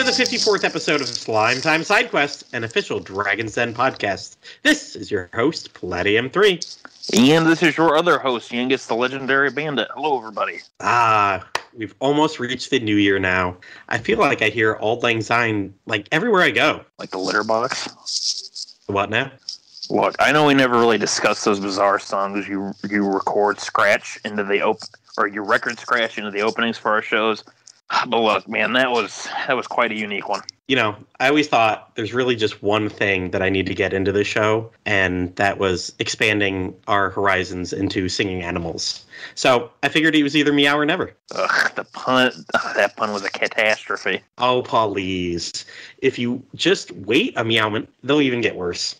everyone, and welcome to the 54th episode of Slime Time Side Quest, an official Dragon's Den podcast. This is your host, Palladium3. And this is your other host, Yangus the Legendary Bandit. Hello, everybody. Ah, we've almost reached the new year now. I feel like I hear Auld Lang Syne like everywhere I go. Like the litter box. What now? Look, I know we never really discussed those bizarre songs you you record scratch into the open or you record scratch into the openings for our shows. But look, man, that was that was quite a unique one. You know, I always thought there's really just one thing that I need to get into the show, and that was expanding our horizons into singing animals. So I figured it was either meow or never. Ugh, the pun ugh, that pun was a catastrophe. Oh, please. If you just wait a meowment, they'll even get worse.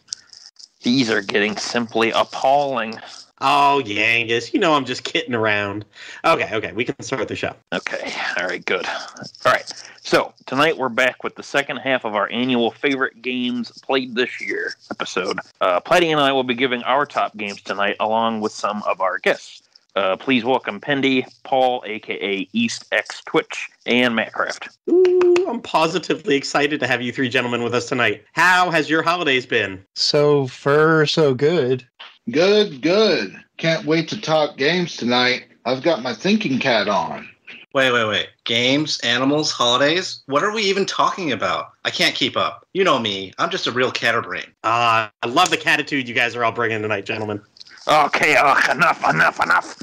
These are getting simply appalling. Oh, Yangus, you know I'm just kidding around. Okay, okay, we can start the show. Okay, all right, good. All right, so tonight we're back with the second half of our annual favorite games played this year episode. Uh, Platty and I will be giving our top games tonight, along with some of our guests. Uh, please welcome Pendy, Paul, aka East X Twitch, and Mattcraft. Ooh, I'm positively excited to have you three gentlemen with us tonight. How has your holidays been? So far, so good. Good, good. Can't wait to talk games tonight. I've got my thinking cat on. Wait, wait, wait. Games, animals, holidays? What are we even talking about? I can't keep up. You know me. I'm just a real catterbrain. Ah, I love the catitude you guys are all bringing tonight, gentlemen. Okay, uh, enough, enough, enough.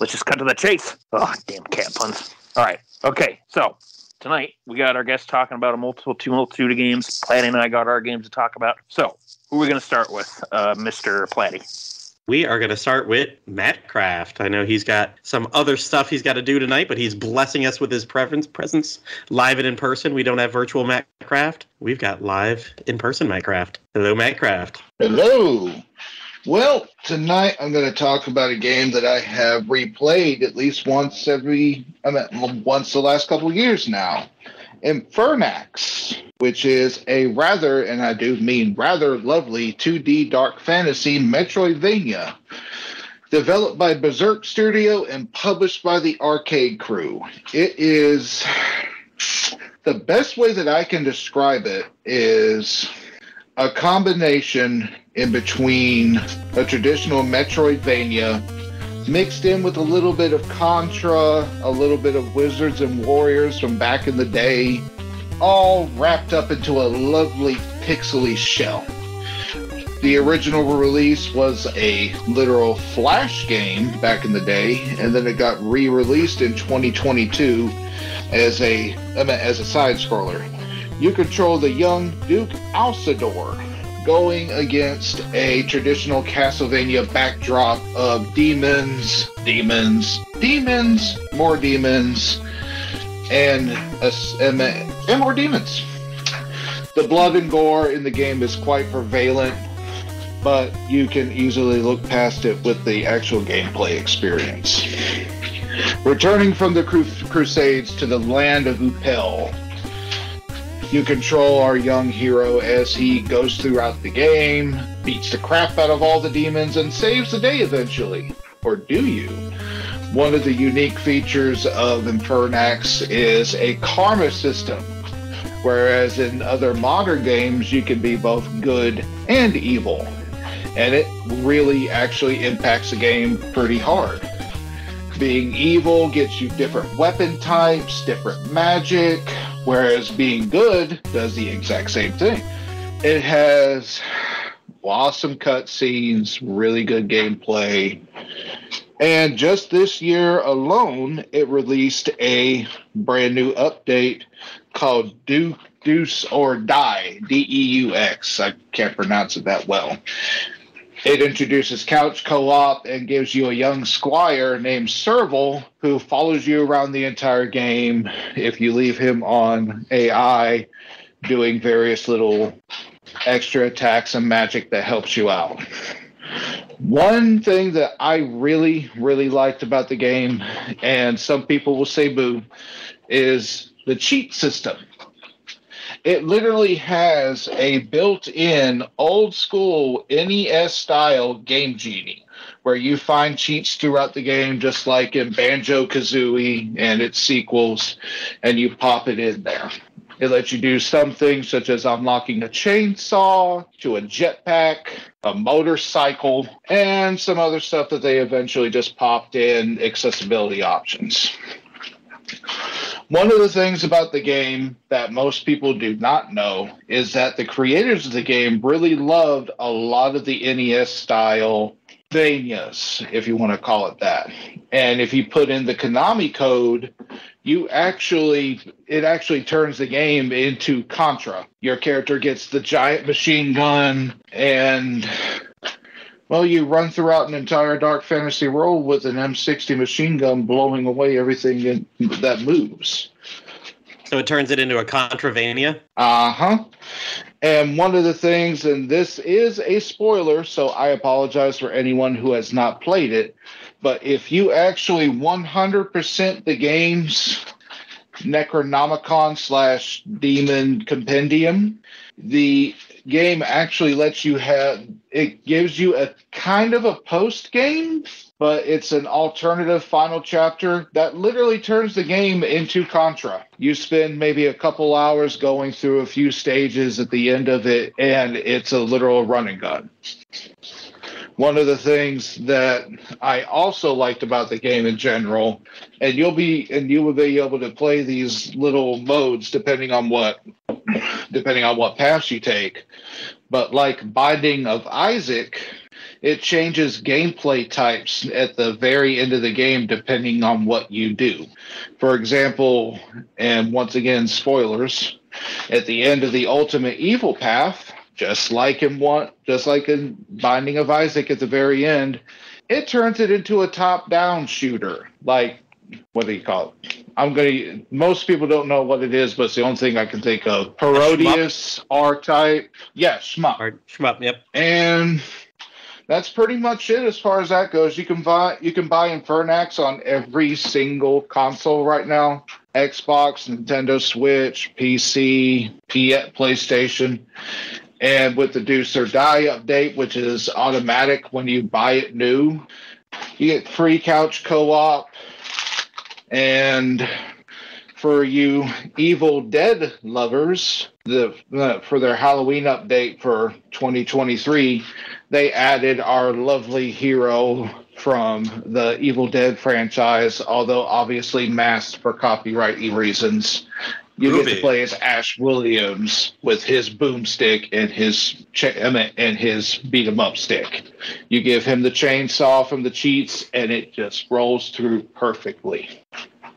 Let's just cut to the chase. Oh, damn cat puns. All right. Okay, so tonight we got our guests talking about a multiple two multitude of games. Platty and I got our games to talk about. So, who are we going to start with, uh, Mr. Platty? We are going to start with Mattcraft. I know he's got some other stuff he's got to do tonight, but he's blessing us with his preference, presence live and in person. We don't have virtual Matt Craft. We've got live in person Mattcraft. Hello, Mattcraft. Hello. Well, tonight I'm going to talk about a game that I have replayed at least once every, I mean, once the last couple of years now. Infernax, which is a rather, and I do mean rather lovely 2D dark fantasy Metroidvania, developed by Berzerk Studio and published by the Arcade Crew. It is the best way that I can describe it is a combination in between a traditional Metroidvania mixed in with a little bit of Contra, a little bit of Wizards and Warriors from back in the day, all wrapped up into a lovely pixely shell. The original release was a literal flash game back in the day, and then it got re-released in 2022 as a as a side scroller. You control the young Duke Alcidor, going against a traditional Castlevania backdrop of demons, demons, demons, more demons, and, and, and more demons. The blood and gore in the game is quite prevalent, but you can easily look past it with the actual gameplay experience. Returning from the cru- Crusades to the land of Upel, you control our young hero as he goes throughout the game, beats the crap out of all the demons, and saves the day eventually. Or do you? One of the unique features of Infernax is a karma system, whereas in other modern games, you can be both good and evil. And it really actually impacts the game pretty hard. Being evil gets you different weapon types, different magic, whereas being good does the exact same thing. It has awesome cutscenes, really good gameplay, and just this year alone, it released a brand new update called Deuce or Die, D E U X. I can't pronounce it that well. It introduces couch co op and gives you a young squire named Serval who follows you around the entire game if you leave him on AI, doing various little extra attacks and magic that helps you out. One thing that I really, really liked about the game, and some people will say boo, is the cheat system. It literally has a built in old school NES style game genie where you find cheats throughout the game, just like in Banjo Kazooie and its sequels, and you pop it in there. It lets you do some things such as unlocking a chainsaw to a jetpack, a motorcycle, and some other stuff that they eventually just popped in accessibility options. One of the things about the game that most people do not know is that the creators of the game really loved a lot of the NES style Vanias, if you want to call it that. And if you put in the Konami code, you actually it actually turns the game into Contra. Your character gets the giant machine gun and well, you run throughout an entire dark fantasy world with an M60 machine gun blowing away everything in, that moves. So it turns it into a Contravania. Uh huh. And one of the things, and this is a spoiler, so I apologize for anyone who has not played it, but if you actually 100% the game's Necronomicon slash Demon Compendium, the game actually lets you have it gives you a kind of a post game but it's an alternative final chapter that literally turns the game into contra. You spend maybe a couple hours going through a few stages at the end of it and it's a literal running gun. One of the things that I also liked about the game in general, and you'll be and you will be able to play these little modes depending on what depending on what path you take. But like Binding of Isaac, it changes gameplay types at the very end of the game depending on what you do. For example, and once again, spoilers, at the end of the Ultimate Evil Path, just like in one, just like in Binding of Isaac at the very end, it turns it into a top-down shooter. Like, what do you call it? I'm gonna. Most people don't know what it is, but it's the only thing I can think of. Parodius R type. Yeah, shmup. Or shmup, yep. And that's pretty much it as far as that goes. You can buy you can buy Infernax on every single console right now. Xbox, Nintendo Switch, PC, P- PlayStation. And with the Do or Die update, which is automatic when you buy it new, you get free couch co-op. And for you Evil Dead lovers, the uh, for their Halloween update for 2023, they added our lovely hero from the Evil Dead franchise, although obviously masked for copyright reasons. You get to play as Ash Williams with his boomstick and his ch- and his beat 'em up stick. You give him the chainsaw from the cheats, and it just rolls through perfectly.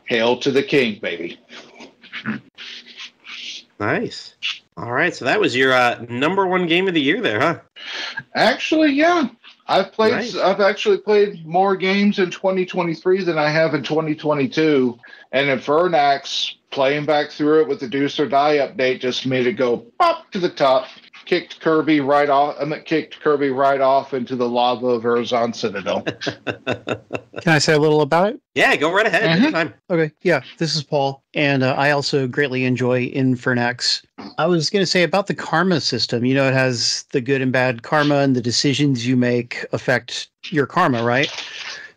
Hail to the king, baby. Nice. All right, so that was your uh, number one game of the year there, huh? Actually, yeah. I've played. Nice. I've actually played more games in 2023 than I have in 2022. And Infernax, playing back through it with the Deuce or Die update just made it go pop to the top. Kicked Kirby right off. I mean, kicked Kirby right off into the lava of Erzon Citadel. Can I say a little about it? yeah, go right ahead. Mhm. Anytime. Okay, yeah, this is Paul, and uh, I also greatly enjoy Infernax. I was going to say about the karma system. You know, it has the good and bad karma, and the decisions you make affect your karma, right?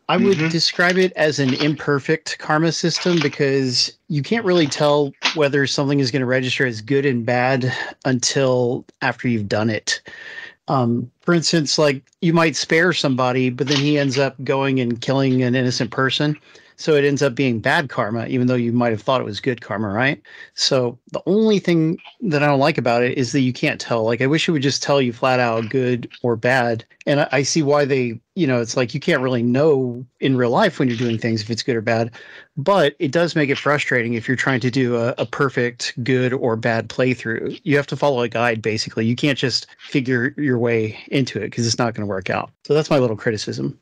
I would Mhm. describe it as an imperfect karma system because you can't really tell whether something is going to register as good and bad until after you've done it. Um, for instance, like you might spare somebody, but then he ends up going and killing an innocent person. So it ends up being bad karma, even though you might have thought it was good karma, right? So the only thing that I don't like about it is that you can't tell. Like, I wish it would just tell you flat out good or bad. And I, I see why they, you know, it's like you can't really know in real life when you're doing things if it's good or bad. But it does make it frustrating if you're trying to do a, a perfect good or bad playthrough. You have to follow a guide, basically. You can't just figure your way into it because it's not going to work out. So that's my little criticism.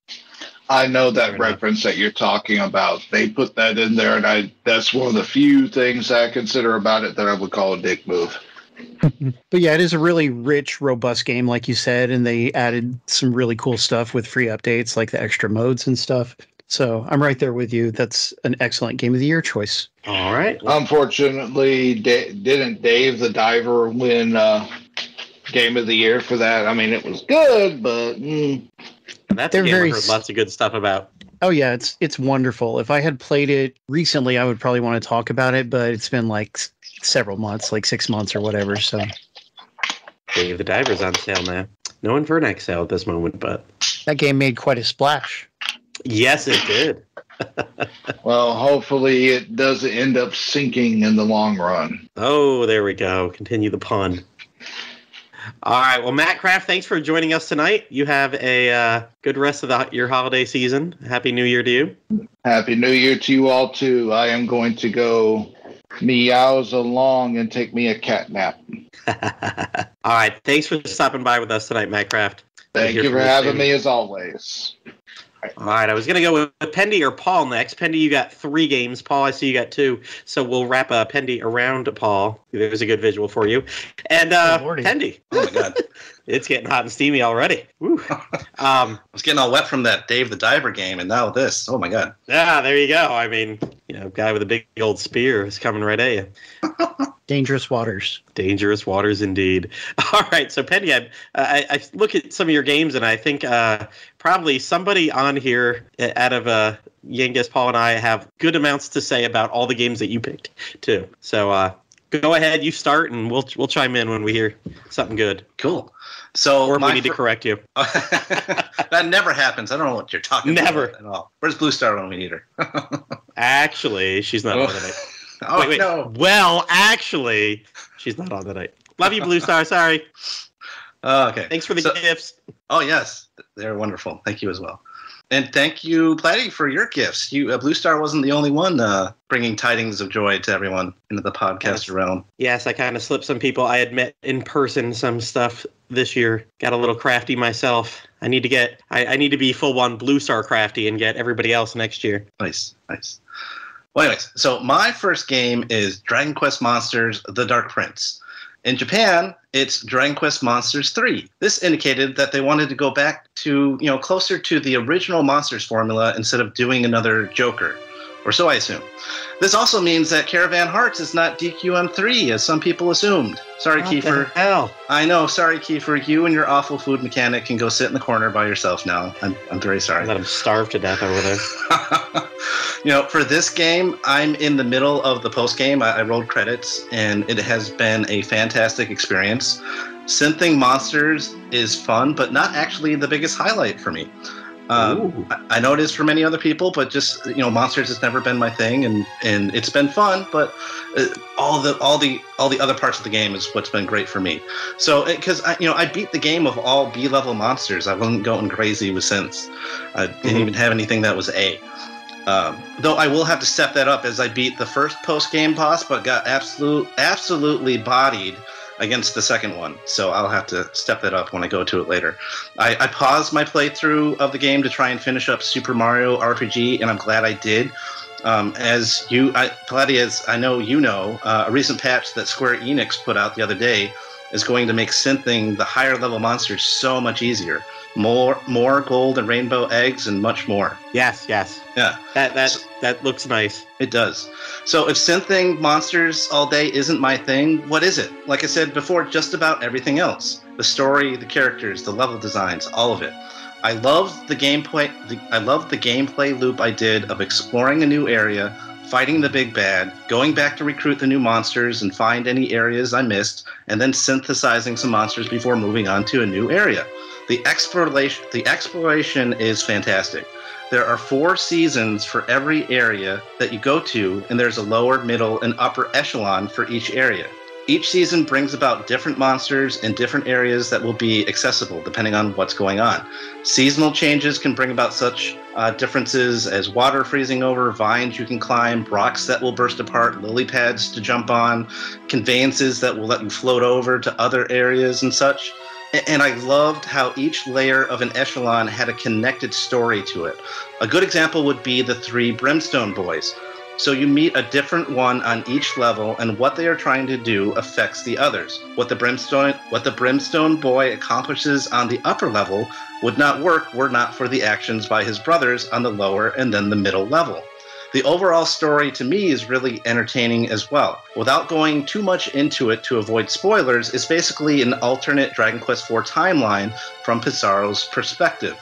I know Fair that enough. reference that you're talking about. They put that in there, and I that's one of the few things I consider about it that I would call a dick move. But yeah, it is a really rich, robust game, like you said, and they added some really cool stuff with free updates, like the extra modes and stuff. So I'm right there with you. That's an excellent game of the year choice. All right. Unfortunately, da- didn't Dave the Diver win uh, Game of the Year for that? I mean, it was good, but mm, That's They're a game very I've heard lots of good stuff about. Oh yeah, it's it's wonderful. If I had played it recently, I would probably want to talk about it, but it's been like several months, like six months or whatever. So Dave the Diver's on sale now. No Infernax sale at this moment, but that game made quite a splash. yes, it did. Well, hopefully it doesn't end up sinking in the long run. Oh, there we go. Continue the pun. All right. Well, Mattcraft, thanks for joining us tonight. You have a uh, good rest of the, your holiday season. Happy New Year to you. Happy New Year to you all too. I am going to go meows along and take me a cat nap. All right. Thanks for stopping by with us tonight, Mattcraft. Thank you for having soon. me as always. All right. I was going to go with Pendy or Paul next. Pendy, you got three games. Paul, I see you got two. So we'll wrap uh, Pendy around Paul. There's a good visual for you. And uh, Pendy, Oh my god. it's getting hot and steamy already. Woo. Um, I was getting all wet from that Dave the Diver game, and now this. Oh my god. yeah, there you go. I mean, you know, guy with a big old spear is coming right at you. Dangerous waters. Dangerous waters indeed. All right, so Pendy, I, I, I look at some of your games, and I think uh, probably somebody on here uh, out of uh, Yangus, Paul, and I have good amounts to say about all the games that you picked too. So uh, go ahead, you start, and we'll we'll chime in when we hear something good, Cool. So or we need to correct you. that never happens. I don't know what you're talking Never. about at all. Where's Blue Star when we need her? Actually, she's not on tonight. oh wait, wait. no. Well, actually, she's not on tonight. Love you, Blue Star. Sorry. Oh, okay. Thanks for the So- gifts. Oh yes, they're wonderful. Thank you as well. And thank you, Platty, for your gifts. You, uh, Blue Star wasn't the only one uh, bringing tidings of joy to everyone into the podcast Yes. realm. Yes, I kind of slipped some people. I had met in person some stuff this year. Got a little crafty myself. I need to get. I, I need to be full on Blue Star crafty and get everybody else next year. Nice, nice. Well, anyways, so my first game is Dragon Quest Monsters: The Dark Prince. In Japan, it's Dragon Quest Monsters 3. This indicated that they wanted to go back to, you know, closer to the original Monsters formula instead of doing another Joker, or so I assume. This also means that Caravan Hearts is not DQM3 as some people assumed. Sorry, What the Kiefer. hell? I know, sorry, Kiefer. You and your awful food mechanic can go sit in the corner by yourself now. I'm, I'm very sorry. Let him starve to death over there. you know, for this game, I'm in the middle of the post game. I, I rolled credits, and it has been a fantastic experience. Synthing monsters is fun, but not actually the biggest highlight for me. Um, I, I know it is for many other people, but just you know, monsters has never been my thing, and and it's been fun. But uh, all the all the all the other parts of the game is what's been great for me. So because I you know I beat the game of all B level monsters, I wasn't going crazy with synths. I didn't Mhm. even have anything that was A. Um, though I will have to step that up as I beat the first post game boss, but got absolute absolutely bodied against the second one. So I'll have to step that up when I go to it later. I, I paused my playthrough of the game to try and finish up Super Mario RPG, and I'm glad I did. Um, as you, I, as I know you know, uh, a recent patch that Square Enix put out the other day is going to make synthing the higher level monsters so much easier. More, more gold and rainbow eggs, and much more. Yes, yes. Yeah. That that that looks nice. It does. So if synthing monsters all day isn't my thing, what is it? Like I said before, just about everything else. The story, the characters, the level designs, all of it. I love the gameplay the, I love the gameplay loop I did of exploring a new area, fighting the big bad, going back to recruit the new monsters and find any areas I missed, and then synthesizing some monsters before moving on to a new area. The exploration the exploration is fantastic. There are four seasons for every area that you go to, and there's a lower, middle, and upper echelon for each area. Each season brings about different monsters in different areas that will be accessible depending on what's going on. Seasonal changes can bring about such uh, differences as water freezing over, vines you can climb, rocks that will burst apart, lily pads to jump on, conveyances that will let you float over to other areas and such. And I loved how each layer of an echelon had a connected story to it. A good example would be the three Brimstone Boys. So you meet a different one on each level, and what they are trying to do affects the others. What the Brimstone, what the Brimstone Boy accomplishes on the upper level would not work were not for the actions by his brothers on the lower and then the middle level. The overall story to me is really entertaining as well. Without going too much into it to avoid spoilers, it's basically an alternate Dragon Quest IV timeline from Pizarro's perspective.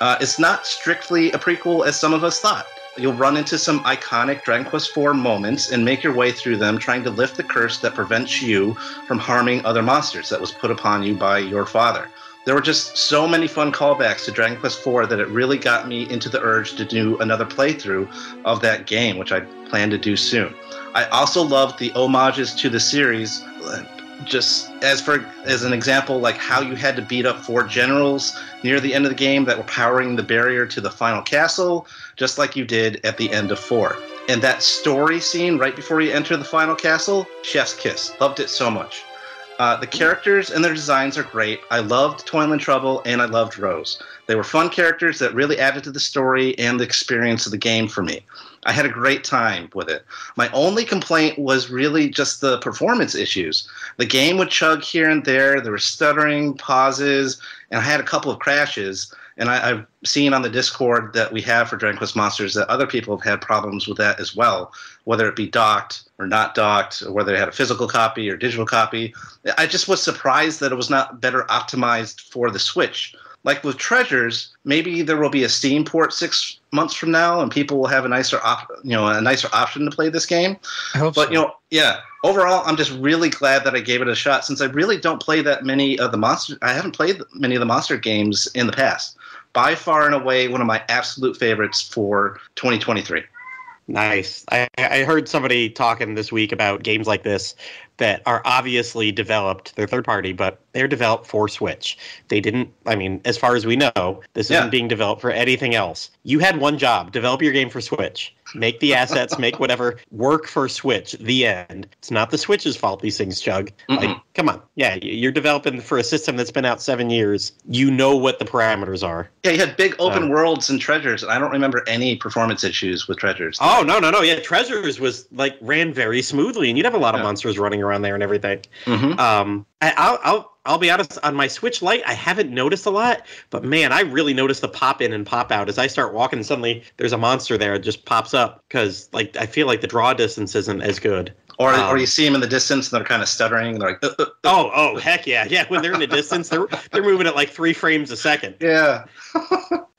Uh, it's not strictly a prequel as some of us thought. You'll run into some iconic Dragon Quest IV moments and make your way through them, trying to lift the curse that prevents you from harming other monsters that was put upon you by your father. There were just so many fun callbacks to Dragon Quest IV that it really got me into the urge to do another playthrough of that game, which I plan to do soon. I also loved the homages to the series uh, just as for as an example like how you had to beat up four generals near the end of the game that were powering the barrier to the final castle just like you did at the end of four. And that story scene right before you enter the final castle chef's kiss. Loved it so much uh, the characters and their designs are great i loved toil and trouble and i loved rose they were fun characters that really added to the story and the experience of the game for me I had a great time with it. My only complaint was really just the performance issues. The game would chug here and there. There were stuttering, pauses, and I had a couple of crashes. And I, have seen on the Discord that we have for Dragon Quest Monsters that other people have had problems with that as well, whether it be docked or not docked, or whether it had a physical copy or digital copy. I just was surprised that it was not better optimized for the Switch like with treasures, maybe there will be a Steam port six months from now, and people will have a nicer, op- you know, a nicer option to play this game. I hope but so. you know, yeah. Overall, I'm just really glad that I gave it a shot since I really don't play that many of the monster. I haven't played many of the monster games in the past. By far and away, one of my absolute favorites for 2023. Nice. I, I heard somebody talking this week about games like this that are obviously developed. They're third party, but they're developed for Switch. They didn't. I mean, as far as we know, this Yeah. isn't being developed for anything else. You had one job: develop your game for Switch. Make the assets, make whatever work for Switch. The end. It's not the Switch's fault. These things chug. Like, Mm-mm. come on. Yeah, you're developing for a system that's been out seven years. You know what the parameters are. Yeah, you had big open Uh, worlds and treasures, and I don't remember any performance issues with treasures. Oh no no no yeah Treasures was like ran very smoothly and you'd have a lot of monsters running around there and everything. hmm Um, I, I'll I'll I'll be honest on my Switch Lite I haven't noticed a lot, but man I really noticed the pop in and pop out as I start walking. Suddenly there's a monster there it just pops up because like I feel like the draw distance isn't as good. Or, Um, or you see them in the distance and they're kind of stuttering and they're like, uh, uh, uh. Oh oh heck yeah yeah when they're in the distance they're they're moving at like three frames a second. yeah.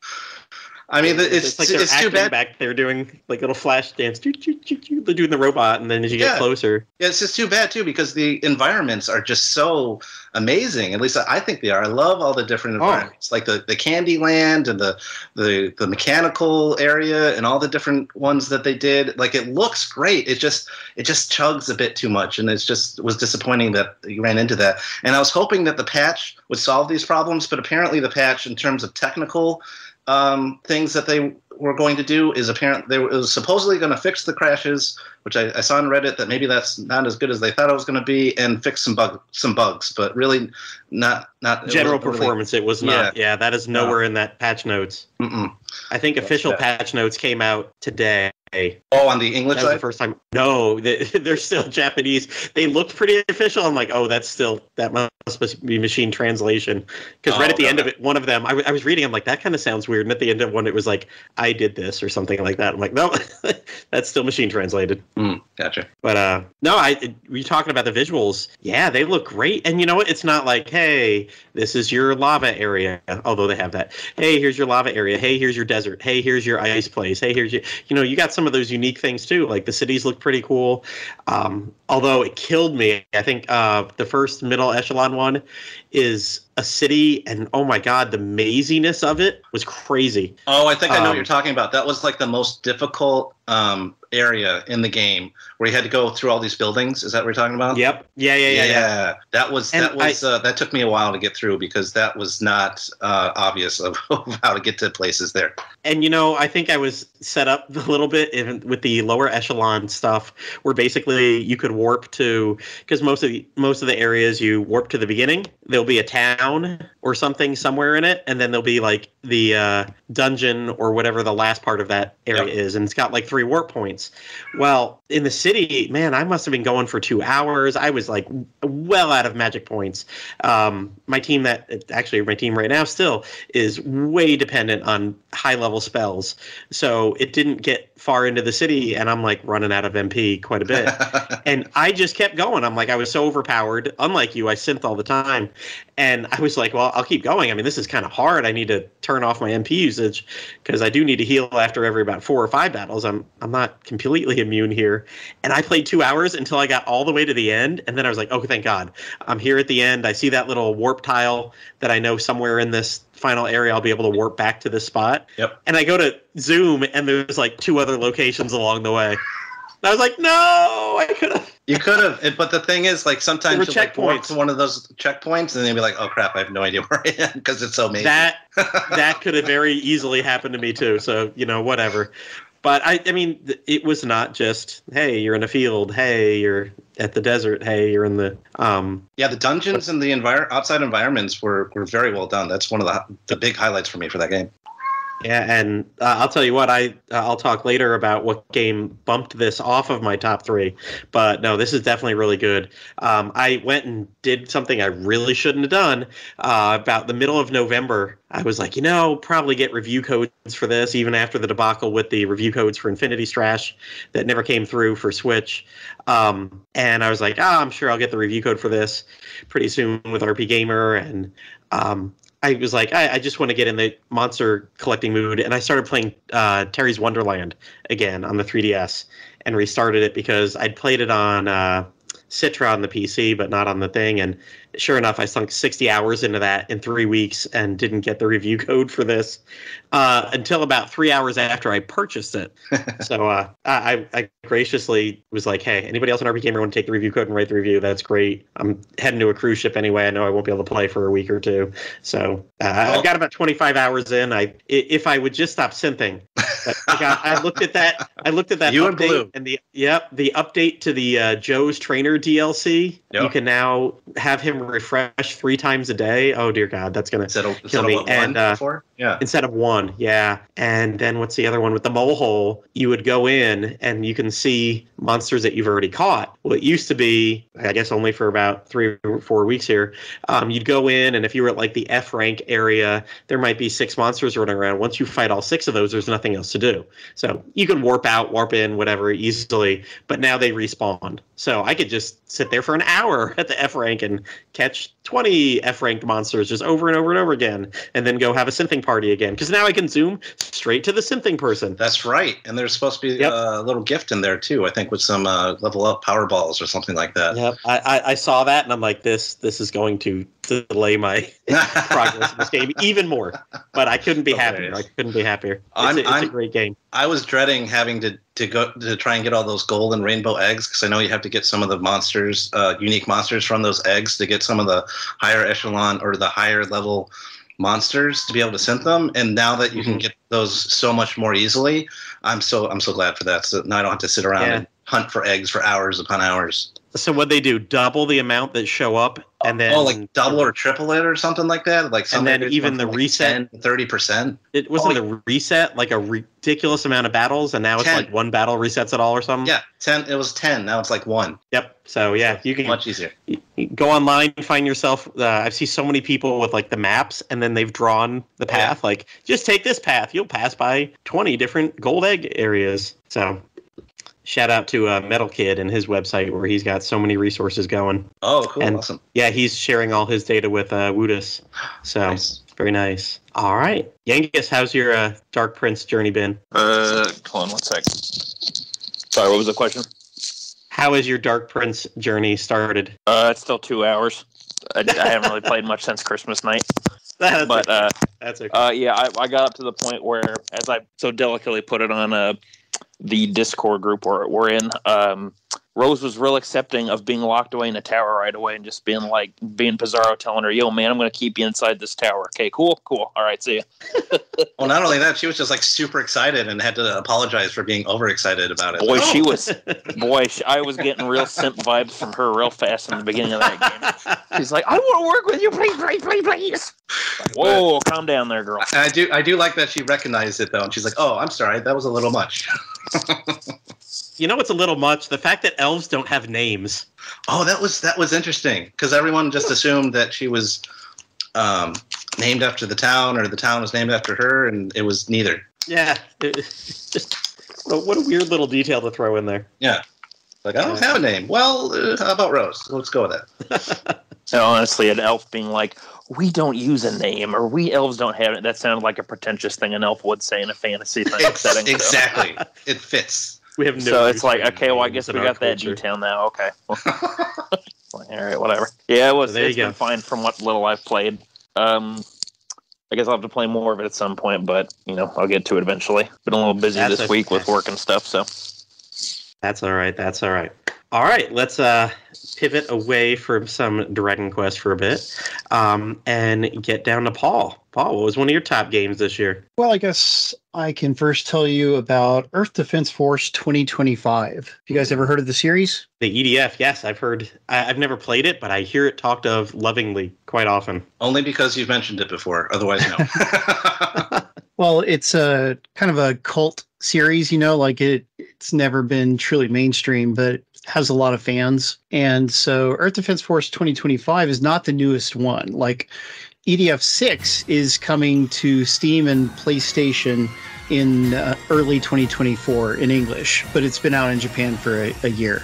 I mean, it's like it's, they're too acting bad. back there doing like little flash dance. They're doing the robot, and then as you get closer, Yeah, it's just too bad too because the environments are just so amazing. At least I think they are. I love all the different Oh. environments, like the the Candy Land and the the the mechanical area and all the different ones that they did. Like it looks great. It just it just chugs a bit too much, and it's just it was disappointing that you ran into that. And I was hoping that the patch would solve these problems, but apparently the patch, in terms of technical um, things that they were going to do is apparent they were, supposedly going to fix the crashes, which I, I saw on Reddit that maybe that's not as good as they thought it was going to be, and fix some bug some bugs, but really not not general wasn't really- performance it was not. Yeah, that is nowhere in that patch notes. Mm-mm. i think official bad. patch notes came out today. Oh, on the English that was the first time no they, they're still japanese. They looked pretty official. I'm like oh that's still that must be machine translation because Oh, right at the okay. end of it one of them I, w- I was reading i'm like that kind of sounds weird and at the end of one it was like i did this or something like that i'm like no that's still machine translated Mm, gotcha. but uh no, I it- we talking about the visuals. Yeah, they look great. And you know what? It's not like, hey, this is your lava area, although they have that. Hey, here's your lava area. Hey, here's your desert. Hey, here's your ice place. Hey, here's your you know, you got some of those unique things too. Like the cities look pretty cool. Um, although it killed me. I think uh the first middle echelon one is a city and oh my god, the maziness of it was crazy. Oh, I think I know what Um, you're talking about. That was like the most difficult um, area in the game where you had to go through all these buildings. Is that what you're talking about? Yep. Yeah, yeah, yeah, yeah. That was And that was uh, that took me a while to get through because that was not uh, obvious of how to get to places there. and you know i think i was set up a little bit in, with the lower echelon stuff where basically you could warp to because most of the most of the areas you warp to the beginning there'll be a town or something somewhere in it and then there'll be like the uh, dungeon or whatever the last part of that area Yep. is and it's got like three warp points. Well in the city man i must have been going for two hours. I was like well out of magic points. Um, my team that actually my team right now still is way dependent on high level spells. So it didn't get far into the city and i'm like running out of mp quite a bit. And i just kept going. I'm like i was so overpowered. Unlike you i synth all the time And I was like, well, I'll keep going. I mean, this is kind of hard. I need to turn off my MP usage because I do need to heal after every about four or five battles. I'm I'm not completely immune here. And I played two hours until I got all the way to the end, and then I was like, oh, thank God, I'm here at the end. I see that little warp tile that I know somewhere in this final area I'll be able to warp back to this spot. Yep. And I go to zoom, and there's like two other locations along the way. And I was like, no, I could have. You could have, but the thing is, like sometimes you like walk to one of those checkpoints, and then be like, "Oh crap, I have no idea where I am" because it's so amazing. That that could have very easily happened to me too. So you know, whatever. But I, I mean, it was not just, hey, you're in a field. Hey, you're at the desert. Hey, you're in the. Um, yeah, the dungeons and the envir- outside environments were, were very well done. That's one of the the big highlights for me for that game. Yeah, and uh, I'll tell you what, I uh, I'll talk later about what game bumped this off of my top three. But no, this is definitely really good. Um, I went and did something I really shouldn't have done. Uh, about the middle of November, I was like, you know, probably get review codes for this, even after the debacle with the review codes for Infinity Strash that never came through for Switch. Um, and I was like, ah, I'm sure I'll get the review code for this pretty soon with RP Gamer. And um, I was like, I, I just want to get in the monster collecting mood. And I started playing uh, Terry's Wonderland again on the 3DS and restarted it because I'd played it on uh, Citra on the PC, but not on the thing. And sure enough, I sunk 60 hours into that in three weeks and didn't get the review code for this uh, until about three hours after I purchased it. so uh, I, I graciously was like, hey, anybody else in RPGamer want to take the review code and write the review? That's great. I'm heading to a cruise ship anyway. I know I won't be able to play for a week or two. So uh, I've got about 25 hours in. I If I would just stop synthing. But I, got, I looked at that. I looked at that You and update Blue. and the yep the update to the uh, Joe's Trainer DLC. You can now have him refresh three times a day. Oh dear God, that's gonna of, Kill me. And, uh, before, yeah, instead of one yeah. And then what's the other one? With the mole hole you would go in and you can see monsters that you've already caught. Well it used to be i guess only for about three or four weeks here um, you'd go in and if you were at like the f rank area there might be six monsters running around. Once you fight all six of those there's nothing else to do. So you can warp out warp in whatever easily but now they respawn. So i could just sit there for an hour at the f rank and catch 20 f ranked monsters just over and over and over again and then go have a synthing party again because now I can zoom straight to the synthing person. that's right. And there's supposed to be Yep. a little gift in there too. I think with some uh, level up power balls or something like that. Yep, I, I, I saw that and I'm like, this this is going to delay my progress in this game even more. But I couldn't be happier. I couldn't be happier. It's, I'm- a, it's a I'm- great game. I was dreading having to, to go to try and get all those gold and rainbow eggs because I know you have to get some of the monsters, uh, unique monsters from those eggs to get some of the higher echelon or the higher level monsters to be able to synth them. And now that you Mhm. can get those so much more easily, I'm so I'm so glad for that. So now I don't have to sit around Yeah. and hunt for eggs for hours upon hours. So what they do? Double the amount that show up, and then oh, like double or triple it or something like that. Like And then even the like reset- 10 30 percent. It wasn't Oh, the reset like a ridiculous amount of battles, and now it's like one battle resets it all or something. Yeah, ten. It was ten. Now it's like one. Yep. So yeah, you can Much easier. go online find yourself uh, i've seen so many people with like the maps and then they've drawn the Oh, yeah. path like just take this path you'll pass by 20 different gold egg areas so shout out to uh, metal kid and his website where he's got so many resources going Oh, cool. And- awesome. yeah he's sharing all his data with uh, woodus so Nice. very nice all right Yangus, how's your uh, dark prince journey been Uh, hold on one sec. Sorry, what was the question? how has your dark prince journey started Uh, it's still two hours. I, I haven't really played much since Christmas night, that's, but uh, that's okay uh, yeah, I, I got up to the point where, as I so delicately put it on uh, the Discord group we're, we're in, um, Rose was real accepting of being locked away in a tower right away and just being like, being Pizarro telling her, yo, man, I'm going to keep you inside this tower. Okay, cool, cool. All right, see ya. Well, not only that, she was just like super excited and had to apologize for being overexcited about it. Boy, Like, she "Oh, was, boy, she, I was getting real simp vibes from her real fast in the beginning of that game. She's like, I want to work with you, please, please, please, please. Like, Whoa, calm down there, girl. I do, I do like that she recognized it though, and she's like, "Oh, I'm sorry, that was a little much." you know it's a little much the fact that elves don't have names oh, that was that was interesting because everyone just assumed that she was um, named after the town or the town was named after her, and it was neither. Yeah, it, just what a- weird little detail to throw in there. Yeah. Like, I don't have a name. Well, uh, how about Rose? Let's go with that. And honestly, an elf being like, "We don't use a name," or "We elves don't have it," that sounded like a pretentious thing an elf would say in a fantasy Ex- setting. so- exactly. it fits. We have no. So it's like, okay, well, I guess we got that culture. detail now. Okay. Like, all right, whatever. Yeah, it was. So it's been go. fine from what little I've played. Um, I guess I'll have to play more of it at some point, but you know, I'll get to it eventually. Been a little busy That's this week with work and stuff, so That's all right. That's all right. All right. Let's uh, pivot away from some Dragon Quest for a bit, um, and get down to Paul. Paul, what was one of your top games this year? Well, I guess I can first tell you about Earth Defense Force 2025. Have you guys ever heard of the series? The EDF. Yes, I've heard. I, I've never played it, but I hear it talked of lovingly quite often. Only because you've mentioned it before. Otherwise, no. Well, it's a kind of a cult series, you know, like it it's never been truly mainstream, but it has a lot of fans. And so Earth Defense Force 2025 is not the newest one. Like EDF 6 is coming to Steam and PlayStation in uh, early 2024 in English, but it's been out in Japan for a, a year.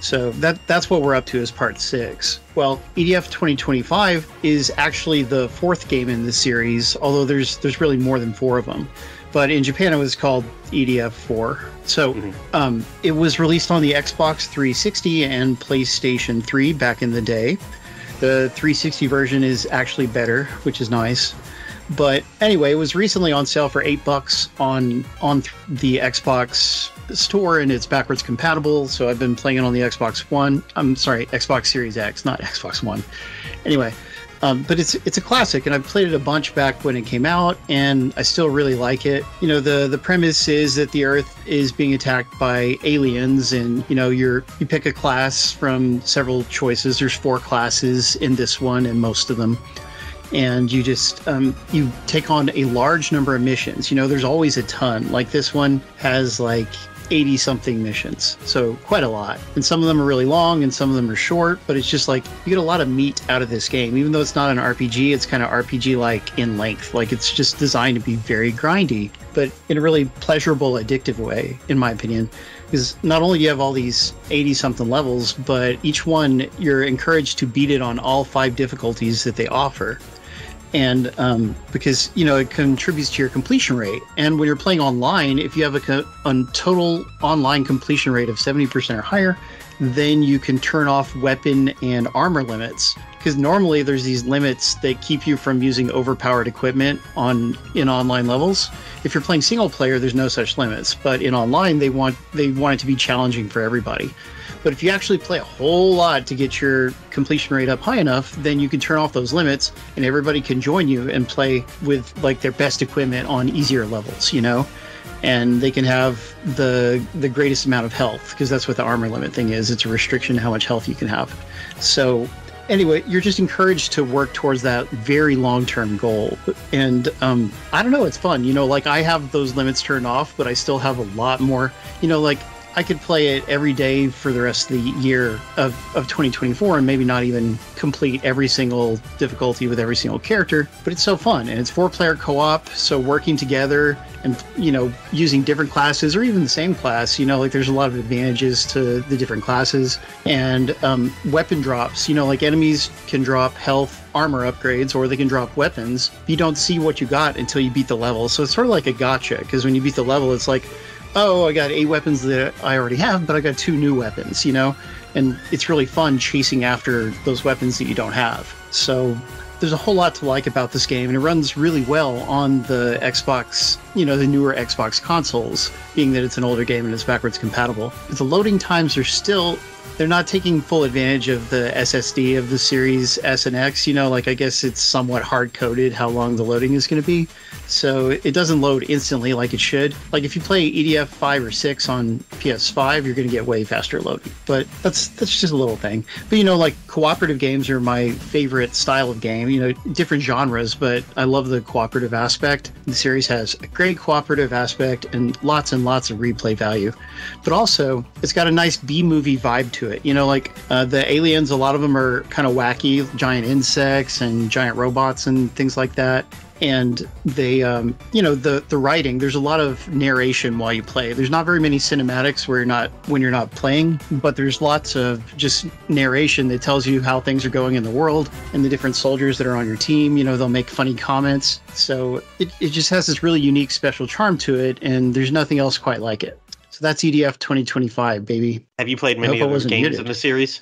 So that that's what we're up to as part six. Well, EDF 2025 is actually the fourth game in the series, although there's there's really more than four of them. But in Japan, it was called EDF 4. So Mhm. um, it was released on the Xbox 360 and PlayStation 3 back in the day. The 360 version is actually better, which is nice. But anyway, it was recently on sale for eight bucks on on the Xbox store, and it's backwards compatible. So I've been playing it on the Xbox One. I'm sorry, Xbox Series X, not Xbox One. Anyway, um, but it's it's a classic, and I've played it a bunch back when it came out, and I still really like it. You know, the the premise is that the Earth is being attacked by aliens, and you know, you're you pick a class from several choices. There's four classes in this one, and most of them and you just um, you take on a large number of missions you know there's always a ton like this one has like 80 something missions. So quite a lot. And some of them are really long and some of them are short but it's just like you get a lot of meat out of this game. Even though it's not an rpg it's kind of rpg like in length. Like it's just designed to be very grindy but in a really pleasurable addictive way in my opinion. Because not only do you have all these 80 something levels but each one you're encouraged to beat it on all five difficulties that they offer and um, because you know it contributes to your completion rate. And when you're playing online if you have a, a total online completion rate of 70% or higher then you can turn off weapon and armor limits. Because normally there's these limits that keep you from using overpowered equipment on in online levels. If you're playing single player there's no such limits. But in online they want they want it to be challenging for everybody but if you actually play a whole lot to get your completion rate up high enough, then you can turn off those limits and everybody can join you and play with like their best equipment on easier levels, you know? And they can have the the greatest amount of health because that's what the armor limit thing is. It's a restriction how much health you can have. So anyway, you're just encouraged to work towards that very long term goal. And um, I don't know, it's fun. You know, like I have those limits turned off, but I still have a lot more. You know, like I could play it every day for the rest of the year of, of 2024 and maybe not even complete every single difficulty with every single character, but it's so fun and it's four player co op. So working together and, you know, using different classes or even the same class, you know, like there's a lot of advantages to the different classes and um, weapon drops, you know, like enemies can drop health armor upgrades or they can drop weapons. You don't see what you got until you beat the level. So it's sort of like a gotcha because when you beat the level, it's like, oh, I got eight weapons that I already have, but I got two new weapons, you know? And it's really fun chasing after those weapons that you don't have. So there's a whole lot to like about this game, and it runs really well on the Xbox, you know, the newer Xbox consoles, being that it's an older game and it's backwards compatible. But the loading times are still. They're not taking full advantage of the SSD of the Series S and X. You know, like I guess it's somewhat hard coded how long the loading is going to be so it doesn't load instantly like it should. Like if you play EDF five or six on PS5, you're going to get way faster loading. But that's that's just a little thing. But you know, like cooperative games are my favorite style of game. You know, different genres, but I love the cooperative aspect. The series has a great cooperative aspect and lots and lots of replay value. But also, it's got a nice B movie vibe to it. You know, like uh, the aliens, a lot of them are kind of wacky, giant insects and giant robots and things like that and they, um, you know, the the writing. There's a lot of narration while you play. There's not very many cinematics where you're not when you're not playing, but there's lots of just narration that tells you how things are going in the world and the different soldiers that are on your team. You know, they'll make funny comments. So it, it just has this really unique, special charm to it, and there's nothing else quite like it. So that's EDF 2025, baby. Have you played many other games muted. in the series?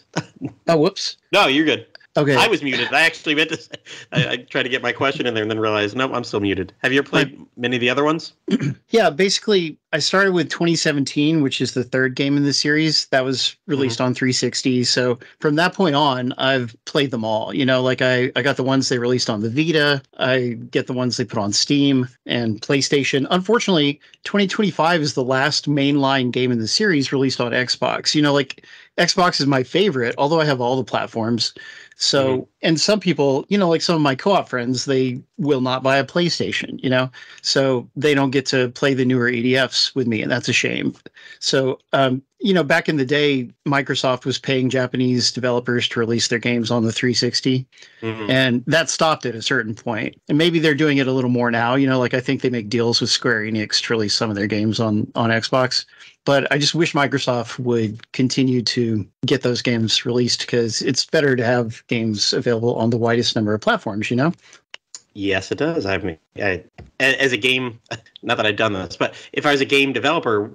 Oh, whoops. No, you're good. Okay. I was muted. I actually meant to. Say, I, I tried to get my question in there and then realized, nope, I'm still muted. Have you ever played many of the other ones? Yeah, basically, I started with 2017, which is the third game in the series that was released mm-hmm. on 360. So from that point on, I've played them all. You know, like I, I got the ones they released on the Vita, I get the ones they put on Steam and PlayStation. Unfortunately, 2025 is the last mainline game in the series released on Xbox. You know, like Xbox is my favorite, although I have all the platforms. So, mm-hmm. And some people, you know, like some of my co op friends, they will not buy a PlayStation, you know, so they don't get to play the newer EDFs with me, and that's a shame. So, um, you know, back in the day, Microsoft was paying Japanese developers to release their games on the 360, Mhm. and that stopped at a certain point. And maybe they're doing it a little more now. You know, like I think they make deals with Square Enix to release some of their games on on Xbox. But I just wish Microsoft would continue to get those games released because it's better to have games available on the widest number of platforms. You know. Yes, it does. I've I, a- as a game, not that I've done this, but if I was a game developer,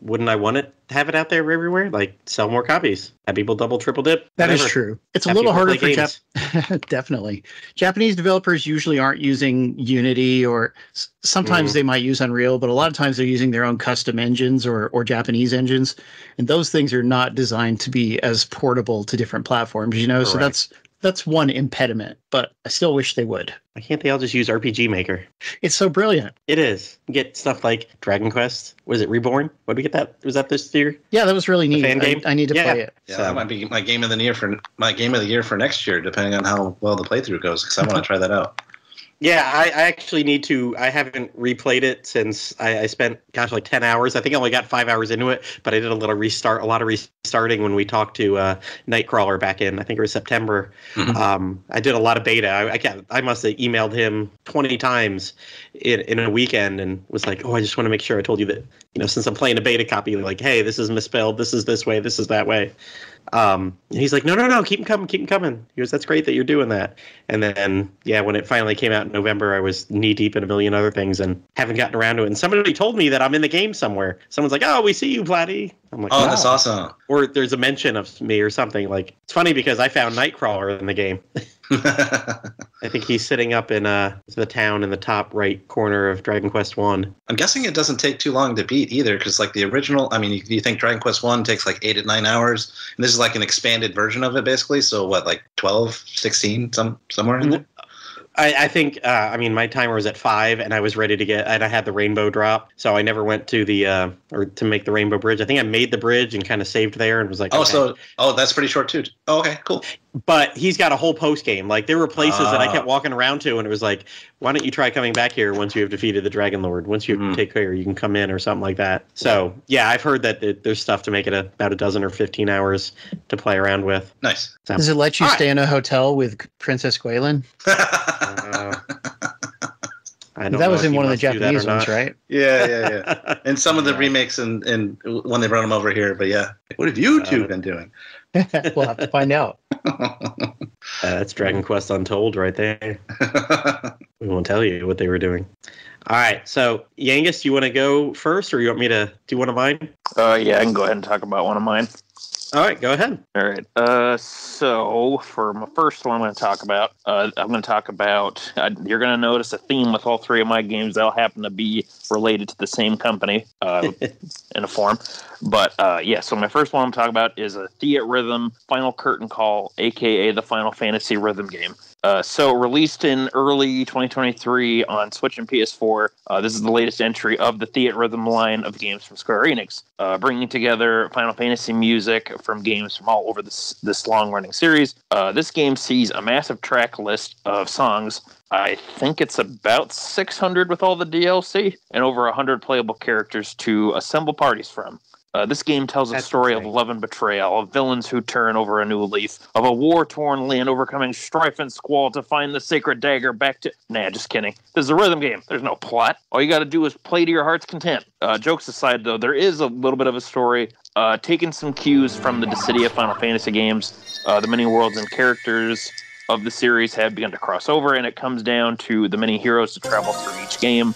wouldn't I want it to have it out there everywhere? Like sell more copies, have people double, triple dip. That is whatever. true. It's a little harder for Jap- definitely. Japanese developers usually aren't using Unity or sometimes Mhm. they might use Unreal, but a lot of times they're using their own custom engines or or Japanese engines, and those things are not designed to be as portable to different platforms, you know. So that's that's one impediment, but I still wish they would. Why can't they all just use RPG Maker? It's so brilliant. It is. You get stuff like Dragon Quest. Was it Reborn? What did we get that? Was that this year? Yeah, that was really neat. fan I- game? I, need to Yeah. play it. Yeah, So- that might be my game of the year for my game of the year for next year, depending on how well the playthrough goes. Because I want to try that out. Yeah, I, I actually need to. I haven't replayed it since I, I spent, gosh, like ten hours. I think I only got five hours into it, but I did a little restart, a lot of restarting when we talked to uh, Nightcrawler back in, I think it was September. Mhm. Um, I did a lot of beta. I, I can't. I must have emailed him twenty times in in a weekend and was like, oh, I just want to make sure I told you that, you know, since I'm playing a beta copy, like, hey, this is misspelled. This is this way. This is that way. Um, he's like, no, no, no, keep them coming, keep them coming. He goes, that's great that you're doing that. And then, yeah, when it finally came out in November, I was knee deep in a million other things and haven't gotten around to it. And somebody told me that I'm in the game somewhere. Someone's like, oh, we see you, Platty. I'm like, Oh, wow. that's awesome. Or there's a mention of me or something. Like, it's funny because I found Nightcrawler in the game. I think he's sitting up in uh, the town in the top right corner of Dragon Quest One. I'm guessing it doesn't take too long to beat either, because like the original, I mean, you, you think Dragon Quest One takes like eight to nine hours, and this is like an expanded version of it, basically. So what, like 12, 16, some somewhere in there? I, I think uh, I mean my timer was at five, and I was ready to get, and I had the rainbow drop, so I never went to the uh, or to make the rainbow bridge. I think I made the bridge and kind of saved there, and was like, Oh, okay. so oh, that's pretty short too. Oh, okay, cool. But he's got a whole post game. Like there were places that I Ah. kept walking around to, and it was like, why don't you try coming back here once you have defeated the Dragon Lord? Once you Mhm. take care, you can come in or something like that. So yeah, I've heard that it, there's stuff to make it a, about a dozen or fifteen hours to play around with. Nice. So, Does it let you All right. stay in a hotel with Princess Gwaelin? uh, I don't That know was in one of the wants to do that or Japanese ones, right? yeah, yeah, yeah. And some of the remakes and and when they brought them over here, but yeah. What have you two Uh, been doing? we'll have to find out. Uh, that's Dragon Quest Untold right there. We won't tell you what they were doing. All right, so Yangus, do you want to go first, or you want me to do one of mine? Uh, yeah, I can go ahead and talk about one of mine. All right, go ahead. All right. Uh, so for my first one, I'm going to talk about. Uh, I'm going to talk about. Uh, you're going to notice a theme with all three of my games. They'll happen to be related to the same company uh, in a form. But uh, yeah, so my first one I'm talking about is a Theatrhythm Final Curtain Call, aka the Final Fantasy Rhythm game. Uh, so released in early 2023 on Switch and PS4. Uh, this is the latest entry of the Theatrhythm line of games from Square Enix, uh, bringing together Final Fantasy music from games from all over this this long running series. Uh, this game sees a massive track list of songs. I think it's about 600 with all the DLC and over 100 playable characters to assemble parties from. Uh, this game tells a That's story insane. of love and betrayal, of villains who turn over a new leaf, of a war torn land overcoming strife and squall to find the sacred dagger back to. Nah, just kidding. This is a rhythm game. There's no plot. All you got to do is play to your heart's content. Uh, jokes aside, though, there is a little bit of a story. Uh, taking some cues from the Dissidia Final Fantasy games, uh, the many worlds and characters of the series have begun to cross over, and it comes down to the many heroes to travel through each game,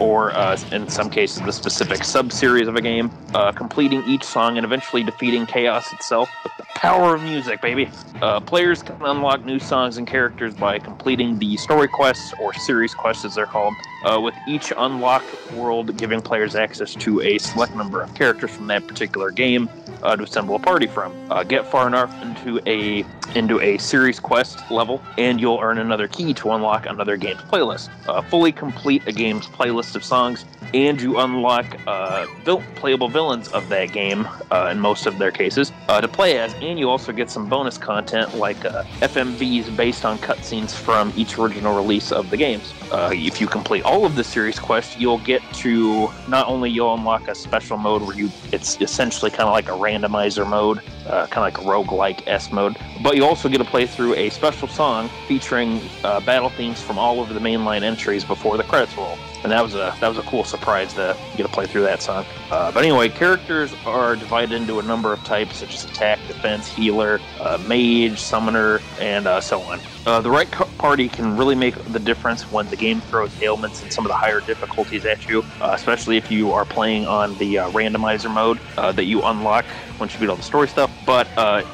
or uh, in some cases, the specific sub series of a game, uh, completing each song and eventually defeating chaos itself with the power of music, baby. Uh, players can unlock new songs and characters by completing the story quests, or series quests as they're called, uh, with each unlocked world giving players access to a select number of characters from that particular game uh, to assemble a party from. Uh, get far enough into a into a series quest level, and you'll earn another key to unlock another game's playlist. Fully complete a game's playlist of songs, and you unlock uh, vil- playable villains of that game uh, in most of their cases uh, to play as, and you also get some bonus content like uh, FMVs based on cutscenes from each original release of the games. Uh, if you complete all of the series quests, you'll get to not only you'll unlock a special mode where you it's essentially kind of like a randomizer mode, uh, kind of like a roguelike S mode, but you also get to play through a special song featuring battle themes from all over the mainline entries before the credits roll. And that was a that was a cool surprise to get to play through that song. Uh, but anyway, characters are divided into a number of types, such as attack, defense, healer, uh, mage, summoner, and uh, so on. Uh, the right party can really make the difference when the game throws ailments and some of the higher difficulties at you, uh, especially if you are playing on the uh, randomizer mode that you unlock once you beat all the story stuff. But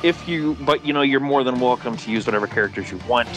if you, but you know, you're more than welcome to use whatever characters you want.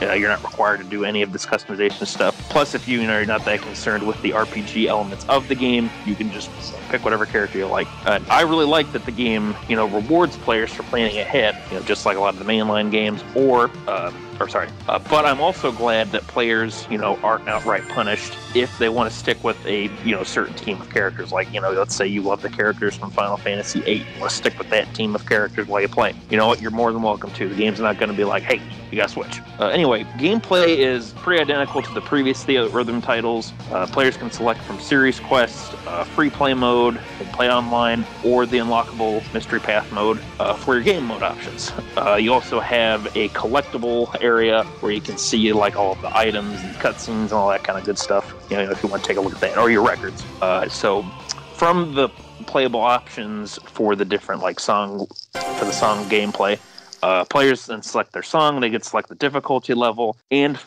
You're not required to do any of this customization stuff. Plus, if you, you know you're not that concerned with the RPG elements of the game, you can just pick whatever character you like. Uh, I really like that the game, you know, rewards players for planning ahead. You know, just like a lot of the mainline games, or uh, or sorry. Uh, but I'm also glad that players, you know, aren't outright punished if they want to stick with a, you know, certain team of characters. Like, you know, let's say you love the characters from Final Fantasy VIII, you want to stick with that team of characters while you play. You know what? You're more than welcome to. The game's not going to be like, hey, you got to switch. Uh, anyway, gameplay is pretty identical to the previous Theatrhythm titles. Uh, players can select from series quests, uh, free play mode, and play online, or the unlockable mystery path mode uh, for your game mode options. Uh, you also have a collectible area where you can see like all the items and cutscenes and all that kind of good stuff. You know, if you want to take a look at that, or your records. Uh, so, from the playable options for the different like song for the song gameplay. Uh, players then select their song. They get select the difficulty level, and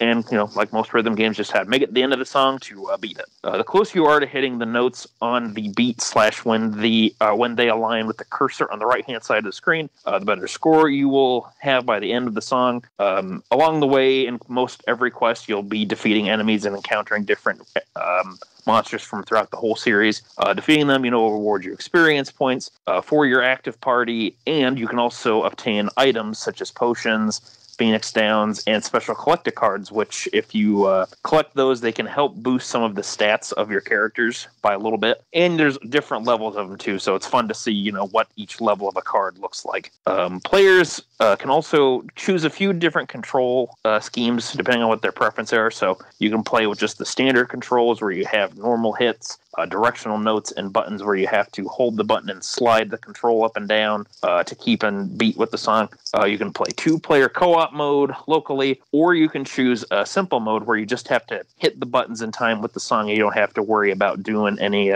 and you know, like most rhythm games, just have make it the end of the song to uh, beat it. Uh, the closer you are to hitting the notes on the beat slash when the uh, when they align with the cursor on the right hand side of the screen, uh, the better score you will have by the end of the song. Um, along the way, in most every quest, you'll be defeating enemies and encountering different um, monsters from throughout the whole series. Uh, defeating them, you know, will reward you experience points uh, for your active party, and you can also obtain items such as potions, Phoenix Downs, and special collector cards, which, if you uh, collect those, they can help boost some of the stats of your characters by a little bit. And there's different levels of them too, so it's fun to see, you know, what each level of a card looks like. Um, players uh, can also choose a few different control uh, schemes depending on what their preference are. So you can play with just the standard controls where you have normal hits, uh, directional notes, and buttons where you have to hold the button and slide the control up and down uh, to keep and beat with the song. Uh, you can play two player co op mode locally, or you can choose a simple mode where you just have to hit the buttons in time with the song and you don't have to worry about doing any.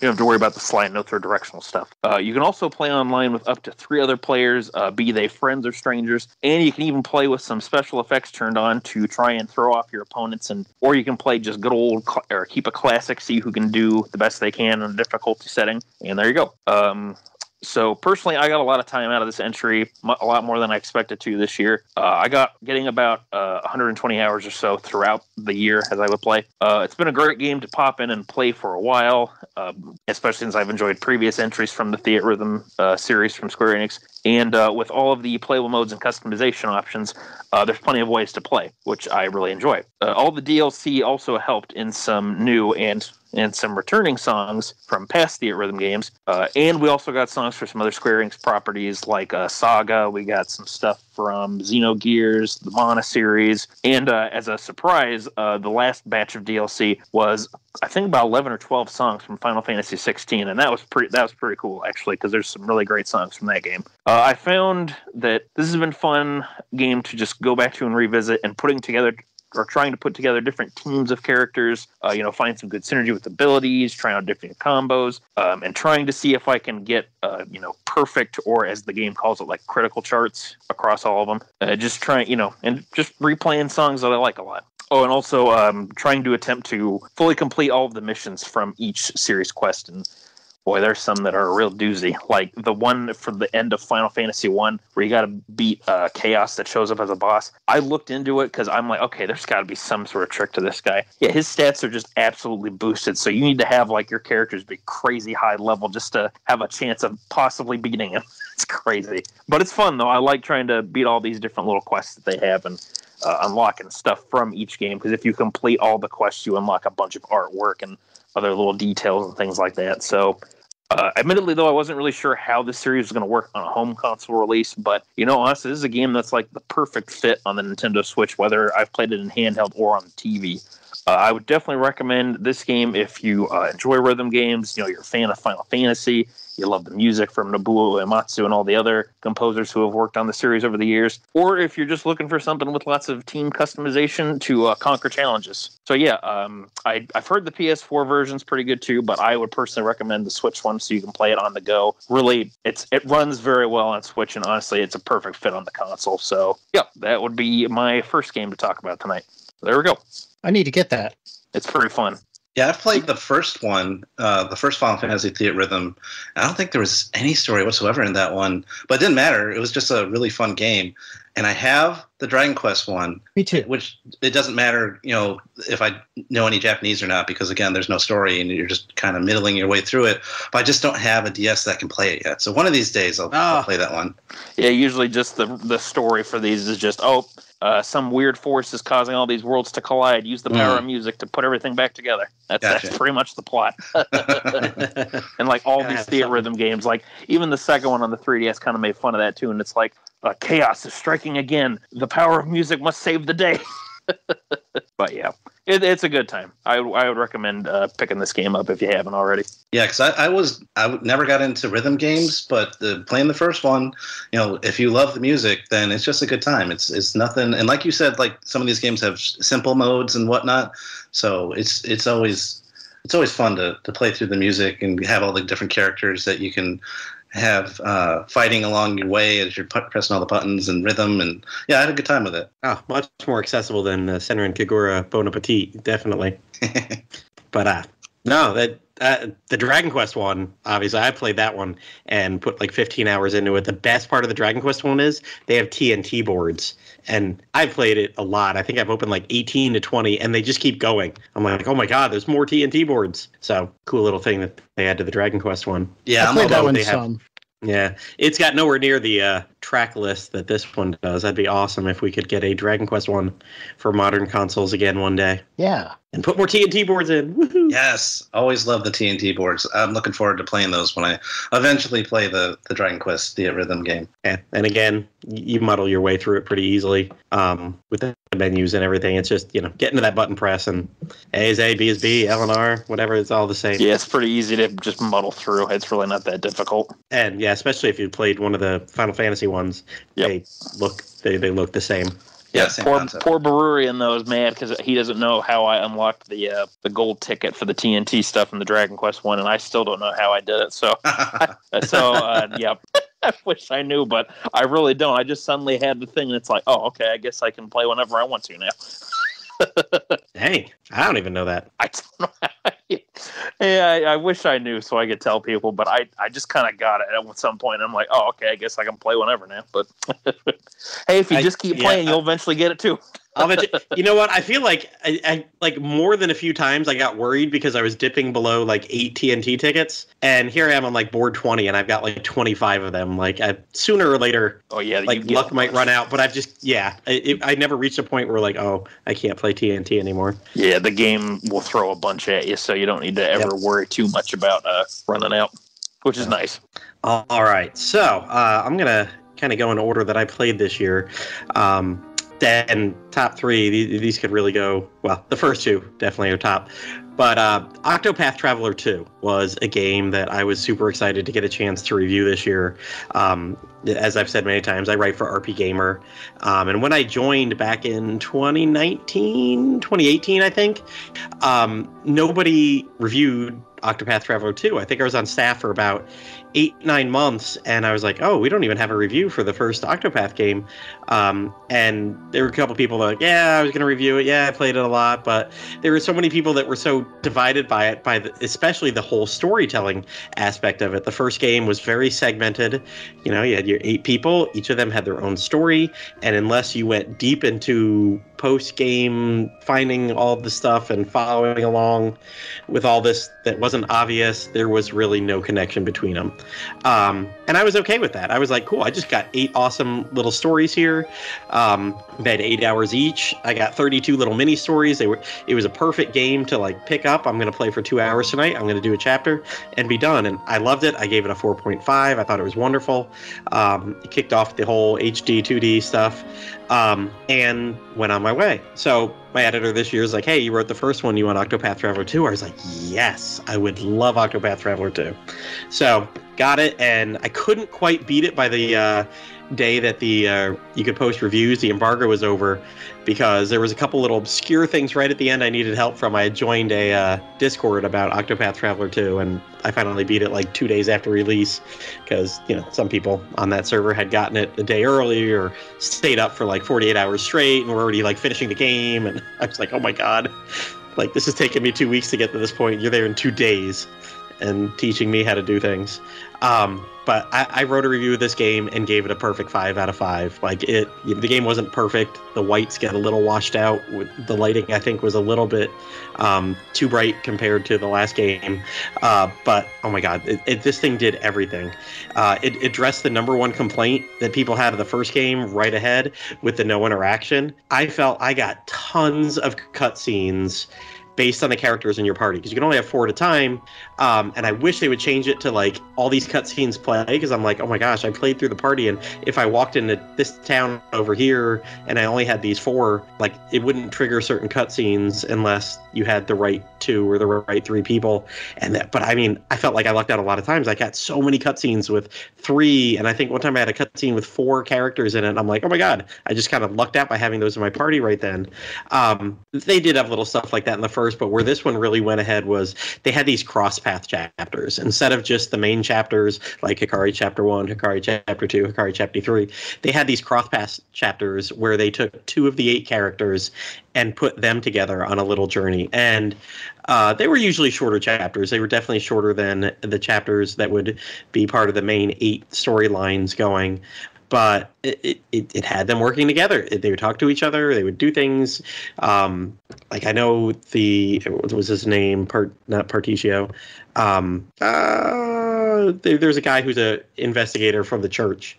You don't have to worry about the slide notes or directional stuff. Uh, you can also play online with up to three other players, uh, be they friends or strangers, and you can even play with some special effects turned on to try and throw off your opponents. And or you can play just good old cl- or keep a classic, see who can do the best they can in a difficulty setting. And there you go. Um, so personally, I got a lot of time out of this entry, a lot more than I expected to this year. Uh, I got getting about uh, 120 hours or so throughout the year as I would play. Uh, it's been a great game to pop in and play for a while, um, especially since I've enjoyed previous entries from the Theatrhythm uh, series from Square Enix. And uh, with all of the playable modes and customization options, uh, there's plenty of ways to play, which I really enjoy. Uh, all the DLC also helped in some new and and some returning songs from past Theatrhythm games. Uh, and we also got songs for some other Square Enix properties like uh, Saga. We got some stuff from Xenogears, the Mana series, and uh, as a surprise, uh, the last batch of DLC was I think about eleven or twelve songs from Final Fantasy 16, and that was pretty that was pretty cool actually because there's some really great songs from that game. Uh, I found that this has been fun game to just go back to and revisit, and putting together or trying to put together different teams of characters, uh, you know, find some good synergy with abilities, trying out different combos, um, and trying to see if I can get, uh, you know, perfect or as the game calls it, like critical charts across all of them. Uh, just trying, you know, and just replaying songs that I like a lot. Oh, and also um, trying to attempt to fully complete all of the missions from each series quest and boy, there's some that are a real doozy. Like the one from the end of Final Fantasy One, where you got to beat uh, Chaos that shows up as a boss. I looked into it because I'm like, okay, there's got to be some sort of trick to this guy. Yeah, his stats are just absolutely boosted. So you need to have like your characters be crazy high level just to have a chance of possibly beating him. it's crazy, but it's fun though. I like trying to beat all these different little quests that they have and. Uh, unlocking stuff from each game because if you complete all the quests, you unlock a bunch of artwork and other little details and things like that. So uh, admittedly, though, I wasn't really sure how this series was going to work on a home console release, but you know, honestly, this is a game that's like the perfect fit on the Nintendo Switch, whether I've played it in handheld or on TV. Uh, I would definitely recommend this game if you uh, enjoy rhythm games. You know, you're a fan of Final Fantasy. You love the music from Nobuo Uematsu and all the other composers who have worked on the series over the years. Or if you're just looking for something with lots of team customization to uh, conquer challenges. So yeah, um, I, I've heard the PS4 version's pretty good too, but I would personally recommend the Switch one so you can play it on the go. Really, it's it runs very well on Switch, and honestly, it's a perfect fit on the console. So yeah, that would be my first game to talk about tonight. There we go. I need to get that. It's pretty fun. Yeah, I've played the first one, uh, the first Final Fantasy Theatrhythm. I don't think there was any story whatsoever in that one, but it didn't matter. It was just a really fun game. And I have the Dragon Quest one. Me too. Which it doesn't matter, you know, if I know any Japanese or not, because again, there's no story and you're just kind of middling your way through it. But I just don't have a DS that can play it yet. So one of these days, I'll, I'll Ah. play that one. Yeah, usually just the the story for these is just oh, uh, some weird force is causing all these worlds to collide. Use the power Mm. of music to put everything back together. That's Gotcha. that's pretty much the plot. and like all Gotta these have Theatrhythm games, like even the second one on the 3DS kind of made fun of that too. And it's like uh, chaos is striking again. The power of music must save the day. but yeah, it, it's a good time. I I would recommend uh, picking this game up if you haven't already. Yeah, because I, I was I never got into rhythm games, but the, playing the first one, you know, if you love the music, then it's just a good time. It's it's nothing, and like you said, like some of these games have simple modes and whatnot, so it's it's always it's always fun to to play through the music and have all the different characters that you can have uh, fighting along your way as you're pu- pressing all the buttons and rhythm, and yeah, I had a good time with it. oh, much more accessible than uh, Senran Kagura Bon Appetit, definitely. But uh, no, that uh, the Dragon Quest one, obviously, I played that one and put like 15 hours into it. The best part of the Dragon Quest one is they have TNT boards, and I've played it a lot. I think I've opened like 18 to 20, and they just keep going. I'm like, oh my god, there's more TNT boards. So cool little thing that they add to the Dragon Quest one. yeah, I played that one they have- some. Yeah, it's got nowhere near the uh, track list that this one does. That'd be awesome if we could get a Dragon Quest one for modern consoles again one day Yeah. and put more TNT boards in. Woohoo! Yes, always love the TNT boards. I'm looking forward to playing those when I eventually play the the Dragon Quest the rhythm game. Yeah, and again, you muddle your way through it pretty easily um, with the menus and everything. It's just you know getting to that button press and A is A, B is B, L and R, whatever. It's all the same. Yeah, it's pretty easy to just muddle through. It's really not that difficult. And yeah, especially if you played one of the Final Fantasy ones, Yep. they look they, they look the same. Yeah, same poor concept. poor Bururian though is mad because he doesn't know how I unlocked the uh, the gold ticket for the TNT stuff in the Dragon Quest one, and I still don't know how I did it. So so uh, yeah, I wish I knew, but I really don't. I just suddenly had the thing, and it's like, oh, okay, I guess I can play whenever I want to now. Dang, I don't even know that. I don't know. Yeah, I, I wish I knew so I could tell people, but I, I just kind of got it at some point. I'm like, oh, okay, I guess I can play whenever now. But hey, if you I- just keep yeah, playing, I- you'll eventually get it too. You, you know what? I feel like I, like more than a few times I got worried because I was dipping below like eight TNT tickets, and here I am on like board twenty, and I've got like twenty five of them. Like I, sooner or later, Oh yeah, like luck might run out. But I've just yeah, it, I never reached a point where like oh I can't play TNT anymore. Yeah, the game will throw a bunch at you, so you don't need to ever worry too much about uh, running out, which is nice. All right, so uh, I'm gonna kind of go in order that I played this year. Um, and top three, these, these could really go well. The first two definitely are top, but uh, Octopath Traveler 2 was a game that I was super excited to get a chance to review this year. Um, as I've said many times, I write for RPGamer. Um, and when I joined back in 2019, 2018, I think, um, nobody reviewed Octopath Traveler 2. I think I was on staff for about eight, nine months, and I was like, oh, we don't even have a review for the first Octopath game. Um, and there were a couple people that like, yeah, I was going to review it. Yeah, I played it a lot. But there were so many people that were so divided by it, by the, especially the whole storytelling aspect of it. The first game was very segmented. You know, you had your eight people, each of them had their own story. And unless you went deep into post game finding all the stuff and following along with all this that wasn't obvious, there was really no connection between them. Um, and I was okay with that. I was like, cool, I just got eight awesome little stories here. Um, they had eight hours each. I got 32 little mini stories. They were, it was a perfect game to like pick up. I'm going to play for two hours tonight. I'm going to do a chapter and be done. And I loved it. I gave it a 4.5. I thought it was wonderful. Um, it kicked off the whole HD 2D stuff um, and went on my way. So my editor this year is like, hey, you wrote the first one. You want Octopath Traveler 2? I was like, yes, I would love Octopath Traveler 2. So got it, and I couldn't quite beat it by the uh, day that the uh, you could post reviews. The embargo was over because there was a couple little obscure things right at the end I needed help from. I had joined a uh, Discord about Octopath Traveler 2, and I finally beat it like two days after release because you know some people on that server had gotten it a day early or stayed up for like 48 hours straight and were already like finishing the game, and I was like, oh my god, like this has taken me two weeks to get to this point. You're there in two days and teaching me how to do things. Um, but I, I, wrote a review of this game and gave it a perfect five out of five. Like it, the game wasn't perfect. The whites get a little washed out. The lighting, I think, was a little bit um, too bright compared to the last game. Uh, but oh my god, it, it, this thing did everything. Uh, it addressed the number one complaint that people had of the first game right ahead with the no interaction. I felt I got tons of cutscenes based on the characters in your party because you can only have four at a time. Um, and I wish they would change it to like all these cutscenes play because I'm like, oh my gosh, I played through the party, and if I walked into this town over here and I only had these four, like it wouldn't trigger certain cutscenes unless you had the right two or the right three people. And that, but I mean, I felt like I lucked out a lot of times. I got so many cutscenes with three, and I think one time I had a cutscene with four characters in it. I'm like, oh my god, I just kind of lucked out by having those in my party right then. Um, they did have little stuff like that in the first but where this one really went ahead was they had these cross path chapters instead of just the main chapters like Hikari chapter one, Hikari chapter two, Hikari chapter three. They had these cross path chapters where they took two of the eight characters and put them together on a little journey. And uh, they were usually shorter chapters. They were definitely shorter than the chapters that would be part of the main eight storylines going but it, it, it, had them working together. They would talk to each other. They would do things. Um, like I know the what was his name? Part not Partitio. Um, uh, there, there's a guy who's a investigator from the church,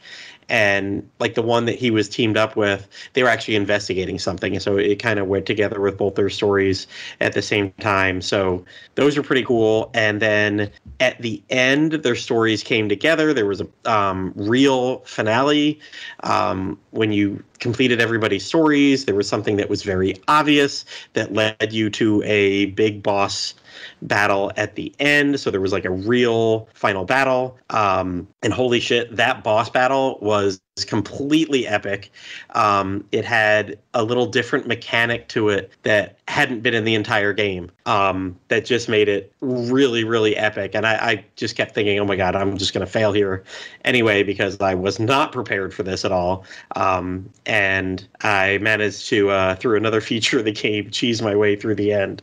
and like the one that he was teamed up with, they were actually investigating something, so it kind of went together with both their stories at the same time. So those were pretty cool. And then at the end, their stories came together. There was a um, real finale um, when you completed everybody's stories. There was something that was very obvious that led you to a big boss battle at the end. So there was like a real final battle. Um, and holy shit, that boss battle was completely epic. Um, it had a little different mechanic to it that hadn't been in the entire game. Um, that just made it really, really epic. And I, I just kept thinking, oh my god, I'm just going to fail here anyway because I was not prepared for this at all. Um, and I managed to uh, through another feature of the game cheese my way through the end.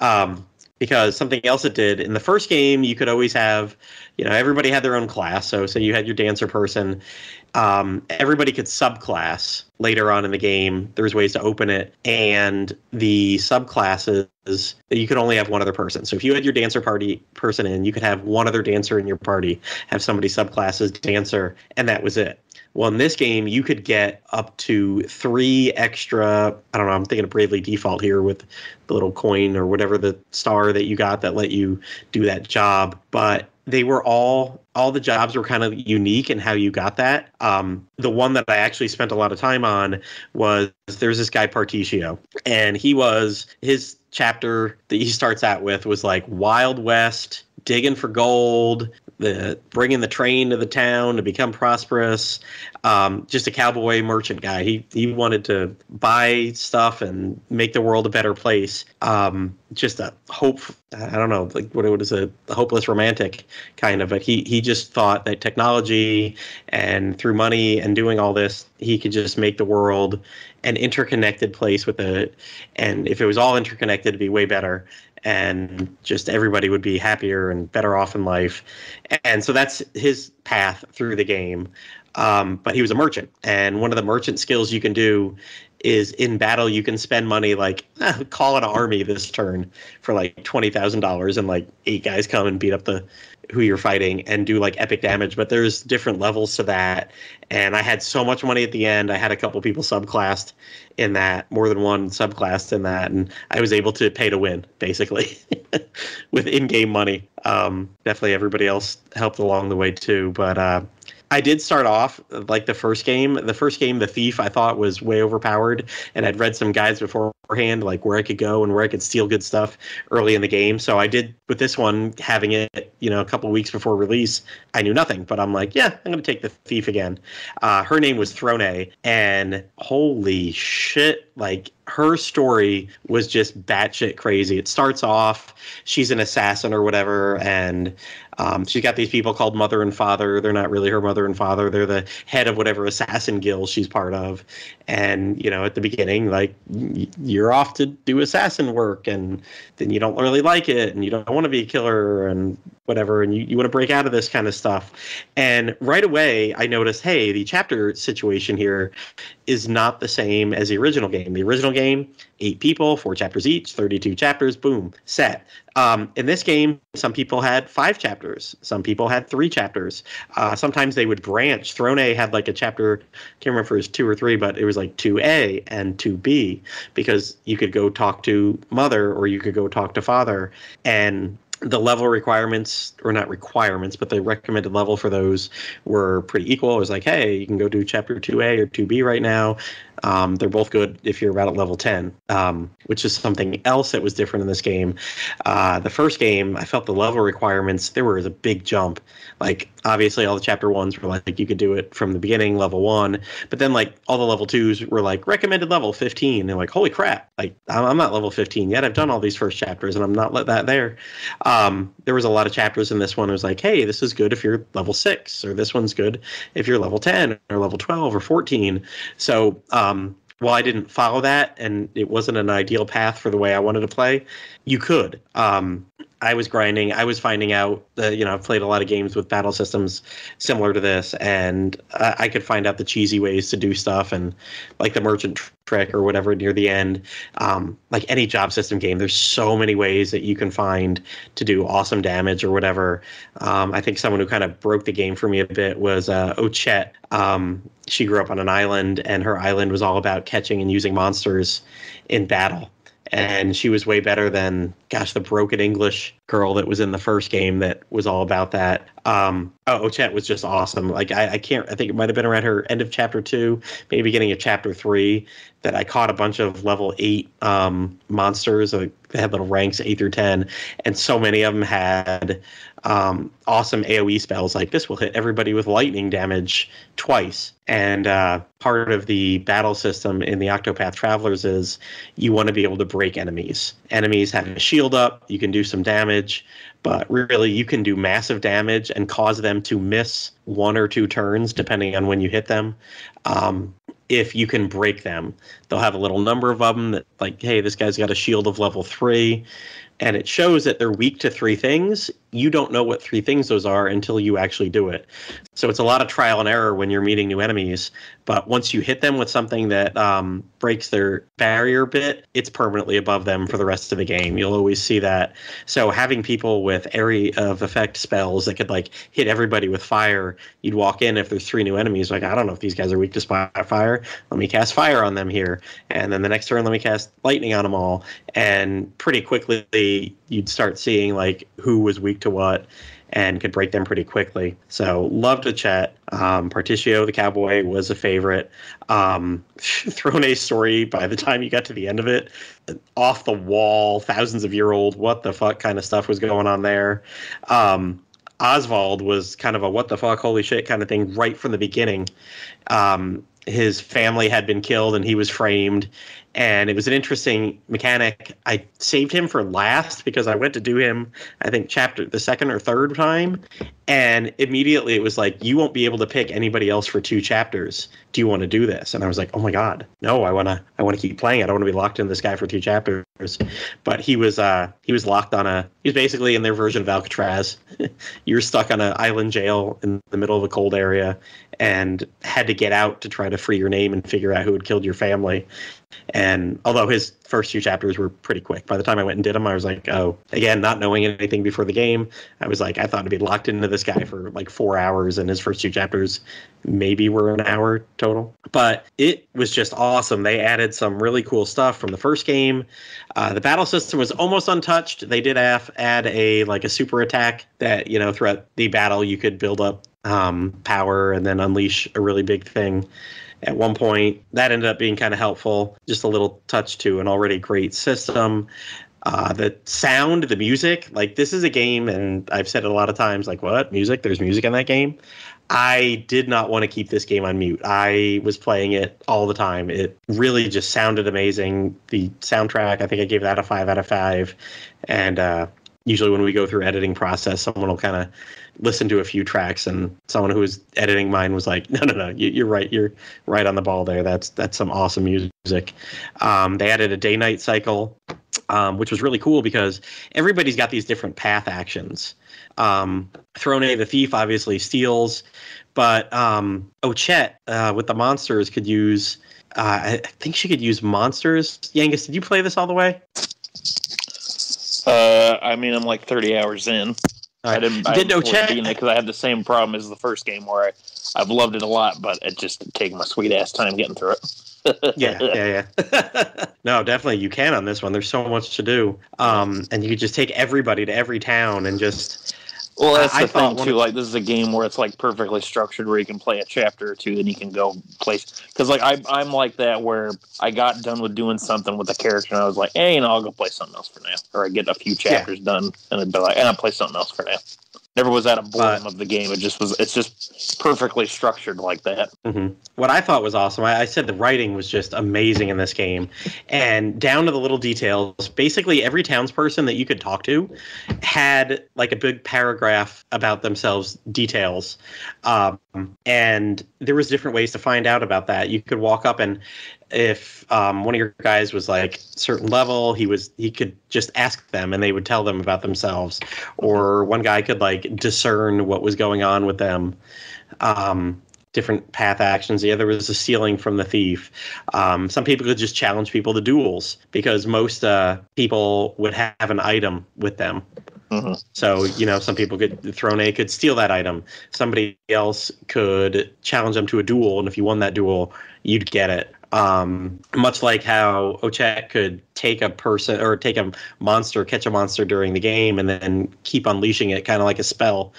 Um, because something else it did in the first game, you could always have, you know, everybody had their own class. So, say you had your dancer person, um, everybody could subclass later on in the game. There's ways to open it, and the subclasses you could only have one other person. So if you had your dancer party person in, you could have one other dancer in your party, have somebody subclasses dancer, and that was it. Well, in this game, you could get up to three extra. I don't know. I'm thinking of Bravely Default here with the little coin or whatever the star that you got that let you do that job. But they were all all the jobs were kind of unique in how you got that. Um, the one that I actually spent a lot of time on was there's this guy Partitio, and he was his chapter that he starts out with was like Wild West, digging for gold, the bringing the train to the town to become prosperous. Um, just a cowboy merchant guy. He he wanted to buy stuff and make the world a better place. Um, just a hope. I don't know, like what it was a, a hopeless romantic kind of. But he he just thought that technology and through money and doing all this, he could just make the world an interconnected place with a and if it was all interconnected it'd be way better and just everybody would be happier and better off in life. And so that's his path through the game. Um, but he was a merchant, and one of the merchant skills you can do is in battle you can spend money like eh, call an army this turn for like twenty thousand dollars, and like eight guys come and beat up the who you're fighting and do like epic damage. But there's different levels to that, and I had so much money at the end. I had a couple people subclassed in that, more than one subclassed in that, and I was able to pay to win basically with in-game money. Um, definitely, everybody else helped along the way too, but. Uh, I did start off like the first game. The first game, the thief, I thought was way overpowered, and I'd read some guides beforehand, like where I could go and where I could steal good stuff early in the game. So I did with this one, having it, you know, a couple weeks before release. I knew nothing, but I'm like, yeah, I'm gonna take the thief again. Uh, her name was Throne, and holy shit, like her story was just batshit crazy. It starts off, she's an assassin or whatever, and um, she's got these people called mother and father. They're not really her mother and father. They're the head of whatever assassin guild she's part of. And you know, at the beginning, like you're off to do assassin work, and then you don't really like it, and you don't want to be a killer, and whatever, and you, you want to break out of this kind of stuff. And right away, I noticed, hey, the chapter situation here is not the same as the original game. The original game, eight people, four chapters each, 32 chapters, boom, set. Um, in this game, some people had five chapters, some people had three chapters. Uh, sometimes they would branch. Throné had like a chapter, can't remember if it was two or three, but it was like 2A and 2B because you could go talk to mother or you could go talk to father. And the level requirements or not requirements but the recommended level for those were pretty equal. It was like hey you can go do chapter 2a or 2b right now. Um, they're both good if you're about at level 10 um, which is something else that was different in this game. Uh, the first game i felt the level requirements there was a big jump like obviously all the chapter ones were like you could do it from the beginning level one but then like all the level twos were like recommended level 15 and like holy crap like i'm not level 15 yet. I've done all these first chapters and i'm not let that there. Um, there was a lot of chapters in this one. It was like hey this is good if you're level six or this one's good if you're level 10 or level 12 or 14 so um, while I didn't follow that and it wasn't an ideal path for the way I wanted to play, you could. Um, I was grinding. I was finding out that you know I've played a lot of games with battle systems similar to this, and I, I could find out the cheesy ways to do stuff, and like the merchant trick or whatever near the end. Um, like any job system game, there's so many ways that you can find to do awesome damage or whatever. Um, I think someone who kind of broke the game for me a bit was uh, Ochette. Um, she grew up on an island, and her island was all about catching and using monsters in battle and she was way better than gosh the broken english girl that was in the first game that was all about that. Um oh ochette was just awesome. Like I, I can't i think it might have been around her end of chapter two maybe beginning of chapter three that i caught a bunch of level eight um monsters like they had little ranks eight through ten. And so many of them had um, awesome AoE spells like this will hit everybody with lightning damage twice. And uh, part of the battle system in the Octopath Travelers is you want to be able to break enemies. Enemies have a shield up, you can do some damage, but really you can do massive damage and cause them to miss one or two turns depending on when you hit them. Um, if you can break them, they'll have a little number of them that, like, hey, this guy's got a shield of level three and it shows that they're weak to three things. You don't know what three things those are until you actually do it. So it's a lot of trial and error when you're meeting new enemies. But once you hit them with something that um, breaks their barrier bit, it's permanently above them for the rest of the game. You'll always see that. So having people with area of effect spells that could like hit everybody with fire, you'd walk in if there's three new enemies, like I don't know if these guys are weak to fire. Let me cast fire on them here, and then the next turn let me cast lightning on them all, and pretty quickly you'd start seeing like who was weak to what and could break them pretty quickly. So loved Ochette. Um, Partitio the cowboy was a favorite. Um, a story by the time you got to the end of it, off the wall, thousands of year old, what the fuck kind of stuff was going on there. Um, Oswald was kind of a what the fuck, holy shit kind of thing right from the beginning. Um, his family had been killed and he was framed and it was an interesting mechanic. I saved him for last because I went to do him, I think, chapter the second or third time, and immediately it was like, you won't be able to pick anybody else for two chapters. Do you want to do this? And I was like, oh my god, no! I wanna, I want to keep playing. I don't want to be locked in this guy for two chapters. But he was, uh, he was locked on a. He was basically in their version of Alcatraz. You're stuck on an island jail in the middle of a cold area, and had to get out to try to free your name and figure out who had killed your family. And although his first few chapters were pretty quick, by the time I went and did them, I was like, oh, again, not knowing anything before the game, I was like, I thought I'd be locked into this guy for like four hours, and his first two chapters maybe were an hour total. But it was just awesome. They added some really cool stuff from the first game. Uh, the battle system was almost untouched. They did add a like a super attack that you know throughout the battle you could build up um, power and then unleash a really big thing at one point. That ended up being kind of helpful. Just a little touch to an already great system. Uh, the sound, the music, like this is a game, and I've said it a lot of times, like, what? Music? There's music in that game. I did not want to keep this game on mute. I was playing it all the time. It really just sounded amazing. The soundtrack, I think I gave that a five out of five. And uh, usually when we go through editing process, someone will kind of listen to a few tracks, and someone who was editing mine was like, "No, no, no, you, are right. You're right on the ball there. That's that's some awesome music." Um, they added a day-night cycle, um, which was really cool because everybody's got these different path actions. Um, Throne the thief obviously steals, but um, Ochette uh, with the monsters could use. Uh, I think she could use monsters. Yangus, did you play this all the way? Uh, I mean, I'm like 30 hours in. Right. I didn't. I did no check because I had the same problem as the first game where I, I've loved it a lot, but it just taking my sweet ass time getting through it. yeah, yeah, yeah. no, definitely you can on this one. There's so much to do, um, and you could just take everybody to every town and just well, that's I, the I thing too. Of, like this is a game where it's like perfectly structured, where you can play a chapter or two, and you can go place. Because like I, I'm like that, where I got done with doing something with the character, and I was like, hey, you know, I'll go play something else for now, or I get a few chapters yeah. done, and I'd be like, and I'll play something else for now never was at a boredom uh, of the game. It just was. It's just perfectly structured like that. Mm-hmm. What I thought was awesome. I, I, said the writing was just amazing in this game, and down to the little details. Basically, every townsperson that you could talk to had like a big paragraph about themselves, details, um, and there was different ways to find out about that. You could walk up and if um, one of your guys was like certain level, he was he could just ask them and they would tell them about themselves. Or one guy could like discern what was going on with them. Um, different path actions. The other was the stealing from the thief. Um, some people could just challenge people to duels because most uh, people would have an item with them. Mm-hmm. So you know, some people could Throné could steal that item. Somebody else could challenge them to a duel, and if you won that duel, you'd get it. Um, much like how Ochette could take a person or take a monster, catch a monster during the game, and then keep unleashing it, kind of like a spell.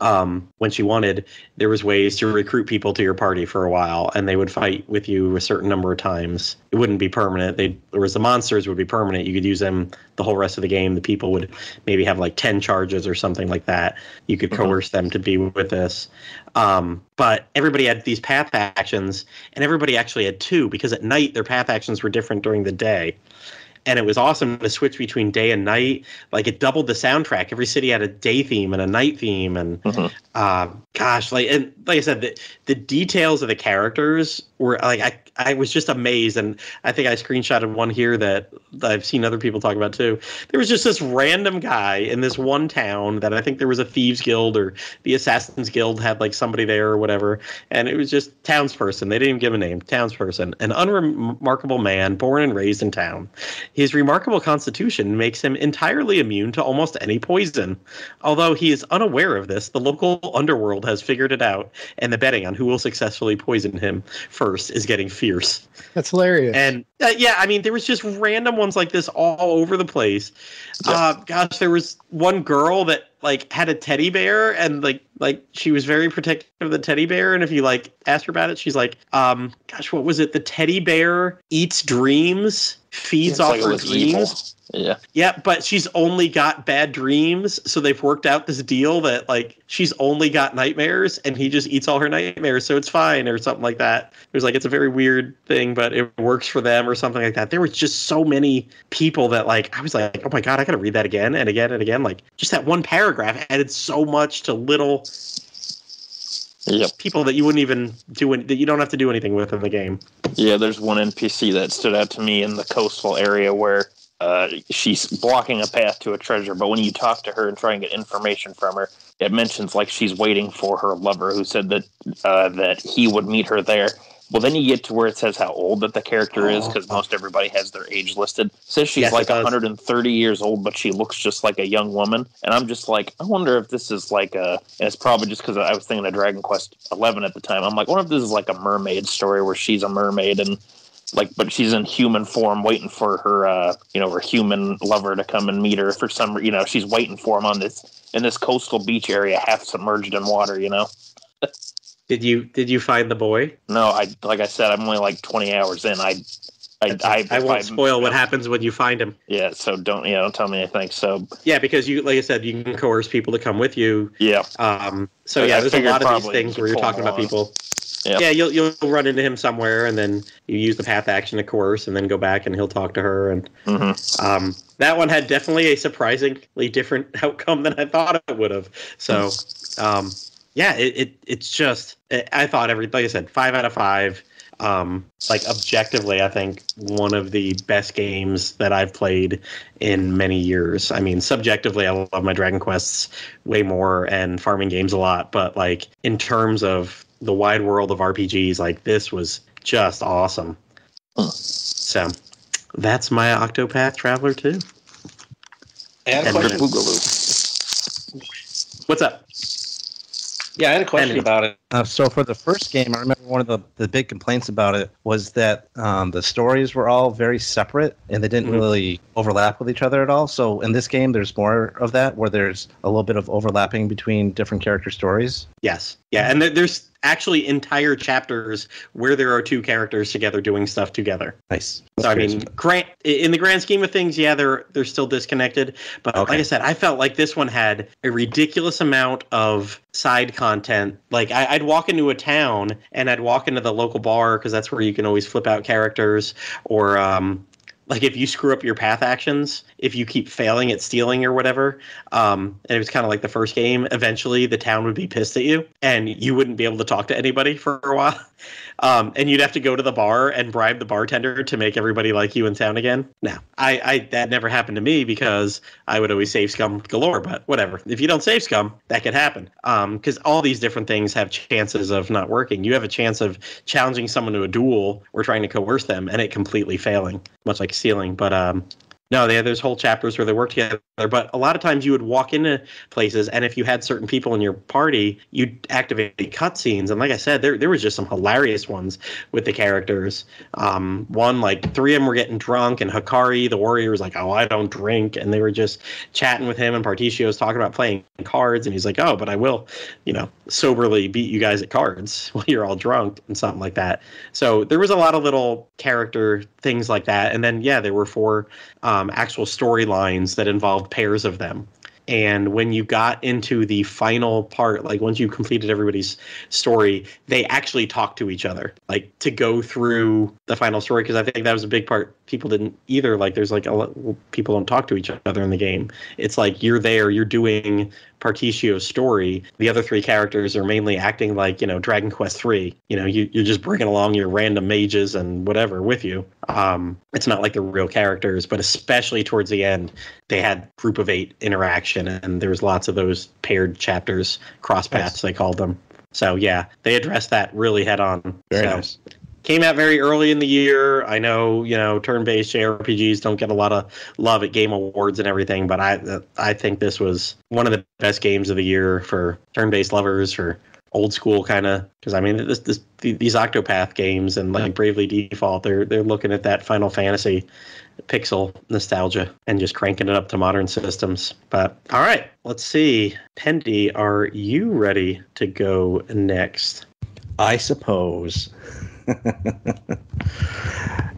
Um, when she wanted, there was ways to recruit people to your party for a while, and they would fight with you a certain number of times. It wouldn't be permanent. They, whereas the monsters would be permanent. You could use them the whole rest of the game. The people would maybe have like ten charges or something like that. You could mm-hmm. coerce them to be with this. Um, but everybody had these path actions, and everybody actually had two because at night their path actions were different during the day and it was awesome to switch between day and night. Like it doubled the soundtrack. Every city had a day theme and a night theme, and mm-hmm. uh, gosh, like and like I said, the the details of the characters were like I I was just amazed, and I think I screenshotted one here that, that I've seen other people talk about too. There was just this random guy in this one town that I think there was a thieves guild or the assassins guild had like somebody there or whatever, and it was just townsperson. They didn't even give a name. Townsperson, an unremarkable man born and raised in town, His remarkable constitution makes him entirely immune to almost any poison. Although he is unaware of this, the local underworld has figured it out, and the betting on who will successfully poison him first is getting fierce. That's hilarious. And uh, yeah, I mean, there was just random ones like this all over the place. Uh, gosh, there was one girl that like had a teddy bear and like like she was very protective of the teddy bear and if you like ask her about it she's like um gosh what was it the teddy bear eats dreams feeds off like her was evil. Yeah. yeah but she's only got bad dreams so they've worked out this deal that like she's only got nightmares and he just eats all her nightmares so it's fine or something like that it was like it's a very weird thing but it works for them or something like that there was just so many people that like i was like oh my god i gotta read that again and again and again like just that one paragraph added so much to little Yep. people that you wouldn't even do any, that you don't have to do anything with in the game Yeah, there's one NPC that stood out to me in the coastal area where uh, she's blocking a path to a treasure, but when you talk to her and try and get information from her, it mentions like she's waiting for her lover who said that uh, that he would meet her there. Well, then you get to where it says how old that the character is because most everybody has their age listed. It says she's Yes, like 130 years old, but she looks just like a young woman. And I'm just like, I wonder if this is like a. And it's probably just because I was thinking of Dragon Quest 11 at the time. I'm like, I wonder if this is like a mermaid story where she's a mermaid and like but she's in human form waiting for her uh you know her human lover to come and meet her for some you know she's waiting for him on this in this coastal beach area half submerged in water you know did you did you find the boy no i like i said i'm only like 20 hours in i I, I, I won't if spoil what happens when you find him. Yeah, so don't yeah, don't tell me anything. So Yeah, because you, like I said, you can coerce people to come with you. yeah, Um, so yeah, I there's a lot of these things where you're talking about people. Yeah. Yeah, you'll you'll run into him somewhere, and then you use the path action to coerce, and then go back, and he'll talk to her. And hmm um, that one had definitely a surprisingly different outcome than I thought it would have. So, um, yeah, it, it it's just I I thought every like I said, five out of five. Um, like objectively, I think one of the best games that I've played in many years. I mean, subjectively, I love my Dragon Quests way more and farming games a lot, but like in terms of the wide world of RPGs, like this was just awesome. Hmm. So that's my Octopath Traveler 2. I had a And question. Boogaloo. What's up? Yeah, I had a question Anyway. about it. Uh, so for the first game, I remember one of the, the big complaints about it was that um, the stories were all very separate and they didn't Mhm. really overlap with each other at all. So in this game, there's more of that, where there's a little bit of overlapping between different character stories. Yes. Yeah, and there's actually entire chapters where there are two characters together doing stuff together. Nice. So I mean, grant in the grand scheme of things, yeah, they're they're still disconnected. But Okay. like I said, I felt like this one had a ridiculous amount of side content. Like I, I'd walk into a town and I'd walk into the local bar because that's where you can always flip out characters or. um like if you screw up your path actions, if you keep failing at stealing or whatever, um, and it was kind of like the first game. Eventually, the town would be pissed at you, and you wouldn't be able to talk to anybody for a while. Um, and you'd have to go to the bar and bribe the bartender to make everybody like you in town again. No, I, I that never happened to me because I would always save scum galore. But whatever, if you don't save scum, that could happen. Um, because all these different things have chances of not working. You have a chance of challenging someone to a duel or trying to coerce them, and it completely failing, much like stealing. But um, no, they, there's whole chapters where they work together. But a lot of times you would walk into places, and if you had certain people in your party, you'd activate cutscenes. And like I said, there there was just some hilarious ones with the characters. Um, one like three of them were getting drunk, and Hikari, the warrior, was like, "Oh, I don't drink," and they were just chatting with him, and Partitio was talking about playing cards, and he's like, "Oh, but I will, you know, soberly beat you guys at cards while you're all drunk," and something like that. So there was a lot of little character things like that, and then yeah, there were four um, Um, actual storylines that involved pairs of them. And when you got into the final part, like once you completed everybody's story, they actually talked to each other, like to go through the final story. Because I think that was a big part. People didn't either. Like, there's like a lot, people don't talk to each other in the game. It's like you're there, you're doing Partitio's story. The other three characters are mainly acting like you know Dragon Quest three. You know, you, you're just bringing along your random mages and whatever with you. Um, it's not like they're real characters, but especially towards the end, they had group of eight interaction, and there was lots of those paired chapters, cross paths they called them. So yeah, they addressed that really head on. Very So, nice. Came out very early in the year. I know you know turn-based JRPGs don't get a lot of love at Game Awards and everything, but I I think this was one of the best games of the year for turn-based lovers for old school kind of because I mean this, this these Octopath games and like Bravely Default they're they're looking at that Final Fantasy pixel nostalgia and just cranking it up to modern systems. But all right, let's see. Pendy, are you ready to go next? I suppose.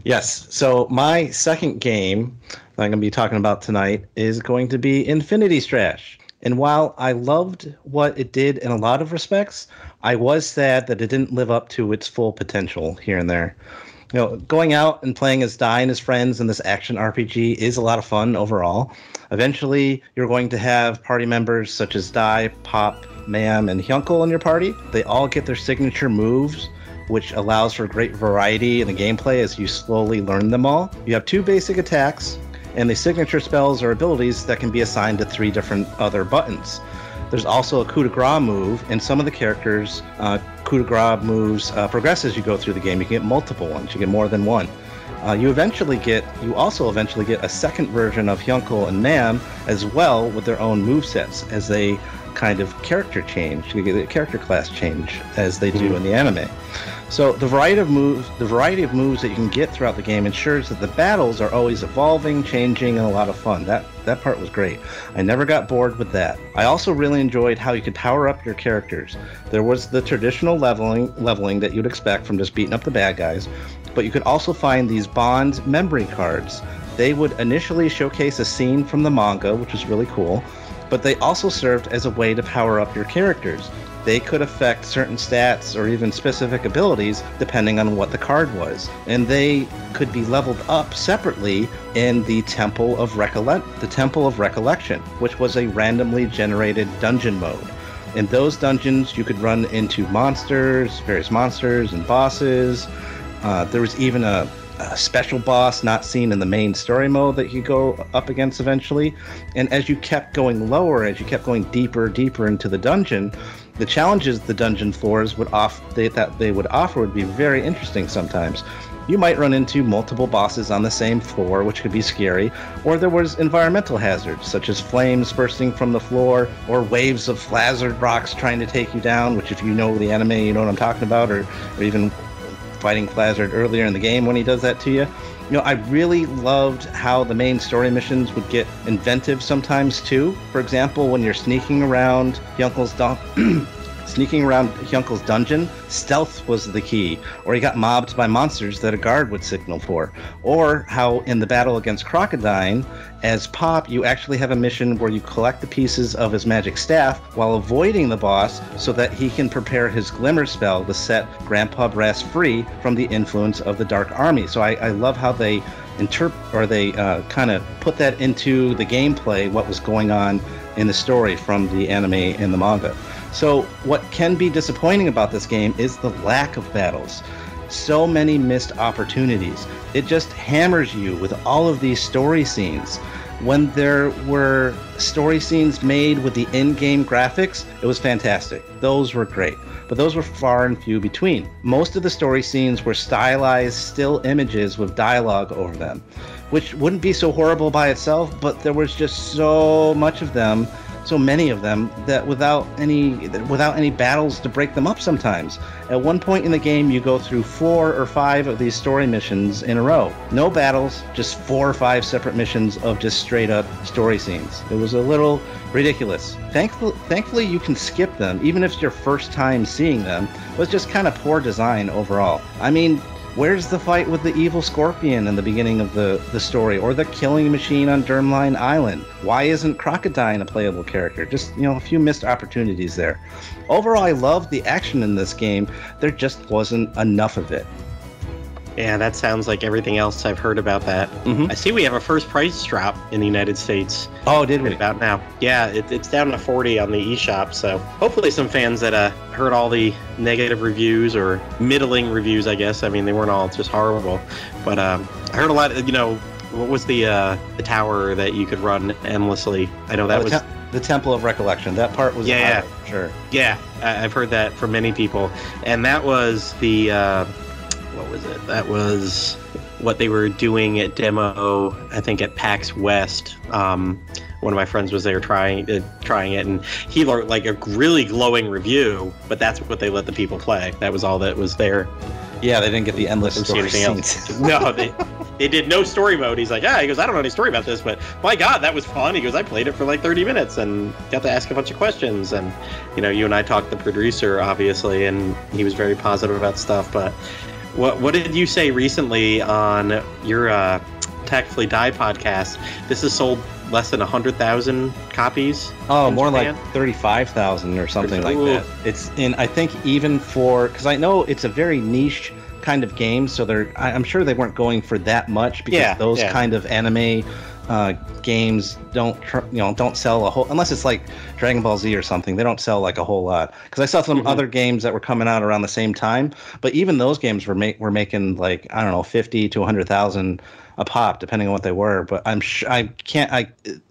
yes. So my second game that I'm going to be talking about tonight is going to be Infinity Strash. And while I loved what it did in a lot of respects, I was sad that it didn't live up to its full potential here and there. You know, going out and playing as Dai and his friends in this action RPG is a lot of fun overall. Eventually, you're going to have party members such as Dai, Pop, Maam, and Hyunckel in your party. They all get their signature moves, which allows for great variety in the gameplay as you slowly learn them all. You have two basic attacks, and the signature spells or abilities that can be assigned to three different other buttons. There's also a coup de grace move, and some of the characters' uh, coup de grace moves uh, progress as you go through the game. You can get multiple ones, you get more than one. Uh, you eventually get, you also eventually get a second version of Hyunckel and Maam as well with their own move sets as they kind of character change, character class change as they do in the anime. So the variety of moves, the variety of moves that you can get throughout the game ensures that the battles are always evolving, changing, and a lot of fun. That that part was great. I never got bored with that. I also really enjoyed how you could power up your characters. There was the traditional leveling leveling that you'd expect from just beating up the bad guys, but you could also find these bond memory cards. They would initially showcase a scene from the manga, which was really cool, but they also served as a way to power up your characters they could affect certain stats or even specific abilities depending on what the card was. And they could be leveled up separately in the Temple of Recollect the Temple of Recollection, which was a randomly generated dungeon mode. In those dungeons, you could run into monsters, various monsters and bosses. Uh, there was even a, a special boss not seen in the main story mode that you go up against eventually. And as you kept going lower, as you kept going deeper, deeper into the dungeon, the challenges the dungeon floors would off they, that they would offer would be very interesting sometimes. You might run into multiple bosses on the same floor, which could be scary, or there was environmental hazards such as flames bursting from the floor, or waves of flazzard rocks trying to take you down. Which, if you know the anime, you know what I'm talking about, or, or even fighting Flazzard earlier in the game when he does that to you you know, I really loved how the main story missions would get inventive sometimes too. For example, when you're sneaking around Hyunckel's do- sneaking around Hyunckel's dungeon, stealth was the key, or he got mobbed by monsters that a guard would signal for. Or how in the battle against Crocodine, as Pop, you actually have a mission where you collect the pieces of his magic staff while avoiding the boss so that he can prepare his glimmer spell to set Grandpa Brass free from the influence of the Dark Army. So I, I love how they interpret or they uh, kind of put that into the gameplay, what was going on in the story from the anime and the manga. So, what can be disappointing about this game is the lack of battles. So many missed opportunities. It just hammers you with all of these story scenes. When there were story scenes made with the in game graphics, it was fantastic. Those were great, but those were far and few between. Most of the story scenes were stylized still images with dialogue over them, which wouldn't be so horrible by itself, but there was just so much of them so many of them that without any without any battles to break them up sometimes. At one point in the game you go through four or five of these story missions in a row. No battles just four or five separate missions of just straight up story scenes. It was a little ridiculous. Thankfully thankfully you can skip them even if it's your first time seeing them it was just kind of poor design overall. I mean Where's the fight with the evil scorpion in the beginning of the, the story, or the killing machine on Dermline Island? Why isn't Crocodine a playable character? Just, you know, a few missed opportunities there. Overall, I loved the action in this game. There just wasn't enough of it. Yeah, that sounds like everything else I've heard about that. Mhm. I see we have a first price drop in the United States Oh, did we? about now. Yeah, it, it's down to 40 on the eShop, so hopefully some fans that uh, heard all the negative reviews or middling reviews, I guess. I mean, they weren't all just horrible, but um, I heard a lot. Of, you know, what was the uh, the tower that you could run endlessly? I know that Oh, was. The Temple of Recollection. That part was Yeah, yeah. sure. Yeah, I- I've heard that from many people, and that was the uh, what was it? That was what they were doing at demo. I think at PAX West. Um, one of my friends was there trying uh, trying it, and he wrote like a really glowing review. But that's what they let the people play. That was all that was there. Yeah, they didn't get the endless story scenes. no, they they did no story mode. He's like, yeah. He goes, I don't know any story about this, but my God, that was fun. He goes, I played it for like 30 minutes and got to ask a bunch of questions. And you know, you and I talked to the producer, obviously, and he was very positive about stuff. But what what did you say recently on your uh, Tactfully Die podcast? This has sold less than 100,000 copies. Oh, more Japan? like thirty-five thousand or something like that. It's in. I think even for because I know it's a very niche kind of game, so they're. I, I'm sure they weren't going for that much because Yeah, those yeah. kind of anime uh, games don't tr- you know don't sell a whole unless it's like Dragon Ball Z or something. They don't sell like a whole lot because I saw some Mhm. other games that were coming out around the same time, but even those games were make were making like I don't know fifty to hundred thousand a pop depending on what they were. But I'm sure I can't I.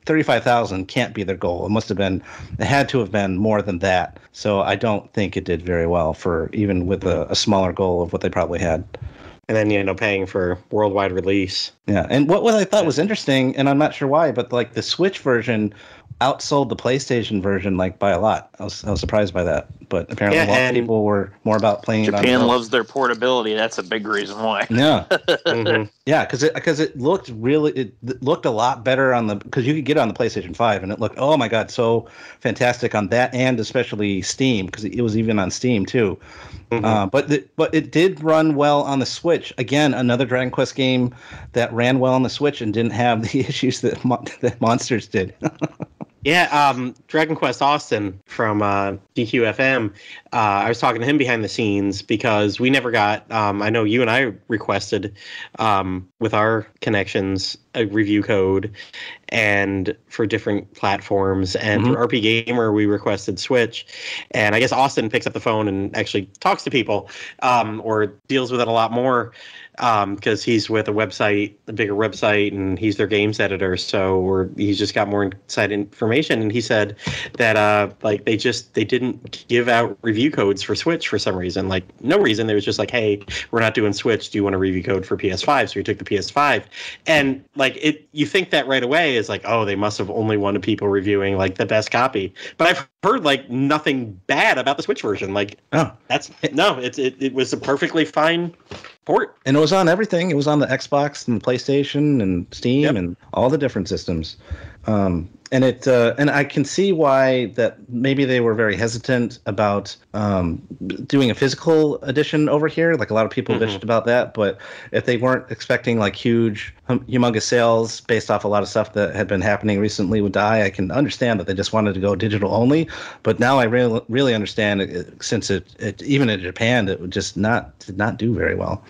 35,000 can't be their goal. It must have been, it had to have been more than that. So I don't think it did very well for even with a, a smaller goal of what they probably had. And then you know, paying for worldwide release. Yeah. And what, what I thought was interesting, and I'm not sure why, but like the Switch version outsold the PlayStation version like by a lot. I was, I was surprised by that. But apparently Yeah, a lot of people were more about playing it Japan on loves their portability. That's a big reason why. Yeah. Mhm. Yeah, because it because it looked really it looked a lot better on the because you could get it on the PlayStation Five and it looked oh my god so fantastic on that and especially Steam because it was even on Steam too. Mhm. Uh, but the, but it did run well on the Switch. Again, another Dragon Quest game that ran well on the Switch and didn't have the issues that Mon- that Monsters did. Yeah, um, Dragon Quest Austin from uh, DQFM. Uh, I was talking to him behind the scenes because we never got. Um, I know you and I requested um, with our connections a review code, and for different platforms. And Mhm. for RPGamer, we requested Switch. And I guess Austin picks up the phone and actually talks to people, um, or deals with it a lot more because he's with a website, a bigger website, and he's their games editor. So he's just got more inside information. And he said that uh, like they just they didn't give out review codes for Switch for some reason. Like no reason. They was just like, hey, we're not doing Switch. Do you want a review code for PS5? So he took the PS5, and like it, you think that right away is like, oh, they must have only wanted people reviewing like the best copy. But I've heard like nothing bad about the Switch version. Like Oh. that's no, it's it, it was a perfectly fine port. And it was on everything. It was on the Xbox and the PlayStation and Steam Yep. and all the different systems. Um, and it uh, and I can see why that maybe they were very hesitant about um, doing a physical edition over here. Like a lot of people Mhm. bitched about that, but if they weren't expecting like huge, hum- humongous sales based off a lot of stuff that had been happening recently with Die, I can understand that they just wanted to go digital only. But now I really really understand it, since it, it even in Japan it would just not did not do very well.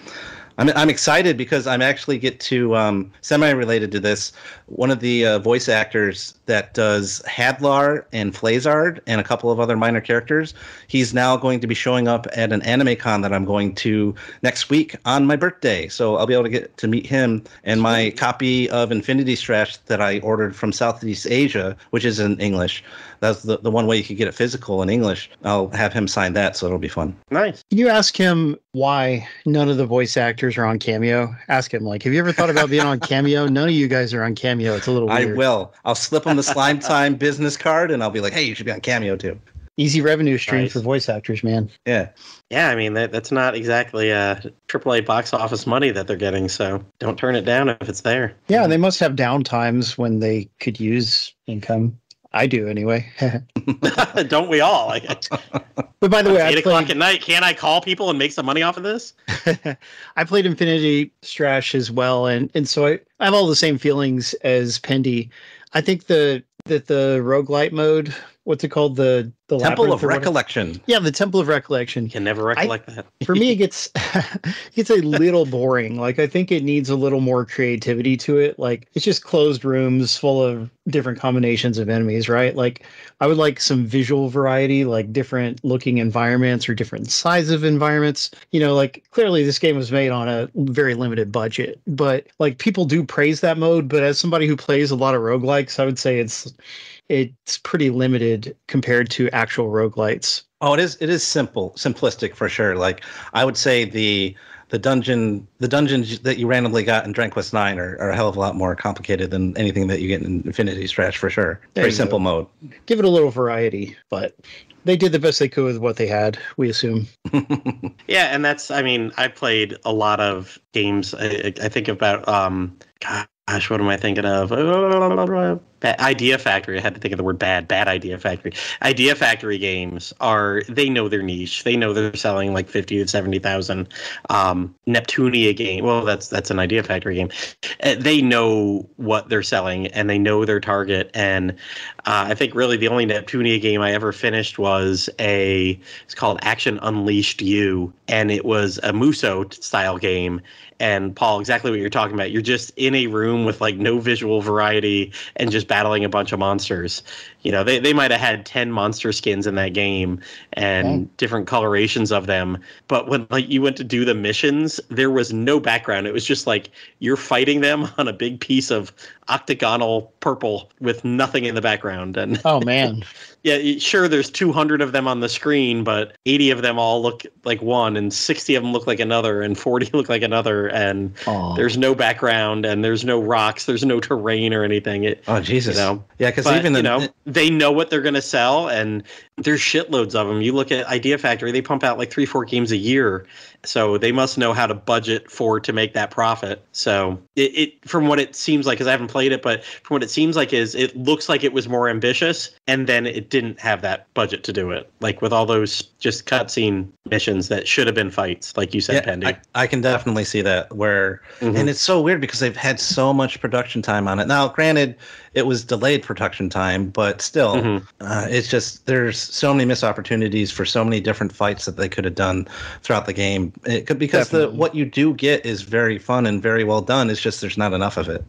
I'm, I'm excited because I'm actually get to um, semi related to this. One of the uh, voice actors that does Hadlar and Flazzard and a couple of other minor characters, he's now going to be showing up at an anime con that I'm going to next week on my birthday. So I'll be able to get to meet him and my copy of Infinity Strash that I ordered from Southeast Asia, which is in English. That's the, the one way you could get it physical in English. I'll have him sign that, so it'll be fun. Nice. Can you ask him why none of the voice actors are on Cameo? Ask him, like, have you ever thought about being on Cameo? None of you guys are on Cameo. It's a little I will. I'll slip him the slime time business card, and I'll be like, "Hey, you should be on Cameo too." Easy revenue stream Nice. for voice actors, man. Yeah, Yeah, I mean that that's not exactly uh AAA box office money that they're getting, so don't turn it down if it's there. Yeah, they must have down times when they could use income. I do anyway. don't we all? Like but by the way, eight I o'clock at night, can I call people and make some money off of this? I played Infinity Strash as well, and and so I, I have all the same feelings as Pendy. I think the that the roguelite mode, what's it called? The the Temple of or whatever- Recollection. Yeah, the Temple of Recollection. Can never recollect that. For me, it gets it gets a little boring. Like I think it needs a little more creativity to it. Like it's just closed rooms full of different combinations of enemies, right? Like I would like some visual variety, like different looking environments or different size of environments. You know, like clearly this game was made on a very limited budget, but like people do praise that mode. But as somebody who plays a lot of roguelikes, I would say it's it's pretty limited compared to actual roguelites. Oh, it is. It is simple, simplistic for sure. Like I would say the the dungeon the dungeons that you randomly got in Dragon Quest Nine are, are a hell of a lot more complicated than anything that you get in Infinity Strash for sure. There Very simple go. mode. Give it a little variety, but they did the best they could with what they had. We assume. Yeah, and that's I mean, I played a lot of games. I, I think about um gosh, what am I thinking of? Ba- Idea Factory. I had to think of the word bad. Bad Idea Factory. Idea Factory games are they know their niche. They know they're selling like fifty to seventy thousand. Um, Neptunia game. Well, that's that's an Idea Factory game. Uh, They know what they're selling and they know their target. And uh, I think really the only Neptunia game I ever finished was a. It's called Action Unleashed U, and it was a Musou style game. And Paul, exactly what you're talking about. You're just in a room with like no visual variety and just battling a bunch of monsters. You know, they, they might have had 10 monster skins in that game and Okay. different colorations of them. But when like you went to do the missions, there was no background. It was just like you're fighting them on a big piece of octagonal purple with nothing in the background. And Oh man, yeah, sure, there's 200 of them on the screen, but 80 of them all look like one, and 60 of them look like another, and 40 look like another, and Aw. there's no background, and there's no rocks, there's no terrain or anything. It, Oh Jesus! You know, yeah, because even the you know, they know what they're going to sell, and there's shitloads of them. You look at Idea Factory; they pump out like three, four games a year, so they must know how to budget for to make that profit. So it, it from what it seems like, because I haven't played it, but from what it seems like is it looks like it was more ambitious, and then it didn't have that budget to do it. Like with all those just cutscene missions that should have been fights, like you said, yeah, Pendy. I, I can definitely see that. Where Mhm. and it's so weird because they've had so much production time on it. Now, granted, it was delayed production time, but still, Mhm. uh, it's just there's so many missed opportunities for so many different fights that they could have done throughout the game. It could, because the what you do get is very fun and very well done. It's just there's not enough of it.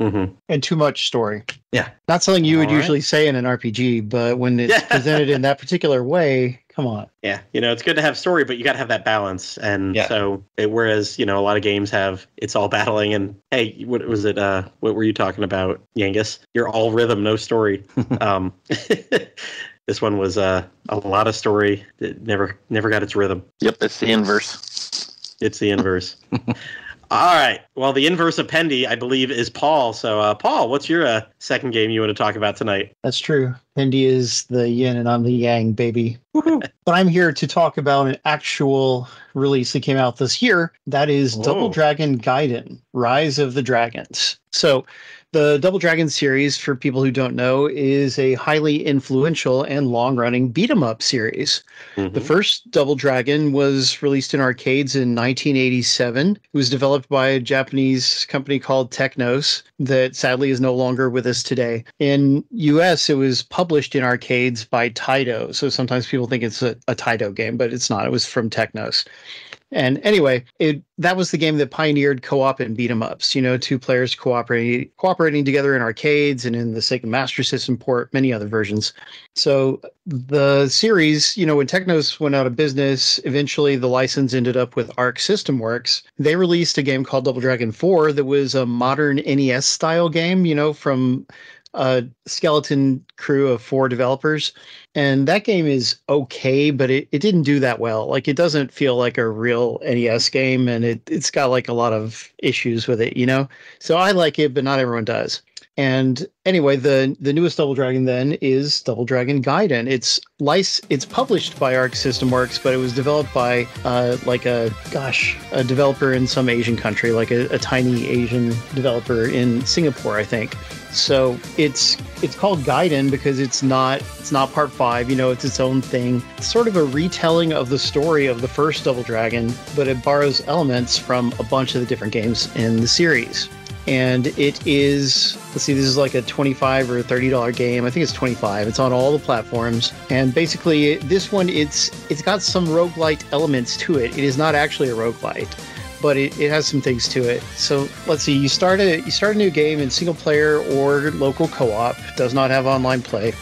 Mhm. and too much story. Yeah. Not something you would All right. usually say in an RPG, but when it's Yeah. presented in that particular way, come on. Yeah, you know, it's good to have story, but you got to have that balance. And Yeah. so, it, whereas you know, a lot of games have it's all battling, and hey, what was it? Uh, what were you talking about, Yangus? You're all rhythm, no story. um, this one was uh, a lot of story. It never, never got its rhythm. Yep, it's the inverse. It's the inverse. all right. Well, the inverse of Pendy, I believe, is Paul. So, uh, Paul, what's your uh, second game you want to talk about tonight? That's true. Indy is the yin and I'm the yang, baby. But I'm here to talk about an actual release that came out this year. That is Double Dragon Gaiden, Rise of the Dragons. So, the Double Dragon series, for people who don't know, is a highly influential and long running beat 'em up series. The Mhm. first Double Dragon was released in arcades in 1987. It was developed by a Japanese company called Technos that sadly is no longer with us today. In US, it was published in arcades by Taito. So sometimes people think it's a, a Taito game, but it's not. It was from Technos. And anyway, it that was the game that pioneered co-op and beat 'em ups. You know, two players cooperating cooperating together in arcades and in the Sega Master System port, many other versions. So the series, you know, when Technos went out of business, eventually the license ended up with Arc System Works. They released a game called Double Dragon 4 that was a modern NES style game, you know, from a skeleton crew of four developers. And that game is okay, but it, it didn't do that well. Like it doesn't feel like a real NES game and it, it's got like a lot of issues with it, you know? So I like it, but not everyone does. And anyway, the the newest Double Dragon then is Double Dragon Gaiden. It's lice. It's published by Arc System Works, but it was developed by uh, like a gosh, a developer in some Asian country, like a, a tiny Asian developer in Singapore, I think. So it's it's called Gaiden because it's not it's not part five. You know, it's its own thing. It's sort of a retelling of the story of the first Double Dragon, but it borrows elements from a bunch of the different games in the series. And it is let's see this is like a 25 or 30 dollar game. I think it's 25 it's on all the platforms. And basically this one it's it's got some roguelite elements to it. It is not actually a roguelite but it, it has some things to it. So let's see you start a you start a new game in single player or local co-op does not have online play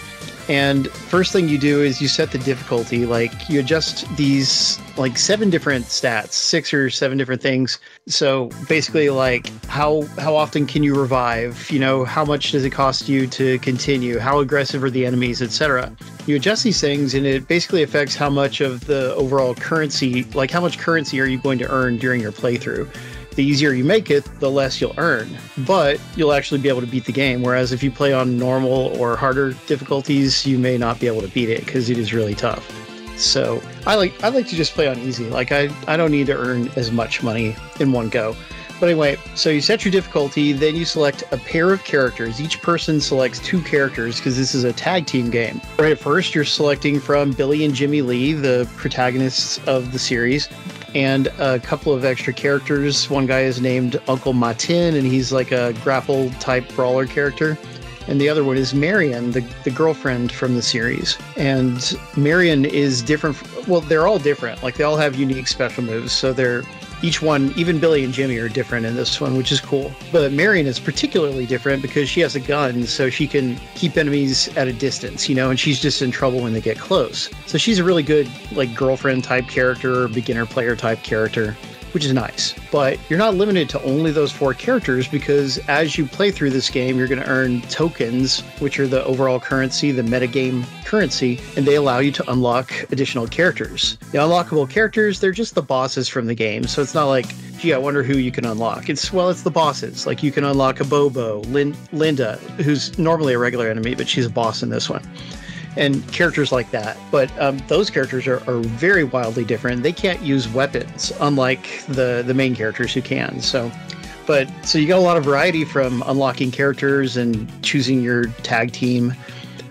And first thing you do is you set the difficulty. Like you adjust these like seven different stats, six or seven different things. So basically, like how how often can you revive? You know, how much does it cost you to continue? How aggressive are the enemies, etc. You adjust these things, and it basically affects how much of the overall currency, like how much currency are you going to earn during your playthrough the easier you make it, the less you'll earn. But you'll actually be able to beat the game. Whereas if you play on normal or harder difficulties, you may not be able to beat it because it is really tough. So I like I like to just play on easy. Like I, I don't need to earn as much money in one go. But anyway, so you set your difficulty, then you select a pair of characters. Each person selects two characters because this is a tag team game. Right at first, you're selecting from Billy and Jimmy Lee, the protagonists of the series and a couple of extra characters. One guy is named Uncle Matin, and he's like a grapple type brawler character. And the other one is Marion, the, the girlfriend from the series. And Marion is different. Well, they're all different. Like they all have unique special moves. So they're each one, even Billy and Jimmy are different in this one, which is cool. But Marion is particularly different because she has a gun, so she can keep enemies at a distance, you know, and she's just in trouble when they get close. So she's a really good, like, girlfriend type character, beginner player type character which is nice. But you're not limited to only those four characters because as you play through this game, you're going to earn tokens, which are the overall currency, the metagame currency, and they allow you to unlock additional characters. The unlockable characters, they're just the bosses from the game. So it's not like, gee, I wonder who you can unlock. It's, well, it's the bosses. Like you can unlock Abobo, Lin- Linda, who's normally a regular enemy, but she's a boss in this one and characters like that. But um, those characters are, are very wildly different. They can't use weapons, unlike the the main characters who can. So, but so you got a lot of variety from unlocking characters and choosing your tag team.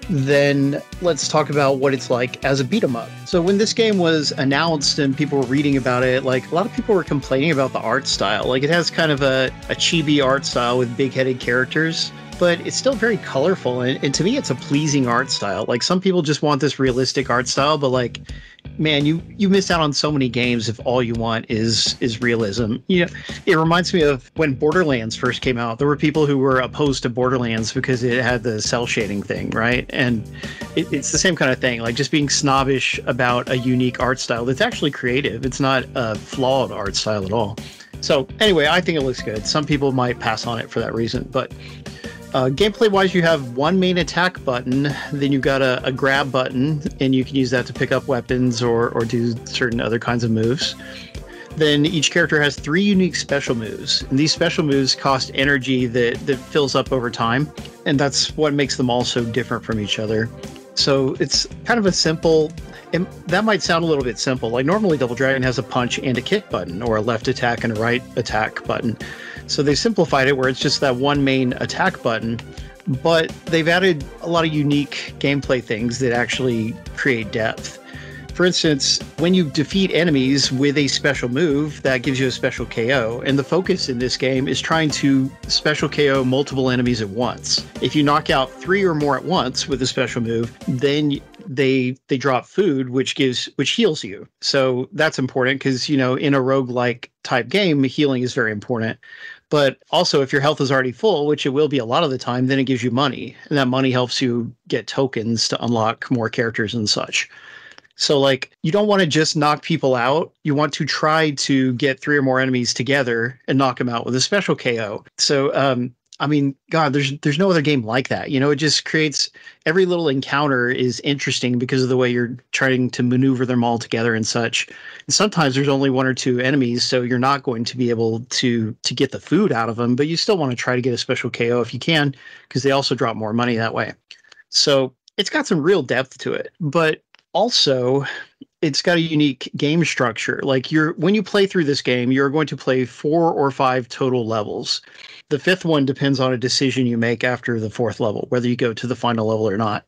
Then let's talk about what it's like as a beat 'em up. So when this game was announced and people were reading about it, like a lot of people were complaining about the art style. Like it has kind of a, a chibi art style with big headed characters but it's still very colorful. And, and, to me, it's a pleasing art style. Like some people just want this realistic art style, but like, man, you you miss out on so many games if all you want is is realism. You know, it reminds me of when Borderlands first came out. There were people who were opposed to Borderlands because it had the cell shading thing, right? And it, it's the same kind of thing. Like just being snobbish about a unique art style that's actually creative. It's not a flawed art style at all. So anyway, I think it looks good. Some people might pass on it for that reason, but uh, gameplay wise, you have one main attack button, then you've got a, a, grab button, and you can use that to pick up weapons or, or do certain other kinds of moves. Then each character has three unique special moves, and these special moves cost energy that, that fills up over time, and that's what makes them all so different from each other. So it's kind of a simple. And that might sound a little bit simple. Like normally, Double Dragon has a punch and a kick button, or a left attack and a right attack button. So they simplified it where it's just that one main attack button, but they've added a lot of unique gameplay things that actually create depth. For instance, when you defeat enemies with a special move, that gives you a special KO. And the focus in this game is trying to special KO multiple enemies at once. If you knock out three or more at once with a special move, then they they drop food which gives which heals you so that's important because you know in a rogue like type game healing is very important but also, if your health is already full, which it will be a lot of the time, then it gives you money. And that money helps you get tokens to unlock more characters and such. So, like, you don't want to just knock people out. You want to try to get three or more enemies together and knock them out with a special KO. So, um, I mean, God, there's there's no other game like that. You know, it just creates every little encounter is interesting because of the way you're trying to maneuver them all together and such. And sometimes there's only one or two enemies, so you're not going to be able to to get the food out of them, but you still want to try to get a special KO if you can, because they also drop more money that way. So it's got some real depth to it, but also it's got a unique game structure. Like you're when you play through this game, you're going to play four or five total levels. The fifth one depends on a decision you make after the fourth level, whether you go to the final level or not.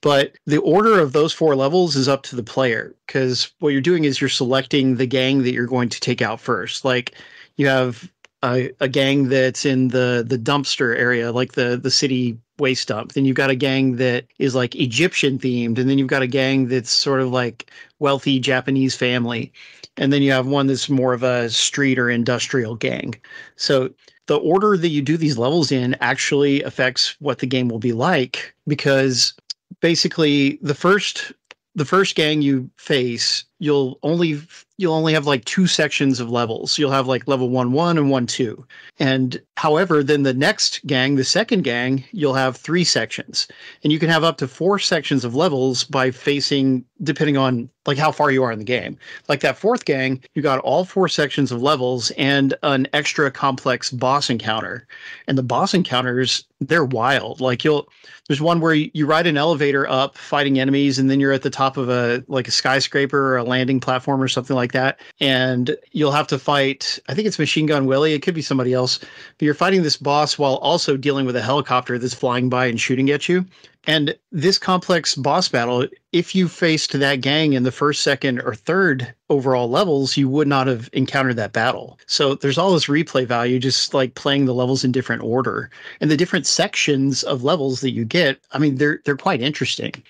But the order of those four levels is up to the player because what you're doing is you're selecting the gang that you're going to take out first. Like you have a, a gang that's in the the dumpster area, like the the city waste dump. Then you've got a gang that is like Egyptian themed, and then you've got a gang that's sort of like wealthy Japanese family, and then you have one that's more of a street or industrial gang. So the order that you do these levels in actually affects what the game will be like because basically the first the first gang you face, you'll only you'll only have like two sections of levels. You'll have like level one one and one two. And however, then the next gang, the second gang, you'll have three sections. And you can have up to four sections of levels by facing depending on like how far you are in the game. Like that fourth gang, you got all four sections of levels and an extra complex boss encounter. And the boss encounters, they're wild. Like you'll there's one where you, you ride an elevator up fighting enemies and then you're at the top of a like a skyscraper or a landing platform or something like that and you'll have to fight i think it's machine gun willie it could be somebody else but you're fighting this boss while also dealing with a helicopter that's flying by and shooting at you and this complex boss battle, if you faced that gang in the first, second, or third overall levels, you would not have encountered that battle. So there's all this replay value just like playing the levels in different order. And the different sections of levels that you get, I mean, they're they're quite interesting.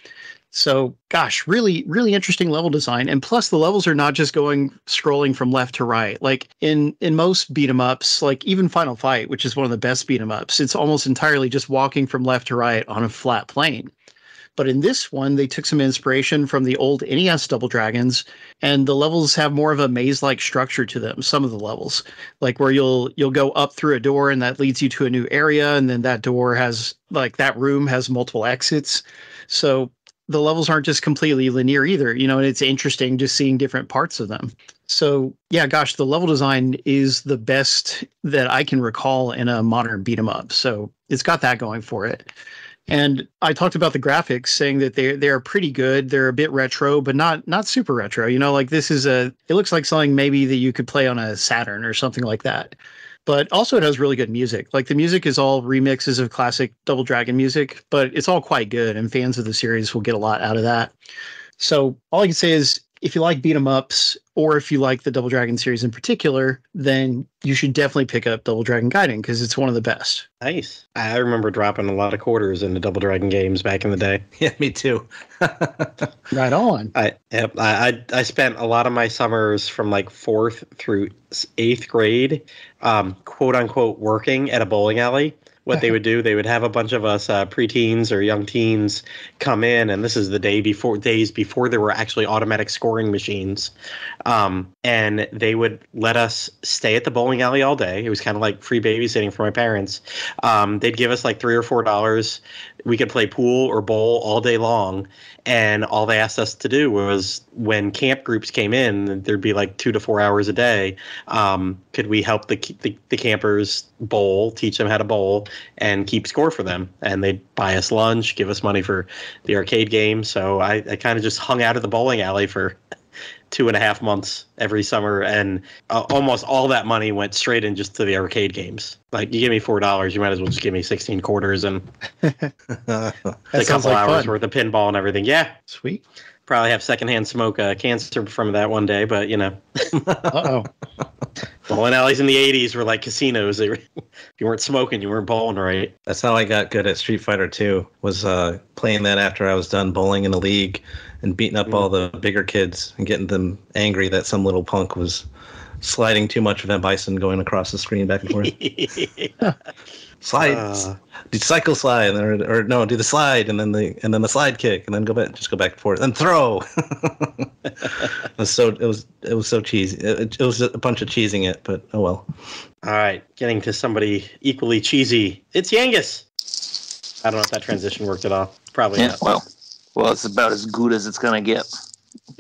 So, gosh, really, really interesting level design. And plus, the levels are not just going scrolling from left to right. Like in in most beat 'em ups, like even Final Fight, which is one of the best beat 'em ups, it's almost entirely just walking from left to right on a flat plane. But in this one, they took some inspiration from the old NES Double Dragons, and the levels have more of a maze-like structure to them. Some of the levels, like where you'll you'll go up through a door, and that leads you to a new area, and then that door has like that room has multiple exits. So the levels aren't just completely linear either. You know, and it's interesting just seeing different parts of them. So yeah, gosh, the level design is the best that I can recall in a modern beat 'em up. So it's got that going for it. And I talked about the graphics, saying that they they are pretty good. They're a bit retro, but not not super retro. You know, like this is a. It looks like something maybe that you could play on a Saturn or something like that but also it has really good music. Like the music is all remixes of classic Double Dragon music, but it's all quite good, and fans of the series will get a lot out of that. So all I can say is if you like beat 'em ups or if you like the Double Dragon series in particular, then you should definitely pick up Double Dragon Gaiden because it's one of the best. Nice. I remember dropping a lot of quarters into Double Dragon games back in the day. Yeah, me too. right on. I, I I spent a lot of my summers from like fourth through eighth grade, um, quote unquote, working at a bowling alley what they would do, they would have a bunch of us uh, preteens or young teens come in, and this is the day before days before there were actually automatic scoring machines, um, and they would let us stay at the bowling alley all day. It was kind of like free babysitting for my parents. Um, they'd give us like three or four dollars. We could play pool or bowl all day long, and all they asked us to do was when camp groups came in, there'd be like two to four hours a day. Um, could we help the, the, the campers bowl, teach them how to bowl, and keep score for them? And they'd buy us lunch, give us money for the arcade game. So I, I kind of just hung out at the bowling alley for two and a half months every summer, and uh, almost all that money went straight in just to the arcade games. Like you give me four dollars, you might as well just give me sixteen quarters and a couple like hours fun. worth of pinball and everything. Yeah, sweet probably have secondhand smoke uh, cancer from that one day, but you know. oh. Bowling alleys in the '80s were like casinos. Were, if you weren't smoking, you weren't bowling right. That's how I got good at Street Fighter 2. Was uh, playing that after I was done bowling in the league and beating up all the bigger kids and getting them angry that some little punk was sliding too much of that bison going across the screen back and forth. slide, uh, do cycle slide, or, or no, do the slide, and then the and then the slide kick, and then go back, just go back and forth, and throw. it was so it was it was so cheesy. It, it, was a bunch of cheesing it, but oh well. All right, getting to somebody equally cheesy. It's Yangus. I don't know if that transition worked at all. Probably yeah, not. Well, well, it's about as good as it's gonna get.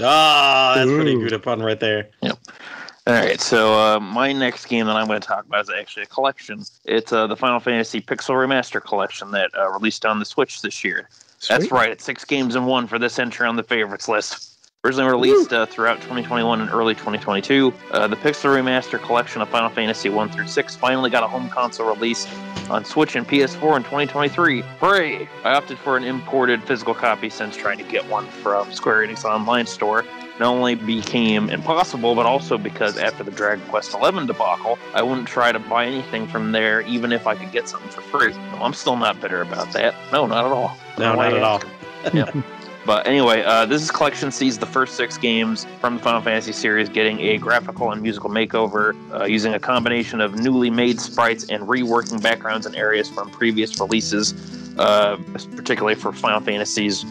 Ah, oh, that's Ooh. pretty good a pun right there. Yep. All right, so uh, my next game that I'm going to talk about is actually a collection. It's uh, the Final Fantasy Pixel Remaster Collection that uh, released on the Switch this year. Sweet. That's right, it's six games in one for this entry on the favorites list. Originally released uh, throughout 2021 and early 2022, uh, the Pixel Remaster Collection of Final Fantasy 1 through 6 finally got a home console release on Switch and PS4 in 2023. Hooray! I opted for an imported physical copy since trying to get one from Square Enix Online Store not only became impossible, but also because after the Dragon Quest XI debacle, I wouldn't try to buy anything from there, even if I could get something for free. No, I'm still not bitter about that. No, not at all. No, not at all. yeah. But anyway, uh, this collection sees the first six games from the Final Fantasy series getting a graphical and musical makeover uh, using a combination of newly made sprites and reworking backgrounds and areas from previous releases. uh, particularly for Final Fantasies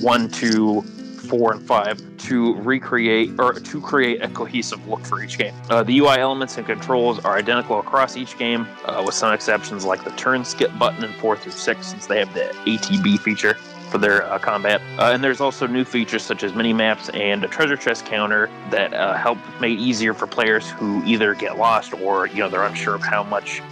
one, two, four, and five, to recreate or to create a cohesive look for each game. Uh, the UI elements and controls are identical across each game, uh, with some exceptions like the turn skip button in four through six, since they have the ATB feature for their uh, combat. Uh, and there's also new features such as mini maps and a treasure chest counter that uh, help make it easier for players who either get lost or you know they're unsure of how much.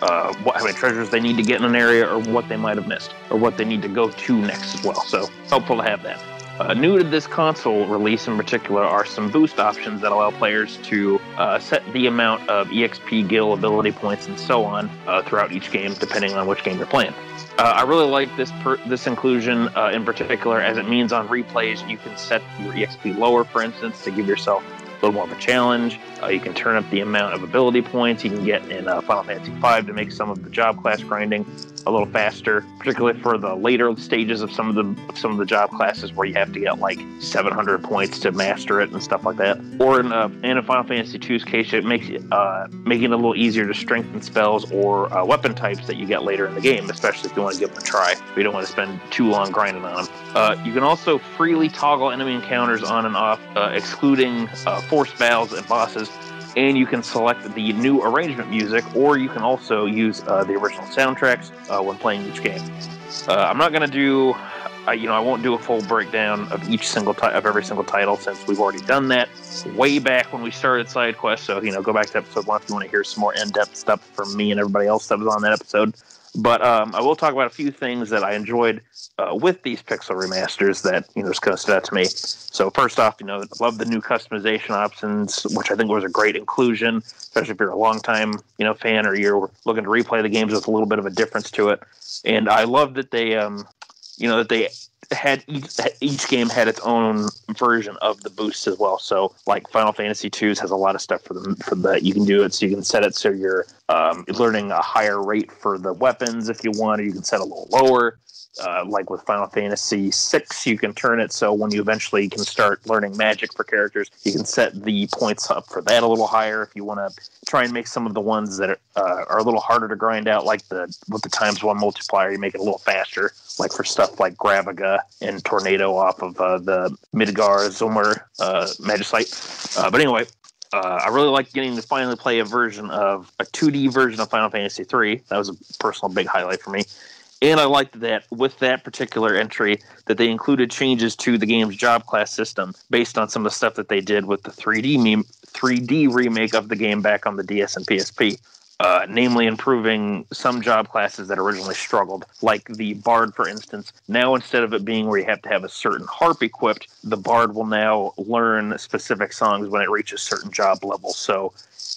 Uh, what, how many treasures they need to get in an area, or what they might have missed, or what they need to go to next as well. So helpful to have that. Uh, new to this console release in particular are some boost options that allow players to uh, set the amount of EXP, gil, ability points, and so on uh, throughout each game, depending on which game you're playing. Uh, I really like this per- this inclusion uh, in particular, as it means on replays you can set your EXP lower, for instance, to give yourself a little more of a challenge. Uh, you can turn up the amount of ability points you can get in uh, Final Fantasy V to make some of the job class grinding a little faster, particularly for the later stages of some of the some of the job classes where you have to get like 700 points to master it and stuff like that. Or in, uh, in a Final Fantasy II's case, it makes uh, making it a little easier to strengthen spells or uh, weapon types that you get later in the game, especially if you want to give them a try. We don't want to spend too long grinding on them. Uh, you can also freely toggle enemy encounters on and off, uh, excluding force battles and bosses and you can select the new arrangement music, or you can also use uh, the original soundtracks uh, when playing each game. Uh, I'm not going to do, you know, I won't do a full breakdown of each single ti- of every single title since we've already done that way back when we started Side Quest. So you know, go back to episode one if you want to hear some more in-depth stuff from me and everybody else that was on that episode. But um, I will talk about a few things that I enjoyed uh, with these pixel remasters that you know just kind of stood out to me. So first off, you know, love the new customization options, which I think was a great inclusion, especially if you're a long time you know fan or you're looking to replay the games with a little bit of a difference to it. And I love that they, um, you know, that they had each, game had its own version of the boosts as well. So like Final Fantasy 2's has a lot of stuff for them for that you can do it. So you can set it so you're um, learning a higher rate for the weapons if you want, or you can set a little lower. Uh, like with Final Fantasy VI, you can turn it so when you eventually can start learning magic for characters, you can set the points up for that a little higher. If you want to try and make some of the ones that are, uh, are a little harder to grind out, like the with the times one multiplier, you make it a little faster. Like for stuff like Graviga and Tornado off of uh, the Midgardsormr uh, Magicite. Uh, but anyway, uh, I really like getting to finally play a version of a 2D version of Final Fantasy 3. That was a personal big highlight for me. And I liked that with that particular entry that they included changes to the game's job class system based on some of the stuff that they did with the 3D meme, 3D remake of the game back on the DS and PSP. Uh, namely improving some job classes that originally struggled, like the bard, for instance. Now, instead of it being where you have to have a certain harp equipped, the bard will now learn specific songs when it reaches certain job levels. So,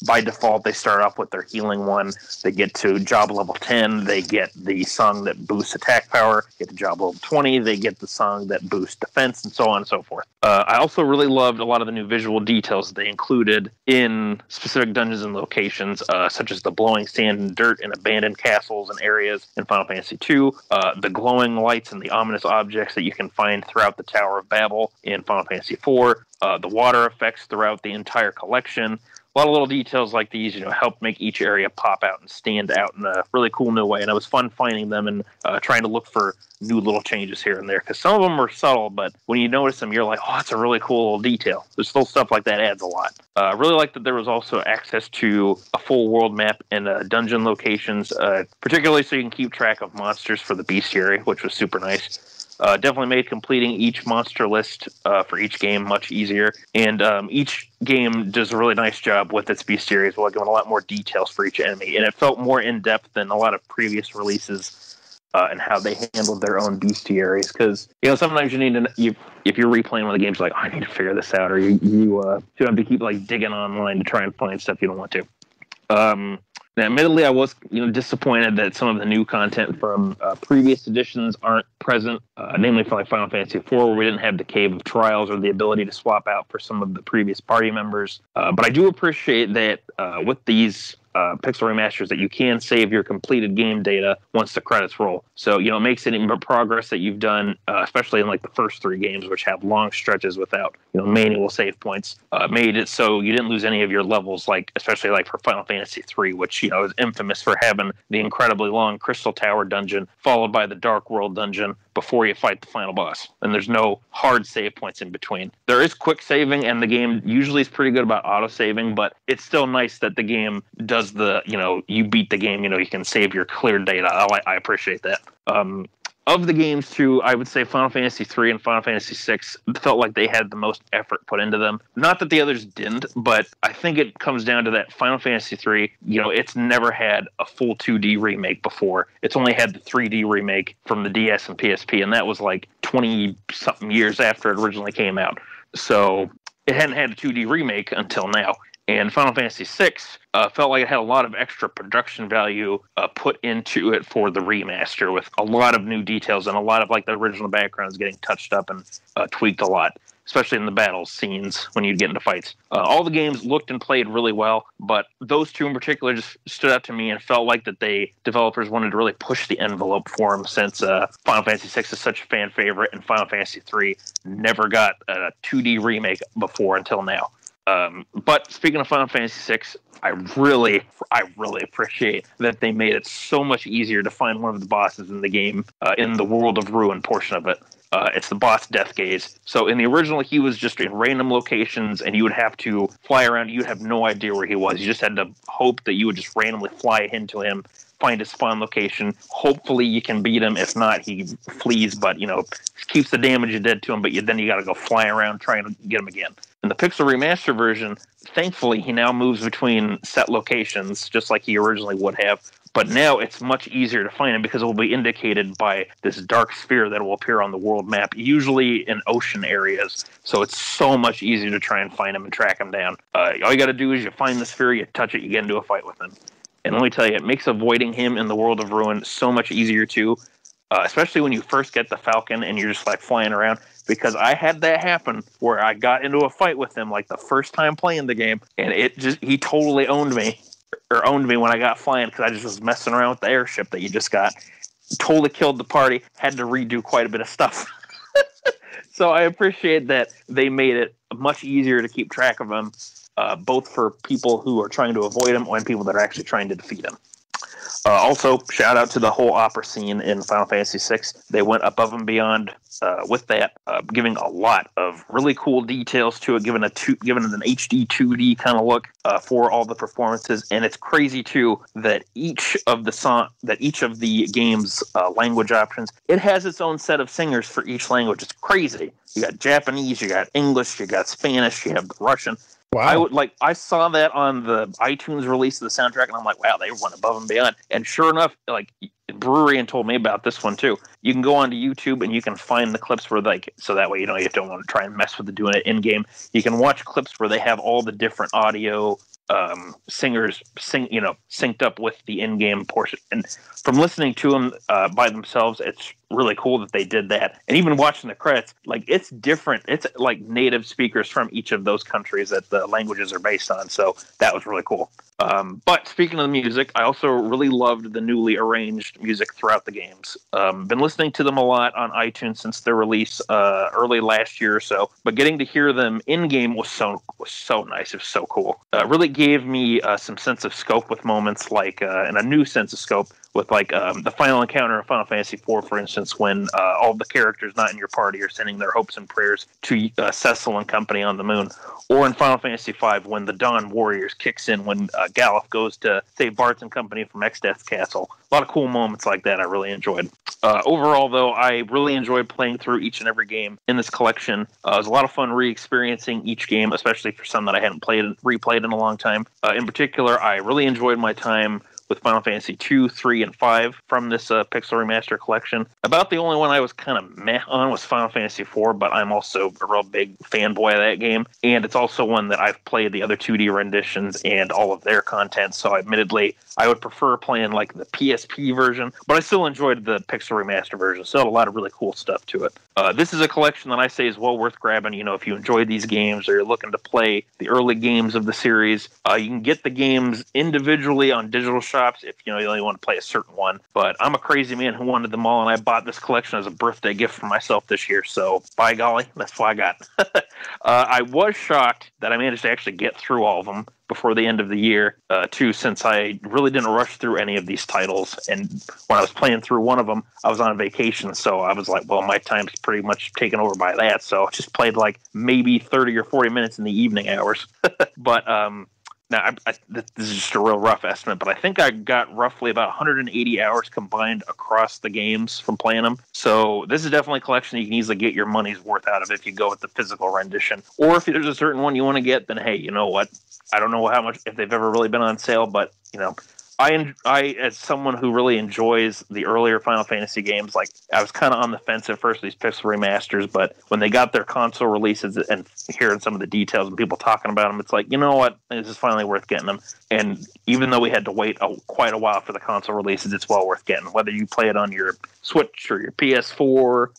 by default, they start off with their healing one. They get to job level 10, they get the song that boosts attack power. Get to job level 20, they get the song that boosts defense, and so on and so forth. Uh, I also really loved a lot of the new visual details that they included in specific dungeons and locations, uh, such as the blowing sand and dirt in abandoned castles and areas in Final Fantasy II, uh, the glowing lights and the ominous objects that you can find throughout the Tower of Babel in Final Fantasy IV, uh, the water effects throughout the entire collection, a lot of little details like these, you know, help make each area pop out and stand out in a really cool new way. And it was fun finding them and uh, trying to look for new little changes here and there because some of them are subtle, but when you notice them, you're like, oh, that's a really cool little detail. There's still stuff like that adds a lot. Uh, I really like that there was also access to a full world map and uh, dungeon locations, uh, particularly so you can keep track of monsters for the bestiary, which was super nice. Uh, definitely made completing each monster list uh, for each game much easier. And um, each game does a really nice job with its bestiary as well, giving a lot more details for each enemy. And it felt more in depth than a lot of previous releases uh, and how they handled their own bestiaries. Because you know sometimes you need to you if you're replaying one of the games, like oh, I need to figure this out, or you you uh, you have to keep like digging online to try and find stuff you don't want to. Um, now, admittedly, I was you know disappointed that some of the new content from uh, previous editions aren't present, uh, namely for like Final Fantasy IV, where we didn't have the Cave of Trials or the ability to swap out for some of the previous party members. Uh, but I do appreciate that uh, with these uh, Pixel remasters that you can save your completed game data once the credits roll. So you know it makes any progress that you've done, uh, especially in like the first three games, which have long stretches without you know manual save points, uh, made it so you didn't lose any of your levels. Like especially like for Final Fantasy three, which you know is infamous for having the incredibly long Crystal Tower dungeon followed by the Dark World dungeon before you fight the final boss. And there's no hard save points in between. There is quick saving, and the game usually is pretty good about auto saving, but it's still nice that the game does the, you know, you beat the game, you know, you can save your cleared data. I, I appreciate that. Um, of the games through, I would say Final Fantasy three and Final Fantasy six felt like they had the most effort put into them. Not that the others didn't, but I think it comes down to that Final Fantasy three. You know, it's never had a full two D remake before. It's only had the three D remake from the DS and PSP, and that was like twenty something years after it originally came out. So it hadn't had a 2D remake until now. And Final Fantasy VI uh, felt like it had a lot of extra production value uh, put into it for the remaster, with a lot of new details and a lot of like the original backgrounds getting touched up and uh, tweaked a lot, especially in the battle scenes when you'd get into fights. Uh, all the games looked and played really well, but those two in particular just stood out to me and felt like that they developers wanted to really push the envelope for them since uh, Final Fantasy VI is such a fan favorite and Final Fantasy III never got a 2D remake before until now. Um, but speaking of Final Fantasy VI, I really, I really appreciate that they made it so much easier to find one of the bosses in the game uh, in the World of Ruin portion of it. Uh, it's the boss Death Gaze. So in the original, he was just in random locations, and you would have to fly around. You'd have no idea where he was. You just had to hope that you would just randomly fly into him, find his spawn location. Hopefully, you can beat him. If not, he flees, but you know keeps the damage you did to him. But you, then you got to go fly around trying to get him again. In the Pixel Remaster version, thankfully, he now moves between set locations just like he originally would have. But now it's much easier to find him because it will be indicated by this dark sphere that will appear on the world map, usually in ocean areas. So it's so much easier to try and find him and track him down. Uh, all you got to do is you find the sphere, you touch it, you get into a fight with him. And let me tell you, it makes avoiding him in the world of ruin so much easier too. Uh, especially when you first get the Falcon and you're just like flying around. Because I had that happen where I got into a fight with him like the first time playing the game, and it just he totally owned me or owned me when I got flying because I just was messing around with the airship that you just got. Totally killed the party. Had to redo quite a bit of stuff. so I appreciate that they made it much easier to keep track of him, uh, both for people who are trying to avoid him and people that are actually trying to defeat him. Uh, also, shout out to the whole opera scene in Final Fantasy VI. They went above and beyond uh, with that, uh, giving a lot of really cool details to it, giving a two, giving it an HD 2D kind of look uh, for all the performances. And it's crazy too that each of the song, that each of the game's uh, language options, it has its own set of singers for each language. It's crazy. You got Japanese, you got English, you got Spanish, you have the Russian. Wow. I would like I saw that on the iTunes release of the soundtrack, and I'm like, wow, they went above and beyond. And sure enough, like Bururian told me about this one too. You can go onto YouTube and you can find the clips where like so that way you know you don't want to try and mess with the doing it in game. You can watch clips where they have all the different audio um, singers sing you know synced up with the in-game portion. And from listening to them uh, by themselves, it's really cool that they did that. And even watching the credits, like it's different. It's like native speakers from each of those countries that the languages are based on. So that was really cool. Um, but speaking of the music, I also really loved the newly arranged music throughout the games. Um, been listening to them a lot on iTunes since their release uh, early last year or so. But getting to hear them in game was so was so nice. It was so cool. Uh, really gave me uh, some sense of scope with moments like uh, and a new sense of scope with like um, the final encounter in Final Fantasy IV, for instance, when uh, all the characters not in your party are sending their hopes and prayers to uh, Cecil and company on the moon, or in Final Fantasy V when the Dawn Warriors kicks in when uh, Galuf goes to save Bartz and company from Exdeath's castle. A lot of cool moments like that I really enjoyed. Uh, overall, though, I really enjoyed playing through each and every game in this collection. Uh, it was a lot of fun re-experiencing each game, especially for some that I hadn't played replayed in a long time. Uh, in particular, I really enjoyed my time with Final Fantasy 2, 3, and 5 from this uh, Pixel Remaster collection. About the only one I was kind of meh on was Final Fantasy 4, but I'm also a real big fanboy of that game. And it's also one that I've played the other 2D renditions and all of their content, so admittedly, I would prefer playing like the PSP version, but I still enjoyed the Pixel Remaster version. Still had a lot of really cool stuff to it. Uh, this is a collection that I say is well worth grabbing. You know, if you enjoy these games or you're looking to play the early games of the series, uh, you can get the games individually on digital shops if you know you only want to play a certain one. But I'm a crazy man who wanted them all, and I bought this collection as a birthday gift for myself this year. So by golly, that's what I got. uh, I was shocked that I managed to actually get through all of them before the end of the year, uh, too, since I really didn't rush through any of these titles. And when I was playing through one of them, I was on vacation, so I was like, well, my time's pretty much taken over by that. So I just played like maybe 30 or 40 minutes in the evening hours. but um, now, I, I, this is just a real rough estimate, but I think I got roughly about 180 hours combined across the games from playing them. So this is definitely a collection you can easily get your money's worth out of if you go with the physical rendition. Or if there's a certain one you want to get, then hey, you know what? I don't know how much if they've ever really been on sale, but you know, I, I, as someone who really enjoys the earlier Final Fantasy games, like I was kind of on the fence at first these Pixel remasters, but when they got their console releases and hearing some of the details and people talking about them, it's like you know what, this is finally worth getting them. And even though we had to wait a, quite a while for the console releases, it's well worth getting. Whether you play it on your Switch or your PS4,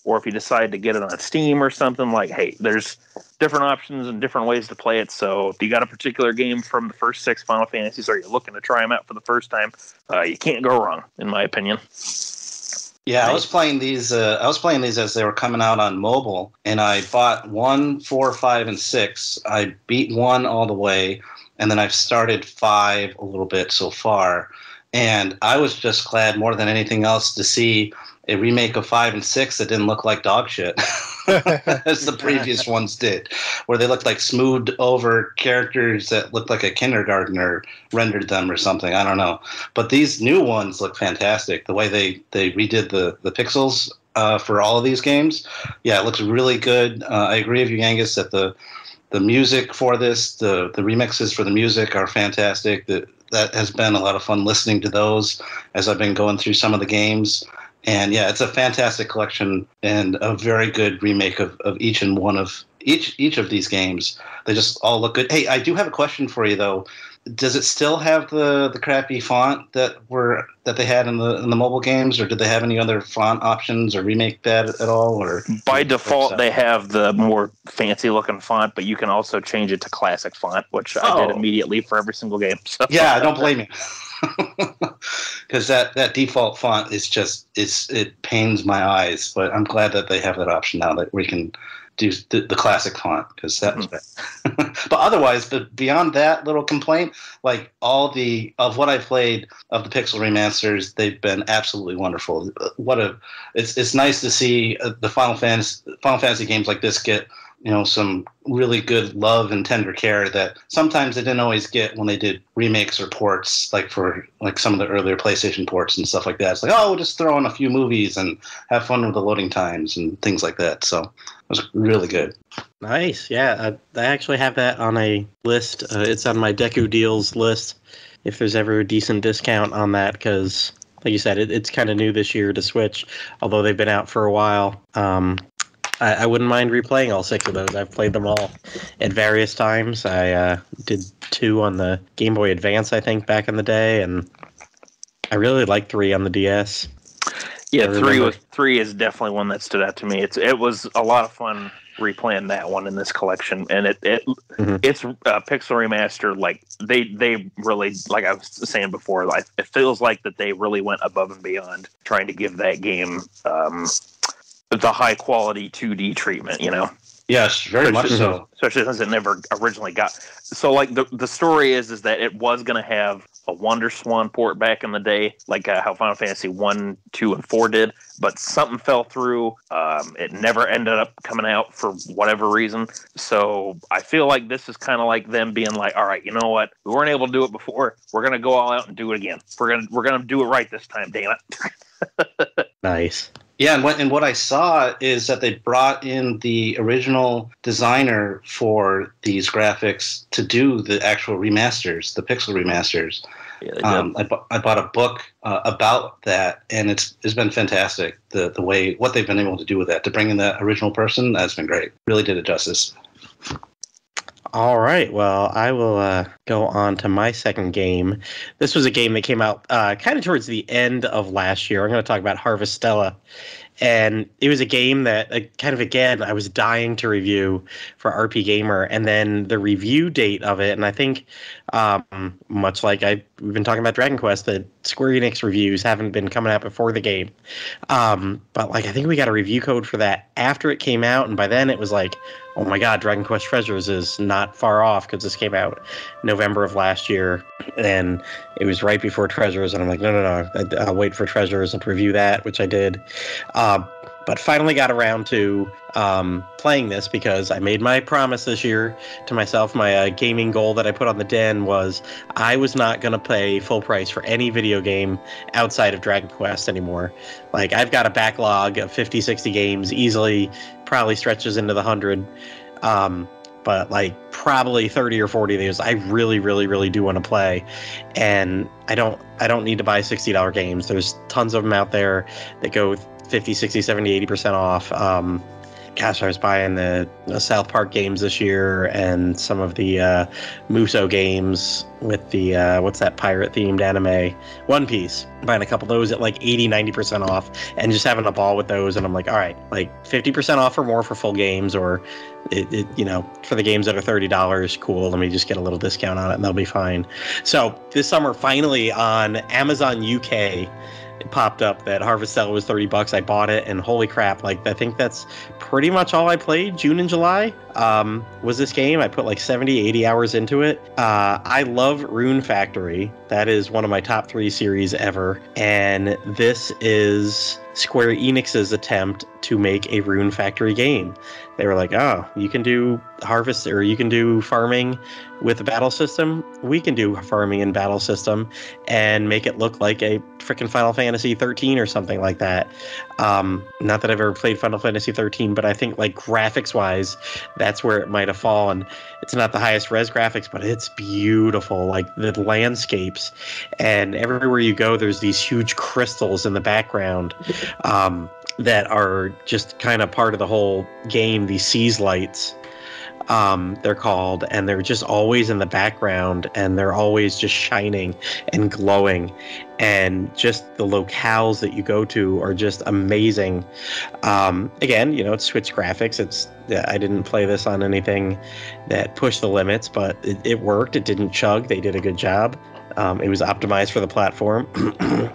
or if you decide to get it on Steam or something, like hey, there's different options and different ways to play it. So if you got a particular game from the first six Final Fantasies, or you're looking to try them out for the first time, uh, you can't go wrong, in my opinion. Yeah, I was playing these. Uh, I was playing these as they were coming out on mobile, and I bought one, four, five, and six. I beat one all the way, and then I've started five a little bit so far. And I was just glad more than anything else to see a remake of five and six that didn't look like dog shit as the previous ones did, where they looked like smoothed over characters that looked like a kindergartner rendered them or something. I don't know, but these new ones look fantastic. The way they they redid the the pixels uh, for all of these games, yeah, it looks really good. Uh, I agree with you, Yangus, that the the music for this, the the remixes for the music are fantastic. The, that has been a lot of fun listening to those as I've been going through some of the games. And yeah, it's a fantastic collection and a very good remake of, of each and one of each each of these games. They just all look good. Hey, I do have a question for you though. Does it still have the, the crappy font that were that they had in the in the mobile games, or did they have any other font options or remake that at all? Or by default, they have the more fancy looking font, but you can also change it to classic font, which oh. I did oh. immediately for every single game. So. Yeah, don't blame me. because that that default font is just it's it pains my eyes. But I'm glad that they have that option now that we can do the, the classic font because that bad. but otherwise, but beyond that little complaint, like all the of what I played of the Pixel remasters, they've been absolutely wonderful. What a it's it's nice to see uh, the Final Fantasy Final Fantasy games like this get you know some really good love and tender care that sometimes they didn't always get when they did remakes or ports like for like some of the earlier playstation ports and stuff like that. It's like oh we'll just throw in a few movies and have fun with the loading times and things like that. So it was really good. Nice. Yeah uh, i actually have that on a list. Uh, it's on my deku deals list if there's ever a decent discount on that because like you said, it, it's kind of new this year to Switch, although they've been out for a while. Um, I, I, wouldn't mind replaying all six of those. I've played them all at various times. I uh, did two on the Game Boy Advance, I think, back in the day, and I really like three on the DS. Yeah, three was three is definitely one that stood out to me. It's it was a lot of fun replaying that one in this collection, and it it mm-hmm. it's a pixel remaster. Like they they really like I was saying before, like it feels like that they really went above and beyond trying to give that game um, the high quality 2D treatment, you know. Yes, very especially, much so. Especially since it never originally got. So, like the the story is is that it was going to have a Wonder Swan port back in the day, like uh, how Final Fantasy one, two, and four did. But something fell through. Um, it never ended up coming out for whatever reason. So I feel like this is kind of like them being like, "All right, you know what? We weren't able to do it before. We're going to go all out and do it again. We're gonna we're gonna do it right this time. Damn it!" nice. Yeah, and what and what I saw is that they brought in the original designer for these graphics to do the actual remasters, the pixel remasters. Yeah, um, I, bu- I bought a book uh, about that, and it's it's been fantastic. The the way what they've been able to do with that to bring in that original person that's been great. Really did it justice. All right. Well, I will uh, go on to my second game. This was a game that came out uh, kind of towards the end of last year. I'm going to talk about Harvestella and it was a game that uh, kind of again I was dying to review for RPGamer, and then the review date of it, and I think um, much like I we've been talking about Dragon Quest, that Square Enix reviews haven't been coming out before the game, um, but like I think we got a review code for that after it came out, and by then it was like, oh my god, Dragon Quest Treasures is not far off because this came out November of last year, and it was right before Treasures, and I'm like, no, no, no, I'll wait for Treasures and review that, which I did. Um, but finally got around to um, playing this because I made my promise this year to myself. My uh, gaming goal that I put on the den was I was not going to pay full price for any video game outside of Dragon Quest anymore. Like, I've got a backlog of 50, 60 games, easily, probably stretches into the 100. Um, but like probably 30 or 40 of these I really really really do want to play and I don't I don't need to buy $60 games there's tons of them out there that go 50, 60, 70, 80% off. Um, gosh, I was buying the, the, South Park games this year and some of the uh, Musou games with the, uh, what's that pirate themed anime? One Piece. Buying a couple of those at like 80, 90% off and just having a ball with those. And I'm like, all right, like 50% off or more for full games or, it, it, you know, for the games that are $30, cool. Let me just get a little discount on it and they'll be fine. So this summer, finally on Amazon UK, it popped up that Harvestella was 30 bucks. I bought it and holy crap, like I think that's pretty much all I played June and July. Um, was this game. I put like 70, 80 hours into it. Uh, I love Rune Factory. That is one of my top three series ever. And this is Square Enix's attempt to make a Rune Factory game. They were like, oh, you can do harvest or you can do farming with a battle system. We can do farming and battle system and make it look like a freaking Final Fantasy 13 or something like that. Um, not that I've ever played Final Fantasy 13, but I think like graphics wise, that's where it might have fallen. It's not the highest res graphics, but it's beautiful. Like the landscapes, and everywhere you go, there's these huge crystals in the background. Um, that are just kind of part of the whole game. These Seaslights, um, they're called, and they're just always in the background, and they're always just shining and glowing, and just the locales that you go to are just amazing. Um, again, you know, it's Switch graphics. It's I didn't play this on anything that pushed the limits, but it, it worked. It didn't chug. They did a good job. Um, it was optimized for the platform.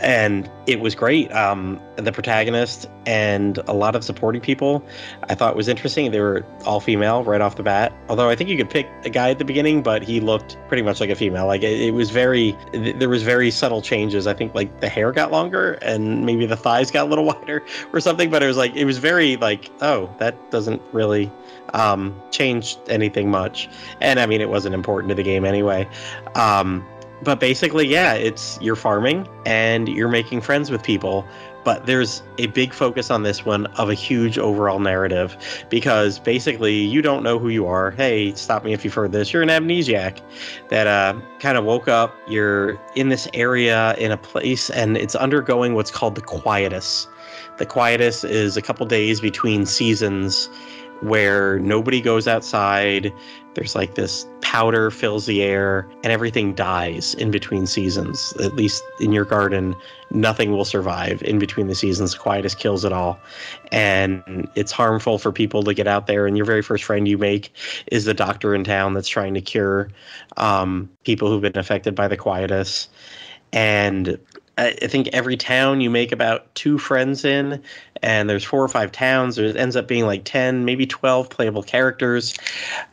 and it was great. Um, the protagonist and a lot of supporting people I thought was interesting. They were all female right off the bat. Although I think you could pick a guy at the beginning, but he looked pretty much like a female. Like it, it was very, there was very subtle changes. I think like the hair got longer and maybe the thighs got a little wider or something. But it was like it was very like, oh, that doesn't really um, change anything much. And I mean, it wasn't important to the game anyway. Um, but basically, yeah, it's you're farming and you're making friends with people. But there's a big focus on this one of a huge overall narrative because basically you don't know who you are. Hey, stop me if you've heard this. You're an amnesiac that uh, kind of woke up. You're in this area in a place and it's undergoing what's called the quietus. The quietus is a couple days between seasons where nobody goes outside. There's like this powder fills the air and everything dies in between seasons. At least in your garden, nothing will survive in between the seasons. Quietus kills it all. And it's harmful for people to get out there. And your very first friend you make is the doctor in town that's trying to cure um, people who've been affected by the quietus. And I think every town you make about two friends in, and there's four or five towns. There ends up being like 10, maybe 12 playable characters.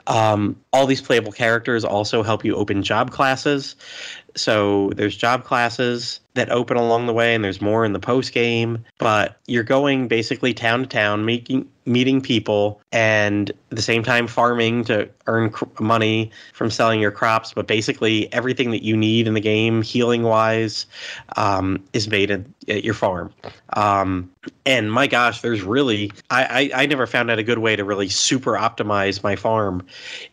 Um, all these playable characters also help you open job classes. So there's job classes that open along the way, and there's more in the post game. But you're going basically town to town, making meeting people, and at the same time farming to earn cr- money from selling your crops. But basically, everything that you need in the game, healing wise, um, is made at, at your farm. Um, and my gosh, there's really I, I I never found out a good way to really super optimize my farm.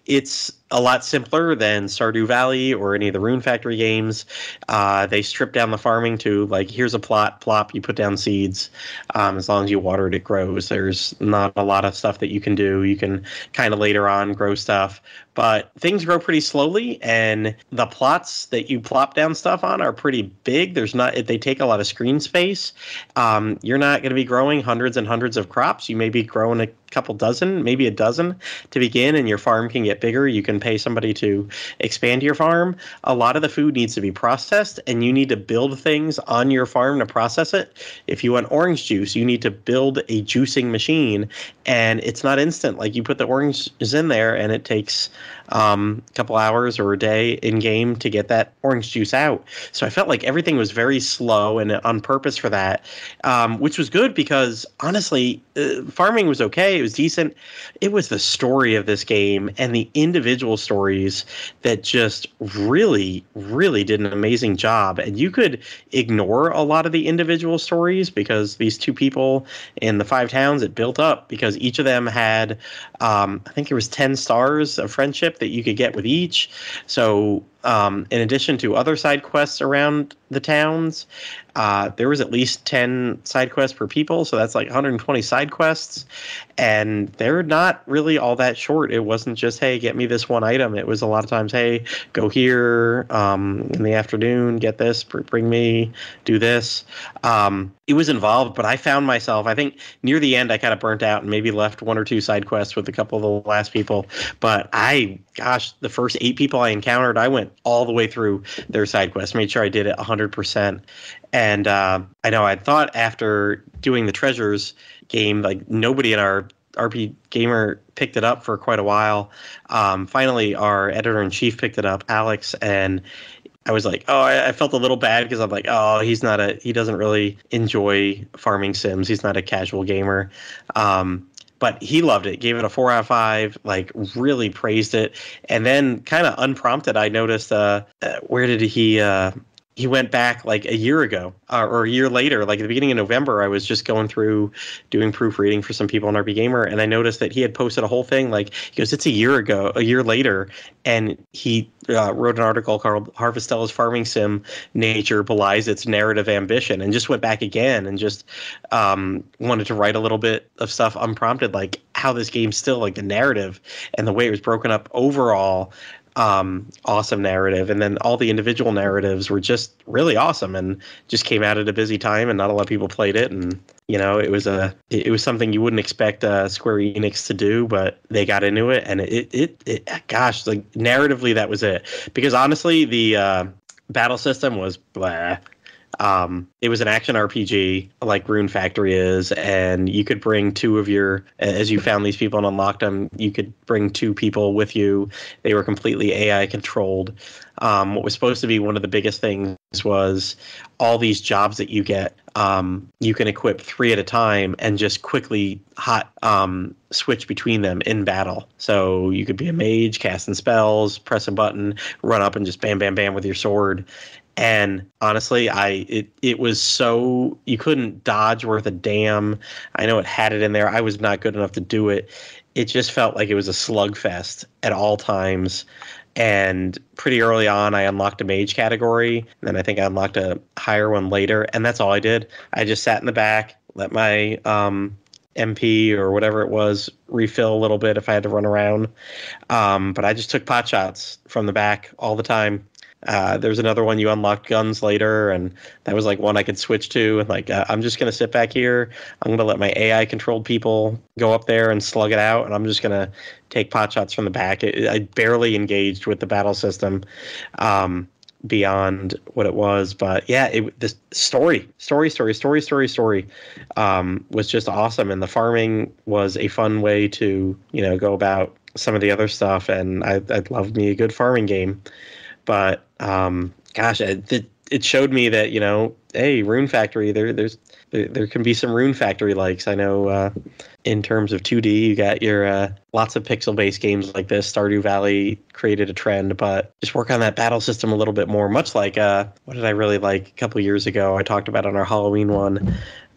It's a lot simpler than Stardew Valley or any of the Rune Factory games. Uh, they strip down the farming to like here's a plot, plop, you put down seeds. Um, as long as you water it, it grows. There's not a lot of stuff that you can do. You can kind of later on grow stuff, but things grow pretty slowly, and the plots that you plop down stuff on are pretty big. There's not they take a lot of screen space. Um, you're not going to be growing hundreds and hundreds of crops. You may be growing a couple dozen, maybe a dozen to begin, and your farm can get bigger. You can pay somebody to expand your farm. A lot of the food needs to be processed, and you need to build things on your farm to process it. If you want orange juice, you need to build a juicing machine, and it's not instant. Like you put the oranges in there, and it takes um, a couple hours or a day in game to get that orange juice out. So I felt like everything was very slow and on purpose for that, um, which was good because honestly, uh, farming was okay. It was decent. It was the story of this game and the individual stories that just really, really did an amazing job. And you could ignore a lot of the individual stories because these two people in the five towns it built up because each of them had, um, I think it was 10 stars of friendship that you could get with each. So, um, in addition to other side quests around the towns, uh, there was at least 10 side quests per people. So that's like 120 side quests. And they're not really all that short. It wasn't just, hey, get me this one item. It was a lot of times, hey, go here um, in the afternoon, get this, bring me, do this. Um, it was involved, but I found myself, I think near the end, I kind of burnt out and maybe left one or two side quests with a couple of the last people. But I, gosh, the first eight people I encountered, I went all the way through their side quests, made sure I did it 100%. And uh, I know I thought after doing the treasures game, like nobody in our RP Gamer picked it up for quite a while. Um, finally, our editor in chief picked it up, Alex, and I was like, oh, I, I felt a little bad because I'm like, oh, he's not a, he doesn't really enjoy farming sims. He's not a casual gamer. Um, but he loved it, gave it a four out of five, like really praised it. And then kind of unprompted, I noticed, uh, uh, where did he, uh, he went back like a year ago uh, or a year later, like at the beginning of November, I was just going through doing proofreading for some people on RPGamer, and I noticed that he had posted a whole thing. Like he goes, "It's a year ago, a year later," and he uh, wrote an article called "Harvestella's Farming Sim: Nature Belies Its Narrative Ambition," and just went back again and just um, wanted to write a little bit of stuff unprompted, like how this game's still like the narrative and the way it was broken up overall um, awesome narrative, and then all the individual narratives were just really awesome, and just came out at a busy time, and not a lot of people played it, and you know it was a it was something you wouldn't expect uh, Square Enix to do, but they got into it, and it it, it gosh, like narratively that was it, because honestly the uh, battle system was blah. Um, it was an action RPG like Rune Factory is, and you could bring two of your, as you found these people and unlocked them, you could bring two people with you. They were completely AI controlled. Um, what was supposed to be one of the biggest things was all these jobs that you get. Um, you can equip three at a time and just quickly hot um, switch between them in battle. So you could be a mage, casting spells, press a button, run up and just bam, bam, bam with your sword and honestly i it, it was so you couldn't dodge worth a damn. I know it had it in there. I was not good enough to do it. It just felt like it was a slugfest at all times. And pretty early on i unlocked a mage category. And then i think i unlocked a higher one later. And that's all i did. I just sat in the back let my um, MP or whatever it was refill a little bit if I had to run around. Um, but I just took pot shots from the back all the time. Uh, there's another one you unlock guns later, and that was like one I could switch to. And like, uh, I'm just gonna sit back here. I'm gonna let my AI controlled people go up there and slug it out, and I'm just gonna take pot shots from the back. It, I barely engaged with the battle system. Um, beyond what it was but yeah it the story story story story story story um, was just awesome and the farming was a fun way to you know go about some of the other stuff and i i loved me a good farming game but um, gosh, it, it showed me that you know, hey, Rune Factory, there there's there, there can be some Rune Factory likes. I know uh, in terms of 2D, you got your uh, lots of pixel-based games like this. Stardew Valley created a trend, but just work on that battle system a little bit more. Much like uh, what did I really like a couple years ago? I talked about on our Halloween one.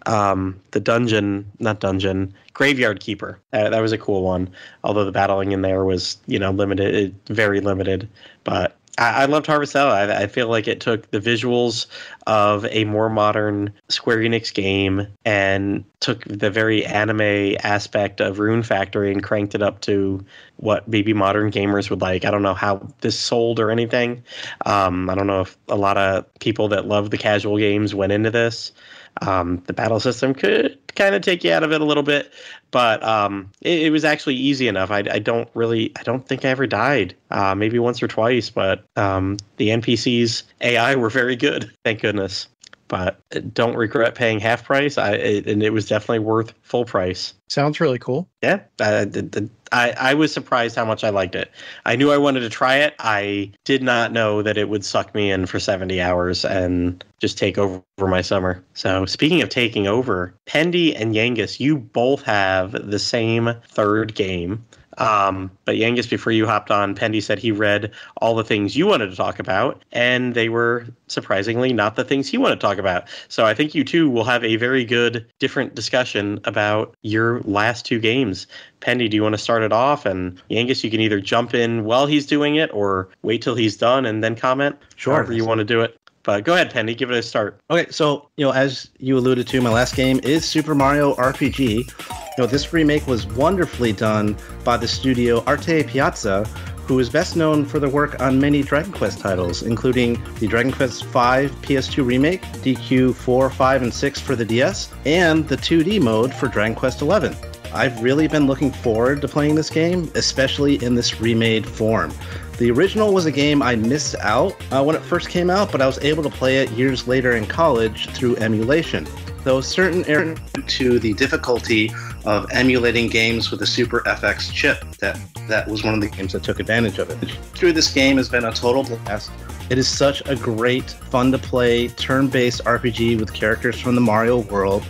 Um, the dungeon, not dungeon, graveyard keeper. That was a cool one. Although the battling in there was, you know, limited, very limited. But I, I loved Harvestella. I, I feel like it took the visuals of a more modern Square Enix game and took the very anime aspect of Rune Factory and cranked it up to what maybe modern gamers would like. I don't know how this sold or anything. Um, I don't know if a lot of people that love the casual games went into this. Um, the battle system could kind of take you out of it a little bit, but um, it, it, was actually easy enough. I, I, don't really, I don't think I ever died. Uh, maybe once or twice, but um, the NPCs AI were very good. Thank goodness but don't regret paying half price. I it, and it was definitely worth full price. Sounds really cool. Yeah, I, I I was surprised how much I liked it. I knew I wanted to try it. I did not know that it would suck me in for seventy hours and just take over my summer. So speaking of taking over, Pendy and Yangus, you both have the same third game. Um, but Yangus, before you hopped on, Pendy said he read all the things you wanted to talk about, and they were surprisingly not the things he wanted to talk about. So I think you two will have a very good, different discussion about your last two games. Pendy, do you want to start it off? And Yangus, you can either jump in while he's doing it or wait till he's done and then comment. Sure. However you want to do it. But go ahead, Pendy, give it a start. Okay, so you know, as you alluded to, my last game is Super Mario RPG. You know, this remake was wonderfully done by the studio Arte Piazza, who is best known for their work on many Dragon Quest titles, including the Dragon Quest V PS2 remake, DQ 4, 5, and 6 for the DS, and the 2D mode for Dragon Quest XI. I've really been looking forward to playing this game, especially in this remade form. The original was a game I missed out uh, when it first came out, but I was able to play it years later in college through emulation. Though certain errors to the difficulty of emulating games with a Super FX chip, that that was one of the games that took advantage of it. Through this game has been a total blast. It is such a great, fun to play, turn-based RPG with characters from the Mario world.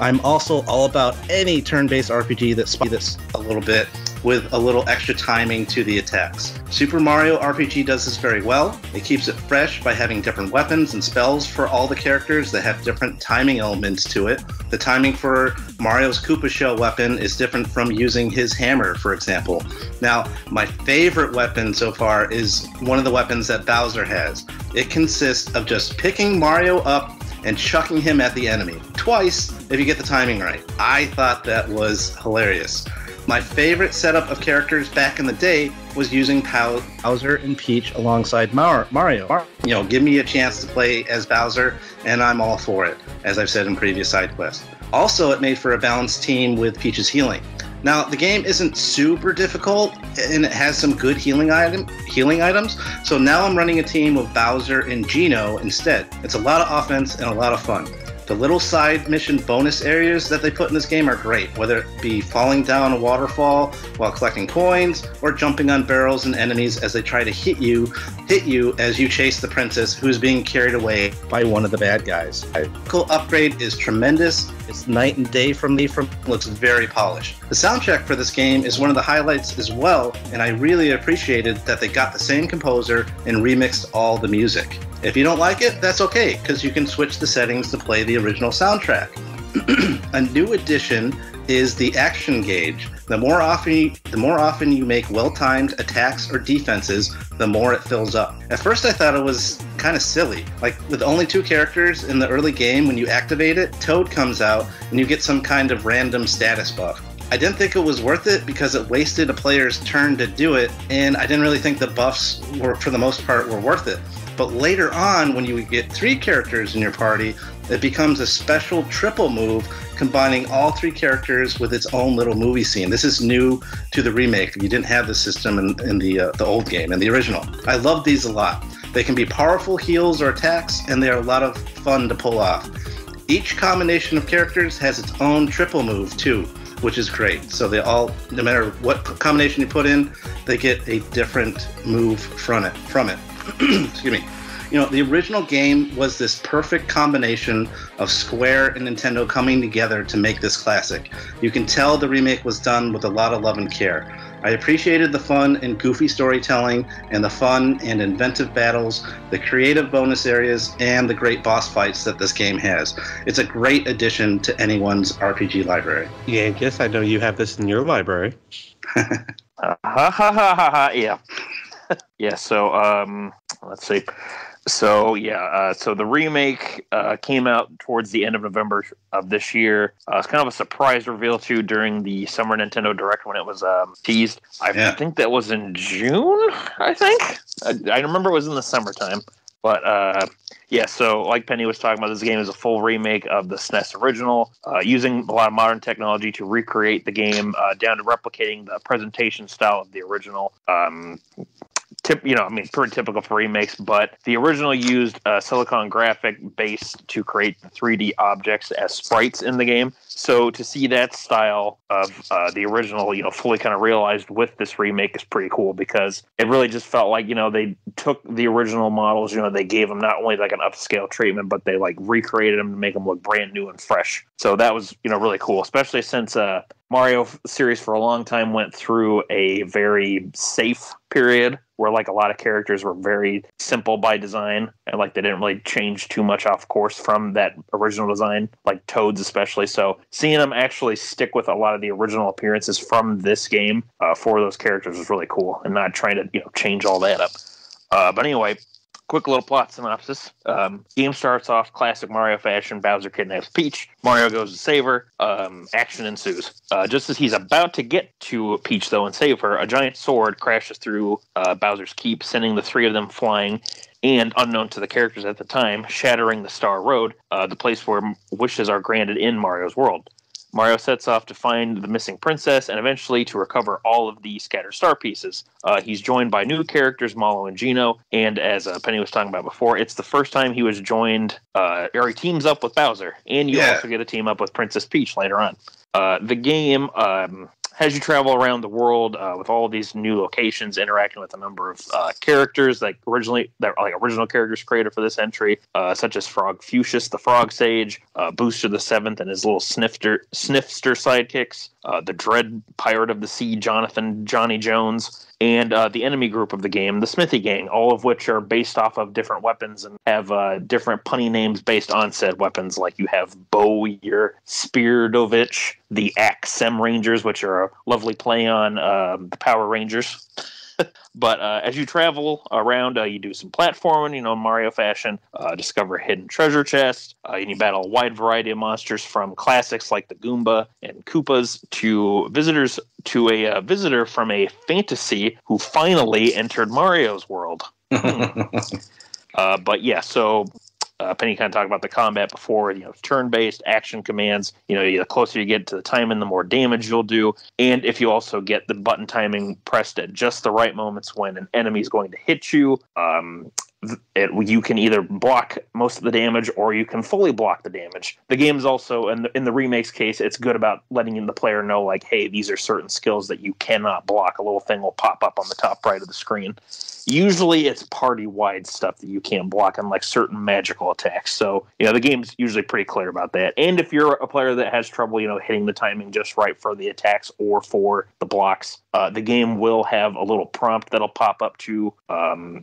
I'm also all about any turn-based RPG that this a little bit with a little extra timing to the attacks. Super Mario RPG does this very well. It keeps it fresh by having different weapons and spells for all the characters that have different timing elements to it. The timing for Mario's Koopa Shell weapon is different from using his hammer, for example. Now, my favorite weapon so far is one of the weapons that Bowser has. It consists of just picking Mario up and chucking him at the enemy twice if you get the timing right. I thought that was hilarious. My favorite setup of characters back in the day was using Bowser and Peach alongside Mario. You know, give me a chance to play as Bowser, and I'm all for it, as I've said in previous side quests. Also, it made for a balanced team with Peach's healing. Now, the game isn't super difficult, and it has some good healing item healing items. So now I'm running a team of Bowser and Geno instead. It's a lot of offense and a lot of fun. The little side mission bonus areas that they put in this game are great, whether it be falling down a waterfall while collecting coins or jumping on barrels and enemies as they try to hit you, hit you as you chase the princess who's being carried away by one of the bad guys. The upgrade is tremendous. It's night and day from me from looks very polished. The soundtrack for this game is one of the highlights as well, and I really appreciated that they got the same composer and remixed all the music. If you don't like it, that's okay, because you can switch the settings to play the original soundtrack. a new addition is the action gauge. The more often you, the more often you make well-timed attacks or defenses, the more it fills up. At first I thought it was kind of silly. Like with only two characters in the early game when you activate it, Toad comes out and you get some kind of random status buff. I didn't think it was worth it because it wasted a player's turn to do it, and I didn't really think the buffs were, for the most part, were worth it. But later on, when you get three characters in your party, it becomes a special triple move combining all three characters with its own little movie scene. This is new to the remake. You didn't have this system in, in the uh, the old game in the original. I love these a lot. They can be powerful heals or attacks, and they are a lot of fun to pull off. Each combination of characters has its own triple move too, which is great. So they all, no matter what combination you put in, they get a different move from it. From it. excuse me. You know, the original game was this perfect combination of Square and Nintendo coming together to make this classic. You can tell the remake was done with a lot of love and care. I appreciated the fun and goofy storytelling, and the fun and inventive battles, the creative bonus areas, and the great boss fights that this game has. It's a great addition to anyone's RPG library. Yeah, I guess I know you have this in your library. uh, ha ha ha ha ha! Yeah. yeah, so um, let's see. So yeah, uh, so the remake uh, came out towards the end of November of this year. Uh, it's kind of a surprise reveal too during the summer Nintendo Direct when it was um, teased. I Yeah. think that was in June. I think I, I remember it was in the summertime. But uh, yeah, so like Pendy was talking about, this game is a full remake of the SNES original, uh, using a lot of modern technology to recreate the game uh, down to replicating the presentation style of the original. Um, tip, you know, I mean, pretty typical for remakes, but the original used uh, silicon graphic base to create the 3D objects as sprites in the game. So to see that style of uh, the original, you know, fully kind of realized with this remake is pretty cool because it really just felt like, you know, they took the original models, you know, they gave them not only like an upscale treatment, but they like recreated them to make them look brand new and fresh. So that was, you know, really cool, especially since uh, Mario series for a long time went through a very safe period where like a lot of characters were very simple by design and like they didn't really change too much off course from that original design like toads especially. So seeing them actually stick with a lot of the original appearances from this game uh, for those characters was really cool and not trying to you know change all that up. Uh, but anyway quick little plot synopsis. Um, game starts off classic Mario fashion. Bowser kidnaps Peach. Mario goes to save her. Um, action ensues. Uh, just as he's about to get to Peach, though, and save her, a giant sword crashes through uh, Bowser's keep, sending the three of them flying. And unknown to the characters at the time, shattering the Star Road, uh, the place where wishes are granted in Mario's world. Mario sets off to find the missing princess and eventually to recover all of the scattered star pieces. Uh, he's joined by new characters, Mallow and Geno, and as uh, Pendy was talking about before, it's the first time he was joined, uh, or he teams up with Bowser, and you Yeah. also get a team up with Princess Peach later on. Uh, the game um, has you travel around the world uh, with all these new locations, interacting with a number of uh, characters like originally that like original characters created for this entry, uh, such as Frogfucius, the Frog Sage, uh, Booster the Seventh, and his little snifter snifster sidekicks, uh, the Dread Pirate of the Sea, Jonathan Johnny Jones, and uh, the enemy group of the game, the Smithy Gang, all of which are based off of different weapons and have uh, different punny names based on said weapons. Like you have Bowyer Spiridovich, the Axem Rangers, which are a lovely play on um, the Power Rangers. But uh, as you travel around, uh, you do some platforming, you know, Mario fashion, uh, discover hidden treasure chests, uh, and you battle a wide variety of monsters from classics like the Goomba and Koopas to visitors to a uh, visitor from a fantasy who finally entered Mario's world. Uh, but yeah, so uh, Pendy kind of talked about the combat before. You know, turn-based action commands. You know, the closer you get to the timing, the more damage you'll do. And if you also get the button timing pressed at just the right moments when an enemy is going to hit you, um, it, you can either block most of the damage or you can fully block the damage. The game's also, in the, in the remakes case, it's good about letting the player know, like, hey, these are certain skills that you cannot block. A little thing will pop up on the top right of the screen. Usually, it's party-wide stuff that you can't block, unlike certain magical attacks. So, you know, the game's usually pretty clear about that. And if you're a player that has trouble, you know, hitting the timing just right for the attacks or for the blocks, uh, the game will have a little prompt that'll pop up to um,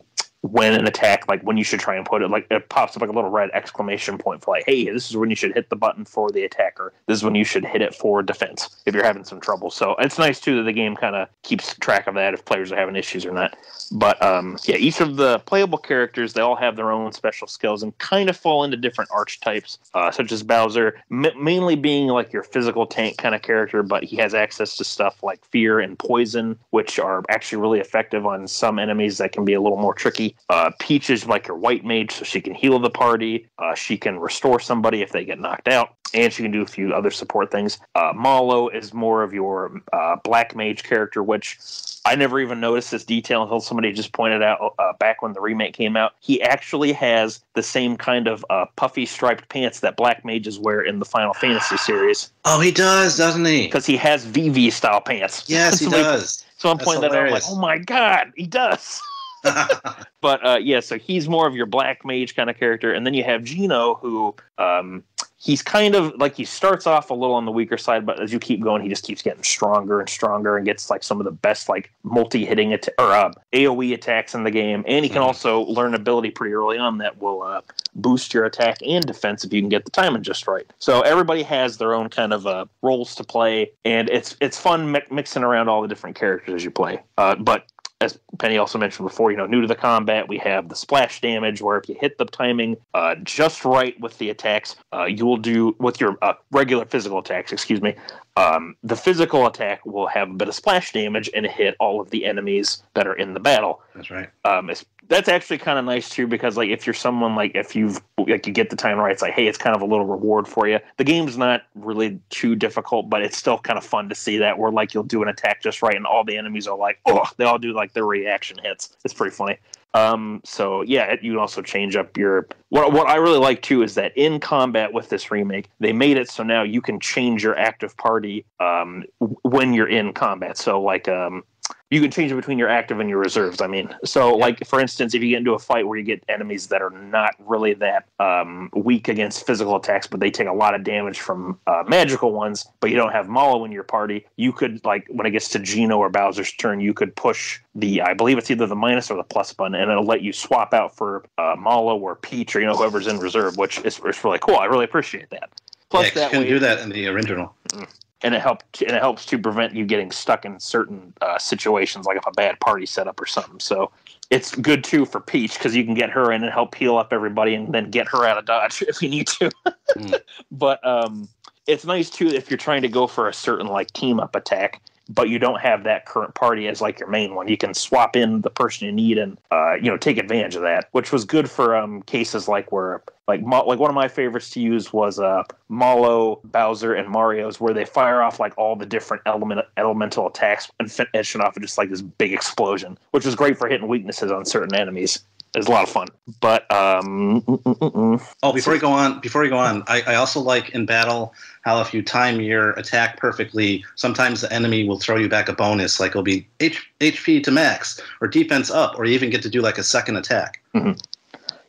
when an attack, like when you should try and put it, like it pops up like a little red exclamation point for like, hey, this is when you should hit the button for the attacker. This is when you should hit it for defense if you're having some trouble. So it's nice too that the game kind of keeps track of that if players are having issues or not. But um, yeah, each of the playable characters they all have their own special skills and kind of fall into different archetypes, uh, such as Bowser, m- mainly being like your physical tank kind of character, but he has access to stuff like fear and poison, which are actually really effective on some enemies that can be a little more tricky. Uh, Peach is like your white mage, so she can heal the party. Uh, she can restore somebody if they get knocked out, and she can do a few other support things. Uh, Mallow is more of your uh, black mage character, which I never even noticed this detail until somebody just pointed out uh, back when the remake came out. He actually has the same kind of uh, puffy striped pants that black mages wear in the Final Fantasy series oh, he does, doesn't he? because he has Vivi style pants. Yes, he So, does. Someone That's pointed that out. I'm like, oh my god, he does. But uh, yeah, so he's more of your black mage kind of character, and then you have Geno, who um, he's kind of like he starts off a little on the weaker side, but as you keep going, he just keeps getting stronger and stronger, and gets like some of the best like multi-hitting at- or uh, AOE attacks in the game, and he can Mhm. also learn ability pretty early on that will uh, boost your attack and defense if you can get the timing just right. So everybody has their own kind of uh, roles to play, and it's it's fun mi- mixing around all the different characters as you play. Uh, but as Pendy also mentioned before, you know, new to the combat, we have the splash damage, where if you hit the timing uh, just right with the attacks, uh, you will do with your uh, regular physical attacks. Excuse me. Um, the physical attack will have a bit of splash damage and hit all of the enemies that are in the battle. That's right. Um, that's actually kind of nice too because like if you're someone like if you've like you get the time right, it's like hey, it's kind of a little reward for you. The game's not really too difficult, but it's still kind of fun to see that where like you'll do an attack just right and all the enemies are like oh they all do like their reaction hits. It's pretty funny. Um, so yeah, you also change up your. What what I really like too is that in combat with this remake, they made it so now you can change your active party um, when you're in combat. So like um, you can change it between your active and your reserves. I mean, so like for instance, if you get into a fight where you get enemies that are not really that um, weak against physical attacks, but they take a lot of damage from uh, magical ones, but you don't have Mallow in your party, you could like when it gets to Geno or Bowser's turn, you could push the I believe it's either the minus or the plus button, and it'll let you swap out for uh, Mallow or Peach or you know whoever's in reserve, which is, is really cool. I really appreciate that. Plus, yeah, that you can do that in the original. Mm and it helped and it helps to prevent you getting stuck in certain uh, situations, like if a bad party set up or something. So it's good too for Peach because you can get her in and help heal up everybody, and then get her out of dodge if you need to. mm. But um, it's nice too if you're trying to go for a certain like team up attack but you don't have that current party as like your main one. You can swap in the person you need and uh, you know take advantage of that, which was good for um, cases like where like like one of my favorites to use was uh, Mallow, Bowser, and Mario's, where they fire off like all the different element elemental attacks and finish it off with just like this big explosion, which was great for hitting weaknesses on certain enemies. It's a lot of fun. But um, mm, mm, mm, oh, before you go on, before you go on, I, I also like in battle how if you time your attack perfectly, sometimes the enemy will throw you back a bonus, like it'll be H, HP to max or defense up, or you even get to do like a second attack. Mm-hmm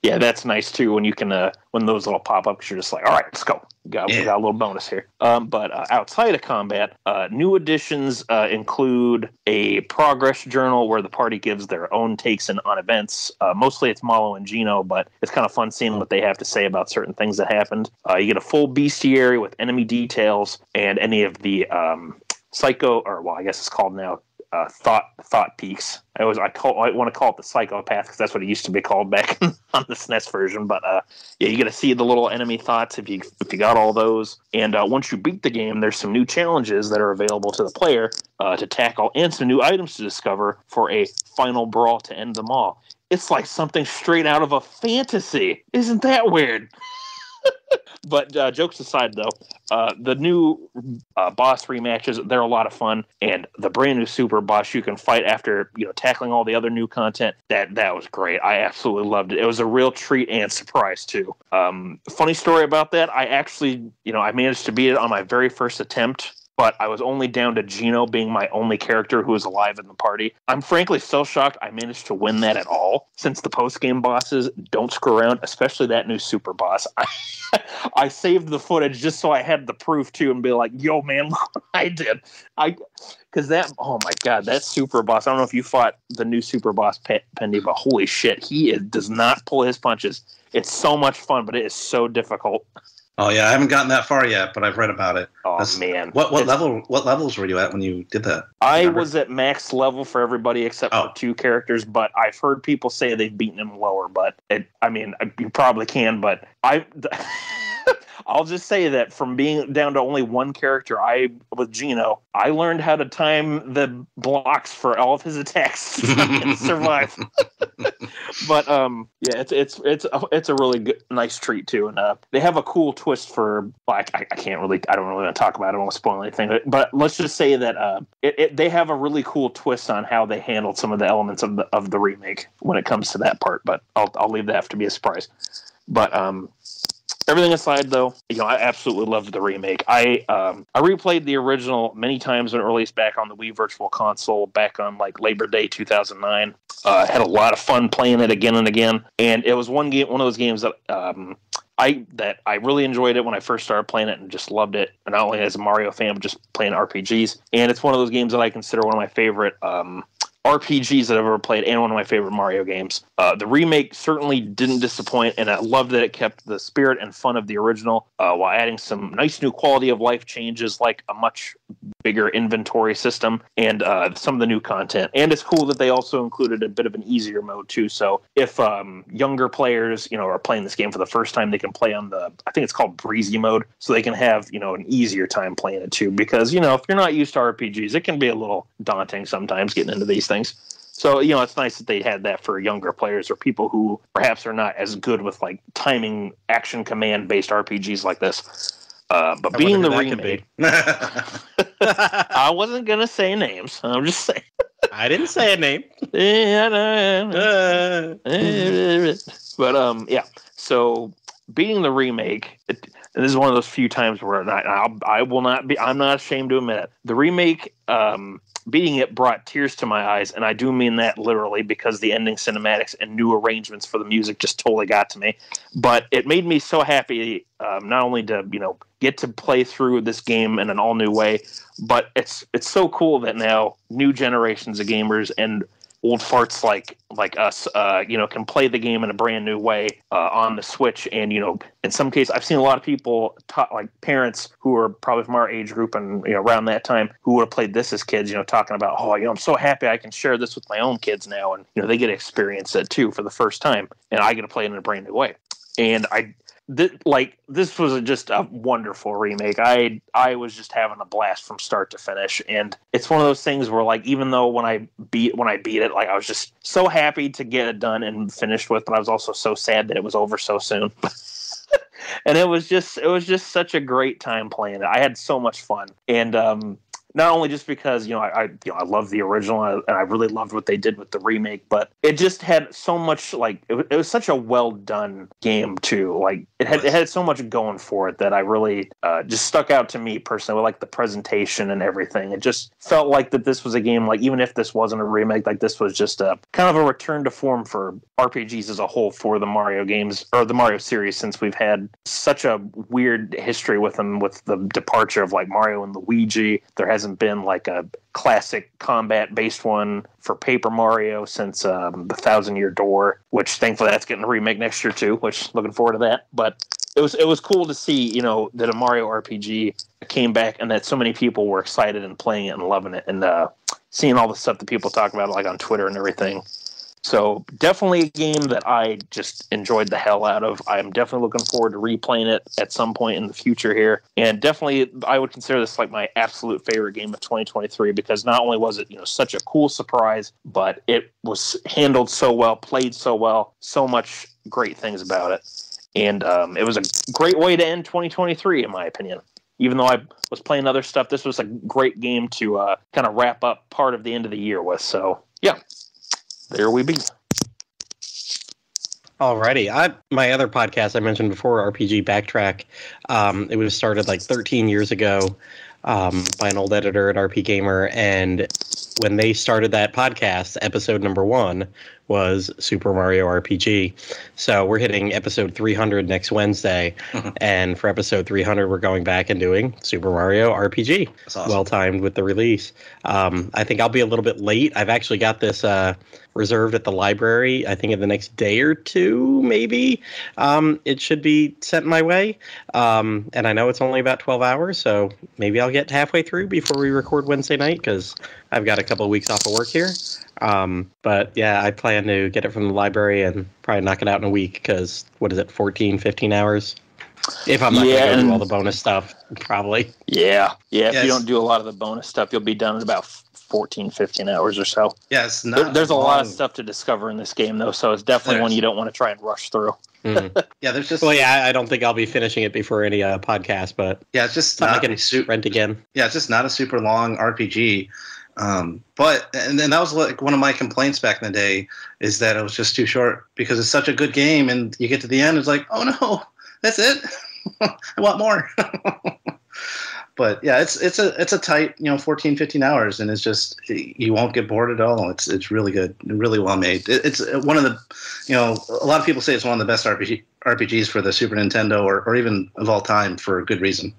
yeah, that's nice too. When you can, uh, when those little pop ups, you're just like, all right, let's go. We got, yeah. we got a little bonus here. Um, but uh, outside of combat, uh, new additions uh, include a progress journal where the party gives their own takes and on events. Uh, mostly it's Mallow and Geno, but it's kind of fun seeing what they have to say about certain things that happened. Uh, you get a full bestiary with enemy details and any of the um, psycho, or well, I guess it's called now uh, thought thought peaks. I always I call I want to call it the psychopath because that's what it used to be called back on the SNES version. But uh, yeah, you get to see the little enemy thoughts if you if you got all those. And uh, once you beat the game, there's some new challenges that are available to the player uh, to tackle, and some new items to discover for a final brawl to end them all. It's like something straight out of a fantasy. Isn't that weird? but uh, jokes aside, though, uh, the new uh, boss rematches they're a lot of fun, and the brand new super boss you can fight after you know tackling all the other new content. That that was great. I absolutely loved it. It was a real treat and surprise too. Um, funny story about that. I actually you know I managed to beat it on my very first attempt but I was only down to Geno being my only character who was alive in the party. I'm frankly so shocked I managed to win that at all, since the post game bosses don't screw around, especially that new super boss. I, I saved the footage just so I had the proof too, and be like, "Yo, man, I did." I because that oh my god, that super boss. I don't know if you fought the new super boss Pendy, but holy shit, he is, does not pull his punches. It's so much fun, but it is so difficult. Oh yeah, I haven't gotten that far yet, but I've read about it. Oh That's, man, what what it's, level what levels were you at when you did that? I Remember? was at max level for everybody except oh. for two characters, but I've heard people say they've beaten him lower. But it, I mean, you probably can, but I. I'll just say that from being down to only one character, I with Geno, I learned how to time the blocks for all of his attacks and survive. but um, yeah, it's it's it's a, it's a really good, nice treat too, and uh, they have a cool twist for like I, I can't really I don't really want to talk about it. I don't want to spoil anything, but let's just say that uh, it, it, they have a really cool twist on how they handled some of the elements of the of the remake when it comes to that part. But I'll I'll leave that to be a surprise. But um, Everything aside, though, you know, I absolutely loved the remake. I um, I replayed the original many times when it released back on the Wii Virtual Console back on like Labor Day 2009. Uh, had a lot of fun playing it again and again, and it was one game, one of those games that um, I that I really enjoyed it when I first started playing it and just loved it. And not only as a Mario fan, but just playing RPGs. And it's one of those games that I consider one of my favorite um, RPGs that I've ever played and one of my favorite Mario games. Uh, the remake certainly didn't disappoint, and I love that it kept the spirit and fun of the original uh, while adding some nice new quality of life changes like a much bigger inventory system and uh, some of the new content. And it's cool that they also included a bit of an easier mode too. So if um, younger players, you know, are playing this game for the first time, they can play on the I think it's called breezy mode, so they can have you know an easier time playing it too. Because you know if you're not used to RPGs, it can be a little daunting sometimes getting into these things. So you know it's nice that they had that for younger players or people who perhaps are not as good with like timing action command based RPGs like this. Uh, but I being the wonder who remake, I wasn't gonna say names. I'm just saying. I didn't say a name. Yeah, no, no. Uh, but um, yeah. So being the remake, it, and this is one of those few times where I, I'll, I will not be. I'm not ashamed to admit it. The remake, um, beating it brought tears to my eyes, and I do mean that literally because the ending cinematics and new arrangements for the music just totally got to me. But it made me so happy, um, not only to you know get to play through this game in an all new way, but it's it's so cool that now new generations of gamers and old farts like like us, uh, you know, can play the game in a brand new way uh, on the Switch. And you know, in some cases, I've seen a lot of people, like parents who are probably from our age group and you know around that time, who would have played this as kids. You know, talking about, oh, you know, I'm so happy I can share this with my own kids now, and you know, they get to experience it too for the first time, and I get to play it in a brand new way. And I th- like this was just a wonderful remake. I I was just having a blast from start to finish, and it's one of those things where like even though when I beat when I beat it, like I was just so happy to get it done and finished with, but I was also so sad that it was over so soon. and it was just it was just such a great time playing it. I had so much fun, and um, not only just because you know I, I you know I love the original and I really loved what they did with the remake, but it just had so much like it, it was such a well done game too. Like it had it had so much going for it that I really uh, just stuck out to me personally with like the presentation and everything. It just felt like that this was a game like even if this wasn't a remake, like this was just a kind of a return to form for RPGs as a whole for the Mario games or the Mario series since we've had such a weird history with them with the departure of like Mario and Luigi. There hasn't been like a classic combat based one for Paper Mario since um, the Thousand Year Door, which thankfully that's getting a remake next year too. Which looking forward to that. But it was it was cool to see you know that a Mario RPG came back and that so many people were excited and playing it and loving it and uh, seeing all the stuff that people talk about like on Twitter and everything. So definitely a game that I just enjoyed the hell out of. I'm definitely looking forward to replaying it at some point in the future here. And definitely I would consider this like my absolute favorite game of 2023 because not only was it, you know, such a cool surprise, but it was handled so well, played so well, so much great things about it. And um, it was a great way to end 2023 in my opinion. Even though I was playing other stuff, this was a great game to uh, kind of wrap up part of the end of the year with. So, yeah, there we be. Alrighty, I my other podcast I mentioned before, RPG Backtrack. Um, it was started like 13 years ago um, by an old editor at RPGamer, and when they started that podcast, episode number one was Super Mario RPG. So we're hitting episode 300 next Wednesday, and for episode 300, we're going back and doing Super Mario RPG. Awesome. Well timed with the release. Um, I think I'll be a little bit late. I've actually got this uh, reserved at the library. I think in the next day or two, maybe um, it should be sent my way. Um, and I know it's only about 12 hours, so maybe I'll get halfway through before we record Wednesday night because I've got a couple of weeks off of work here. Um, but yeah, I plan to get it from the library and probably knock it out in a week because what is it, 14, 15 hours? If I'm not Yeah, going to do all the bonus stuff, probably. Yeah. Yeah. If you don't do a lot of the bonus stuff, you'll be done in about 14, 15 hours or so. Yeah. There, there's a lot of stuff to discover in this game, though, so it's definitely There one you don't want to try and rush through. Mm. Yeah, there's just well, yeah, I I don't think I'll be finishing it before any uh, podcast, but yeah, it's just I not can a su- rent again. yeah, it's just not a super long RPG. Um, but and then that was like one of my complaints back in the day is that it was just too short because it's such a good game and you get to the end it's like oh no that's it I want more. but yeah, it's it's a it's a tight you know 14 15 hours and it's just you won't get bored at all. It's it's really good, really well made. It, it's one of the you know a lot of people say it's one of the best RPG RPGs for the Super Nintendo or, or even of all time for a good reason.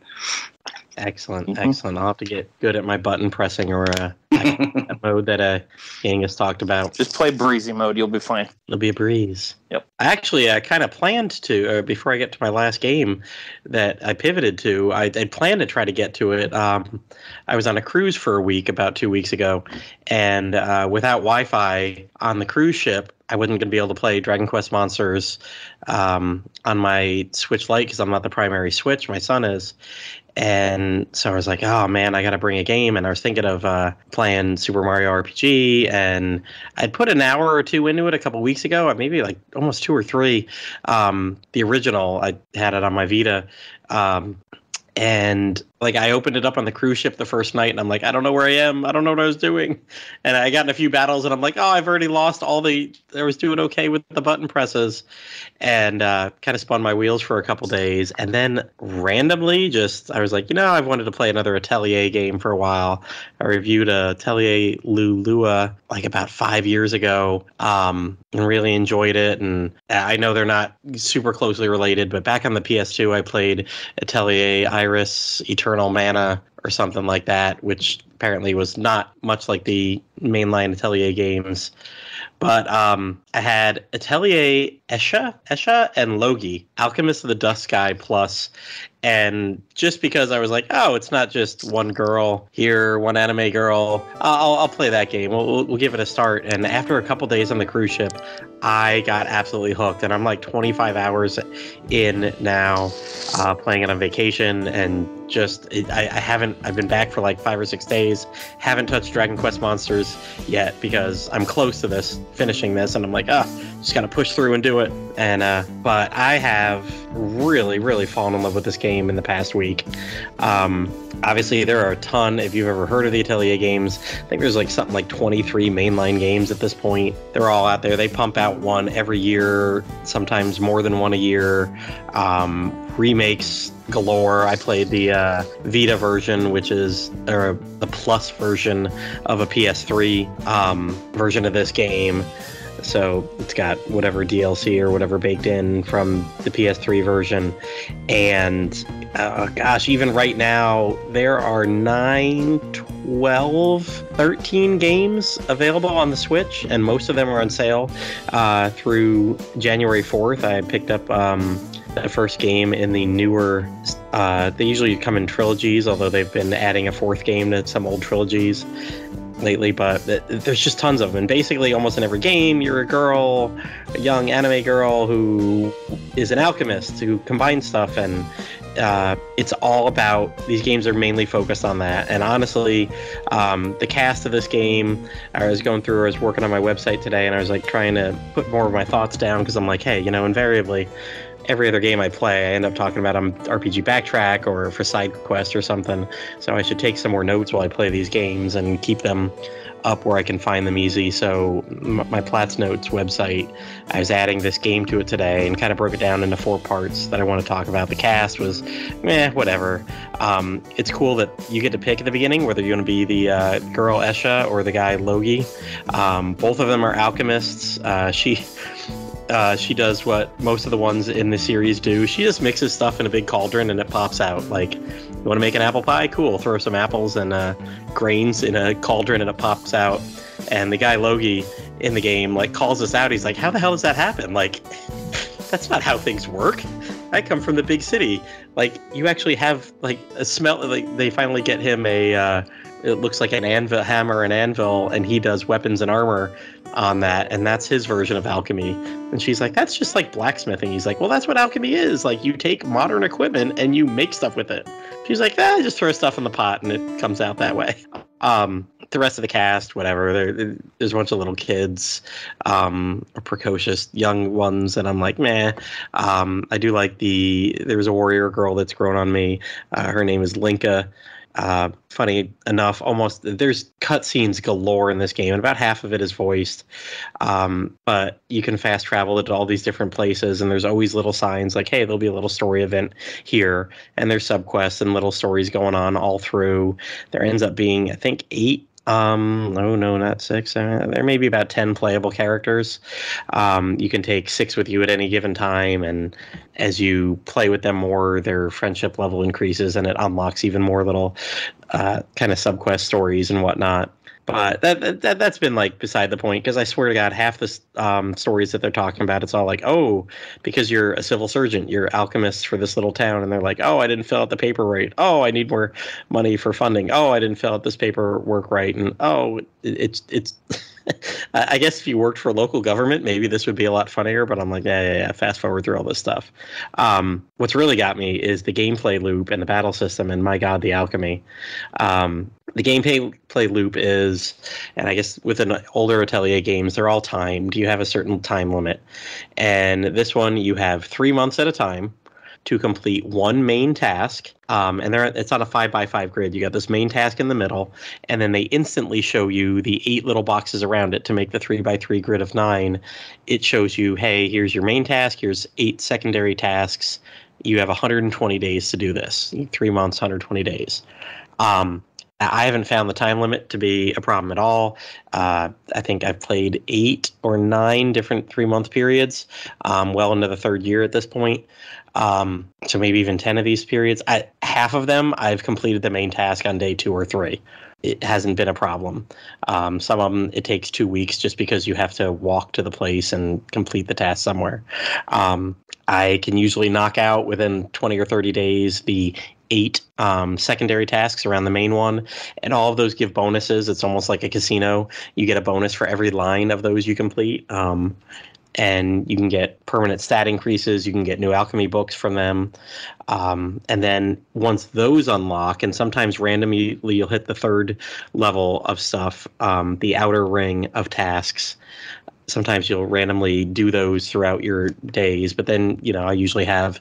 Excellent, Mhm. excellent. I'll have to get good at my button pressing or uh, that mode that uh, has talked about. Just play breezy mode. You'll be fine. It'll be a breeze. Yep. I actually, I kind of planned to, uh, before I get to my last game that I pivoted to, I, I planned to try to get to it. Um, I was on a cruise for a week about two weeks ago, and uh, without Wi Fi on the cruise ship, I wasn't going to be able to play Dragon Quest Monsters um, on my Switch Lite because I'm not the primary Switch. My son is. And so I was like, oh man, I got to bring a game. And I was thinking of uh, playing Super Mario RPG. And I'd put an hour or two into it a couple weeks ago, maybe like almost two or three. Um, the original, I had it on my Vita. Um, and like I opened it up on the cruise ship the first night and I'm like, I don't know where I am. I don't know what I was doing. And I got in a few battles and I'm like, oh, I've already lost all the I was doing okay with the button presses and uh, kind of spun my wheels for a couple days. And then randomly just I was like, you know, I've wanted to play another Atelier game for a while. I reviewed a Atelier Lulua like about five years ago um, and really enjoyed it. And I know they're not super closely related, but back on the PS2 I played Atelier Iris Eternal Mana or something like that, which apparently was not much like the mainline Atelier games. But um, I had Atelier Escha, Escha, and Logy, Alchemist of the Dusk Sky Plus, and just because I was like, oh, it's not just one girl here, one anime girl, I'll, I'll play that game. We'll, we'll give it a start. And after a couple days on the cruise ship, I got absolutely hooked. And I'm like 25 hours in now, uh, playing it on vacation. And just, I, I haven't, I've been back for like five or six days, haven't touched Dragon Quest Monsters yet because I'm close to this, finishing this. And I'm like, ah, just got to push through and do it. And, uh, but I have really, really fallen in love with this game in the past week. Um, obviously, there are a ton. If you've ever heard of the Atelier games, I think there's like something like 23 mainline games at this point. They're all out there. They pump out one every year, sometimes more than one a year. Um, remakes galore. I played the uh, Vita version, which is or the plus version of a PS3 um, version of this game. So it's got whatever DLC or whatever baked in from the PS3 version. And uh, gosh, even right now, there are 9, 12, 13 games available on the Switch, and most of them are on sale uh, through January 4th. I picked up. Um, the first game in the newer uh, they usually come in trilogies although they've been adding a fourth game to some old trilogies lately, but there's just tons of them. And basically, almost in every game, you're a girl, a young anime girl who is an alchemist who combines stuff, and uh, it's all about these games are mainly focused on that. And honestly, um, the cast of this game, I was going through, I was working on my website today, and I was like trying to put more of my thoughts down because I'm like, hey, you know, invariably every other game I play, I end up talking about them RPG Backtrack or for side quest or something. So I should take some more notes while I play these games and keep them up where I can find them easy. So my Platts Notes website, I was adding this game to it today and kind of broke it down into four parts that I want to talk about. The cast was, eh, whatever. Um, it's cool that you get to pick at the beginning whether you're going to be the uh, girl Escha or the guy Logy. Um, both of them are alchemists. Uh, she uh, she does what most of the ones in the series do. She just mixes stuff in a big cauldron and it pops out. Like, you want to make an apple pie? Cool. Throw some apples and uh, grains in a cauldron and it pops out. And the guy Logy in the game like calls us out. He's like, "How the hell does that happen? Like, that's not how things work. I come from the big city. Like, you actually have like a smell. Like, they finally get him a." Uh, it looks like an anvil hammer and anvil and he does weapons and armor on that and that's his version of alchemy. And she's like that's just like blacksmithing. He's like well that's what alchemy is. Like you take modern equipment and you make stuff with it. She's like ah, just throw stuff in the pot and it comes out that way. Um the rest of the cast whatever there, there's a bunch of little kids um precocious young ones and i'm like meh. Um i do like the there was a warrior girl that's grown on me. Uh, her name is Linca uh, funny enough, almost there's cutscenes galore in this game, and about half of it is voiced. Um, but you can fast travel to all these different places, and there's always little signs like, "Hey, there'll be a little story event here," and there's subquests and little stories going on all through. There ends up being, I think, eight um, no, no, not six. Uh, there may be about 10 playable characters. Um, you can take six with you at any given time, and as you play with them more, their friendship level increases and it unlocks even more little uh, kind of subquest stories and whatnot. but that, that that's been like beside the point because I swear to God, half the um, stories that they're talking about, it's all like, oh, because you're a civil surgeon, you're alchemists for this little town, and they're like, oh, I didn't fill out the paper right. Oh, I need more money for funding. Oh, I didn't fill out this paperwork right, and oh, it, it's it's. I guess if you worked for local government, maybe this would be a lot funnier. But I'm like, yeah, yeah, yeah. Fast forward through all this stuff. Um, what's really got me is the gameplay loop and the battle system, and my God, the alchemy. Um, the gameplay play loop is, and I guess with an older Atelier games, they're all timed. You have a certain time limit, and this one you have three months at a time to complete one main task. Um, and there, it's on a five by five grid. You got this main task in the middle, and then they instantly show you the eight little boxes around it to make the three by three grid of nine. It shows you, hey, here's your main task. Here's eight secondary tasks. You have 120 days to do this. Three months, 120 days. Um, I haven't found the time limit to be a problem at all. Uh, I think I've played eight or nine different three month periods, um, well into the third year at this point. Um, so maybe even 10 of these periods. I, half of them, I've completed the main task on day two or three. It hasn't been a problem. Um, some of them, it takes two weeks just because you have to walk to the place and complete the task somewhere. Um, I can usually knock out within 20 or 30 days the eight um, secondary tasks around the main one, and all of those give bonuses. It's almost like a casino. You get a bonus for every line of those you complete. Um, and you can get permanent stat increases. You can get new alchemy books from them. Um, and then once those unlock, and sometimes randomly you'll hit the third level of stuff, um, the outer ring of tasks sometimes you'll randomly do those throughout your days but then you know i usually have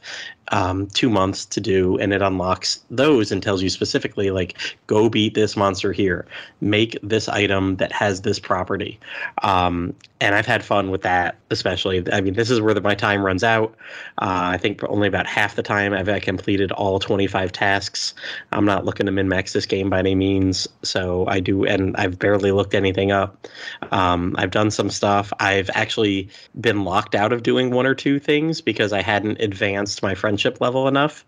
um, two months to do and it unlocks those and tells you specifically like go beat this monster here. Make this item that has this property. Um, and i've had fun with that especially i mean this is where the, my time runs out. Uh, i think only about half the time i've completed all 25 tasks. I'm not looking to min-max this game by any means so i do and i've barely looked anything up. Um, i've done some stuff. I've actually been locked out of doing one or two things because i hadn't advanced my friend friendship level enough.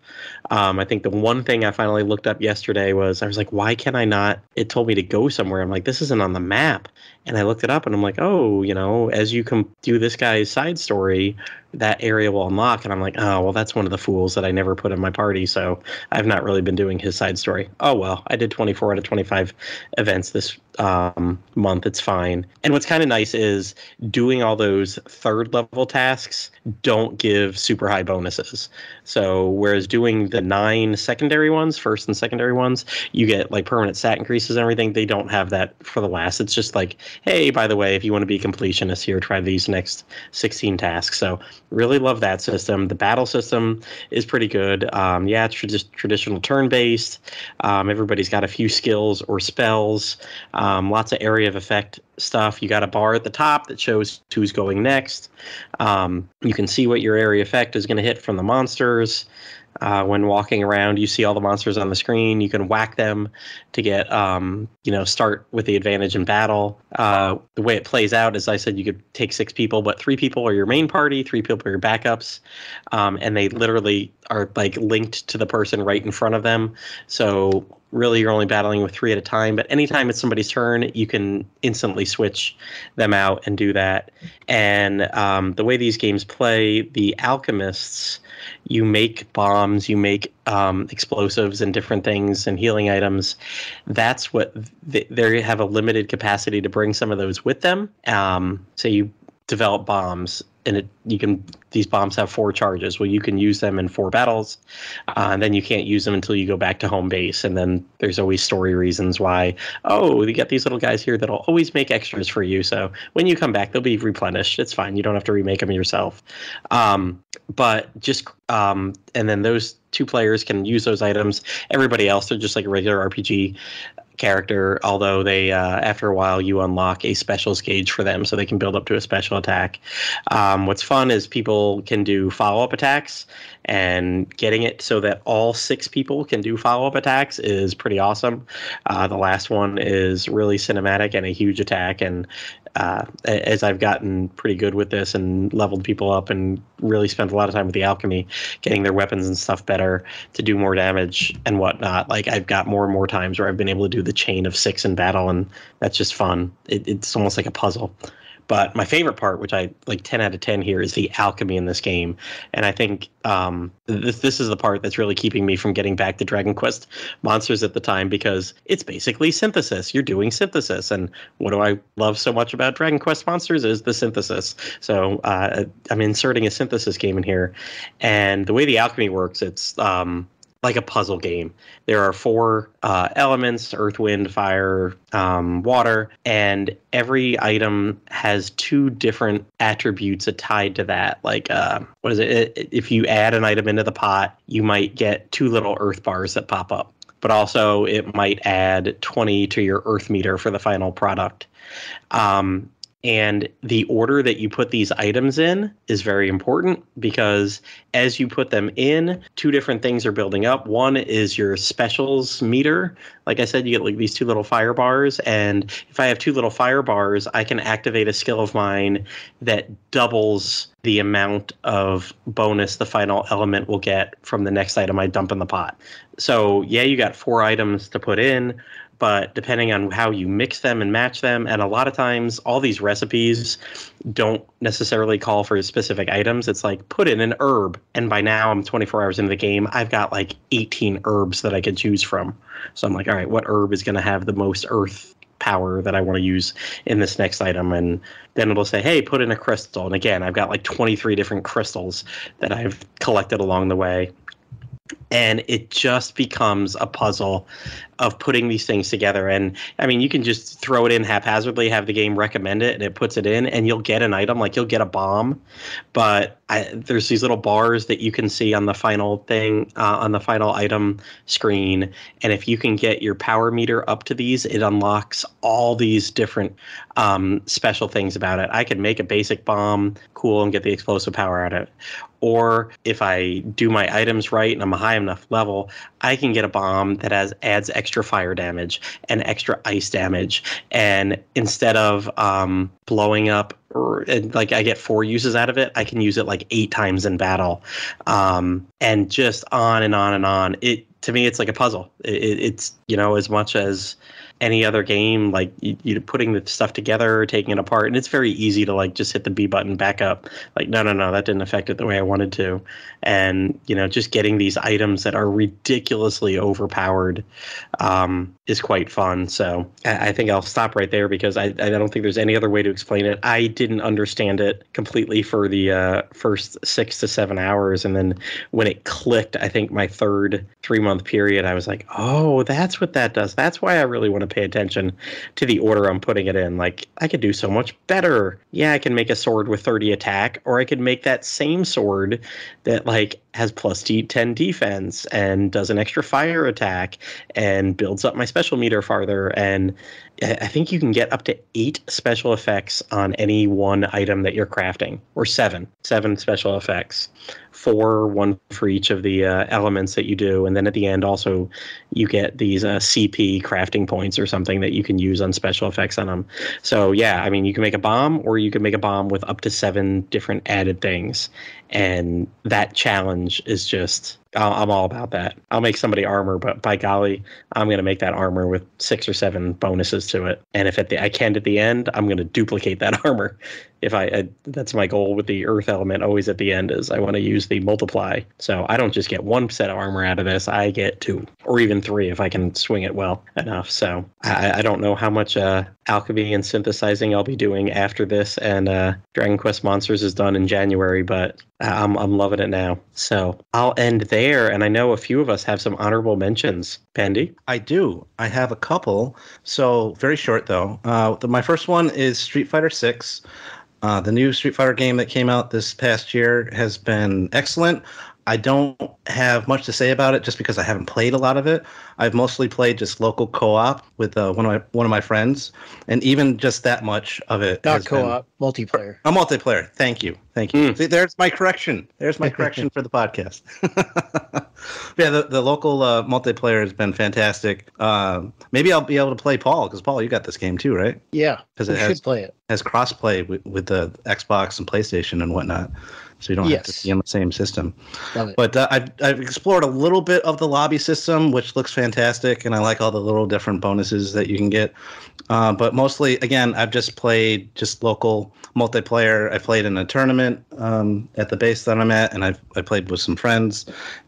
Um, I think the one thing I finally looked up yesterday was I was like, why can I not? It told me to go somewhere. I'm like, this isn't on the map. And I looked it up and I'm like, oh, you know, as you can do this guy's side story, that area will unlock. And I'm like, oh, well, that's one of the fools that I never put in my party. So I've not really been doing his side story. Oh, well, I did 24 out of 25 events this um, month. It's fine. And what's kind of nice is doing all those third level tasks don't give super high bonuses. So whereas doing the nine secondary ones, first and secondary ones, you get like permanent stat increases and everything. They don't have that for the last. It's just like, hey, by the way, if you want to be a completionist here, try these next 16 tasks. So Really love that system. The battle system is pretty good. Um, yeah, it's tra- traditional turn based. Um, everybody's got a few skills or spells. Um, lots of area of effect stuff. You got a bar at the top that shows who's going next. Um, you can see what your area effect is going to hit from the monsters. Uh, when walking around, you see all the monsters on the screen. You can whack them to get, um, you know, start with the advantage in battle. Uh, the way it plays out, as I said, you could take six people, but three people are your main party, three people are your backups, um, and they literally are like linked to the person right in front of them. So really you're only battling with three at a time but anytime it's somebody's turn you can instantly switch them out and do that and um, the way these games play the alchemists you make bombs, you make um, explosives and different things and healing items. That's what they, they, have a limited capacity to bring some of those with them. Um, so you develop bombs and it you can these bombs have four charges. Well you can use them in four battles uh, and then you can't use them until you go back to home base. And then there's always story reasons why oh you got these little guys here that'll always make extras for you. So when you come back they'll be replenished. It's fine. You don't have to remake them yourself. Um, but just um, and then those two players can use those items everybody else they're just like a regular rpg character, although they uh, after a while you unlock a specials gauge for them, so they can build up to a special attack. Um, what's fun is people can do follow up attacks, and getting it so that all six people can do follow up attacks is pretty awesome. Uh, the last one is really cinematic and a huge attack, and uh, as I've gotten pretty good with this and leveled people up and really spent a lot of time with the alchemy, getting their weapons and stuff better to do more damage and whatnot. Like I've got more and more times where I've been able to do the chain of six in battle, and that's just fun. It, it's almost like a puzzle. But my favorite part, which I like 10 out of 10 here, is the alchemy in this game. And I think um, this, this is the part that's really keeping me from getting back to Dragon Quest monsters at the time because it's basically synthesis. You're doing synthesis. And what do I love so much about Dragon Quest monsters is the synthesis. So uh, I'm inserting a synthesis game in here. And the way the alchemy works, it's. Um, like a puzzle game. There are four uh, elements earth, wind, fire, um, water, and every item has two different attributes tied to that. Like, uh, what is it? If you add an item into the pot, you might get two little earth bars that pop up. But also, it might add 20 to your earth meter for the final product. Um, and the order that you put these items in is very important because as you put them in, two different things are building up. One is your specials meter. Like I said, you get like these two little fire bars. And if I have two little fire bars, I can activate a skill of mine that doubles the amount of bonus the final element will get from the next item I dump in the pot. So, yeah, you got four items to put in, but depending on how you mix them and match them, and a lot of times all these recipes don't necessarily call for specific items. It's like put in an herb, and by now I'm 24 hours into the game, I've got like 18 herbs that I could choose from. So I'm like, all right, what herb is going to have the most earth power that I want to use in this next item. And then it'll say, hey, put in a crystal. And again, I've got like 23 different crystals that I've collected along the way. And it just becomes a puzzle of putting these things together. And I mean, you can just throw it in haphazardly, have the game recommend it, and it puts it in, and you'll get an item, like you'll get a bomb. But I, there's these little bars that you can see on the final thing, uh, on the final item screen. And if you can get your power meter up to these, it unlocks all these different um, special things about it. I can make a basic bomb, cool, and get the explosive power out of it. Or if I do my items right and I'm a high enough level, I can get a bomb that has adds extra fire damage and extra ice damage. And instead of um, blowing up or like I get four uses out of it, I can use it like eight times in battle, um, and just on and on and on. It to me, it's like a puzzle. It, it's you know as much as any other game, like you, you putting the stuff together, or taking it apart, and it's very easy to like just hit the B button back up. Like, no, no, no, that didn't affect it the way I wanted to, and you know, just getting these items that are ridiculously overpowered um, is quite fun. So I, I, think I'll stop right there because I, I don't think there's any other way to explain it. I didn't understand it completely for the uh, first six to seven hours, and then when it clicked, I think my third three month period, I was like, oh, that's what that does. That's why I really want to pay attention to the order I'm putting it in. Like, I could do so much better. Yeah, I can make a sword with 30 attack, or I could make that same sword that, like, has plus 10 defense and does an extra fire attack and builds up my special meter farther. And I think you can get up to eight special effects on any one item that you're crafting, or seven, seven special effects four, one for each of the uh, elements that you do, and then at the end also you get these uh, CP crafting points or something that you can use on special effects on them. So yeah, I mean you can make a bomb, or you can make a bomb with up to seven different added things, and that challenge is just I'm all about that. I'll make somebody armor, but by golly, I'm going to make that armor with six or seven bonuses to it. And if at the I can at the end, I'm going to duplicate that armor. If I, I that's my goal with the earth element always at the end is I want to use the multiply. So I don't just get one set of armor out of this. I get two or even three if I can swing it well enough. So I, I don't know how much uh, alchemy and synthesizing I'll be doing after this and uh, Dragon Quest Monsters is done in January, but I'm I'm loving it now. So I'll end there and I know a few of us have some honorable mentions. Pendy, I do. I have a couple. So very short though. Uh, the, my first one is Street Fighter Six. Uh, the new Street Fighter game that came out this past year has been excellent. I don't have much to say about it just because I haven't played a lot of it. I've mostly played just local co-op with uh, one of my one of my friends, and even just that much of it. Not co-op, multiplayer. a multiplayer. Thank you. Thank you. Mm. See, there's my correction. There's my correction for the podcast. yeah, the, the local uh, multiplayer has been fantastic. Um, maybe I'll be able to play Paul because Paul, you got this game too, right? Yeah, because it has- should play it. Has crossplay with, with the Xbox and PlayStation and whatnot, so you don't have to be on the same system. But uh, I've, I've explored a little bit of the lobby system, which looks fantastic, and I like all the little different bonuses that you can get. Uh, but mostly, again, I've just played just local multiplayer. I played in a tournament um, at the base that I'm at, and I've I played with some friends,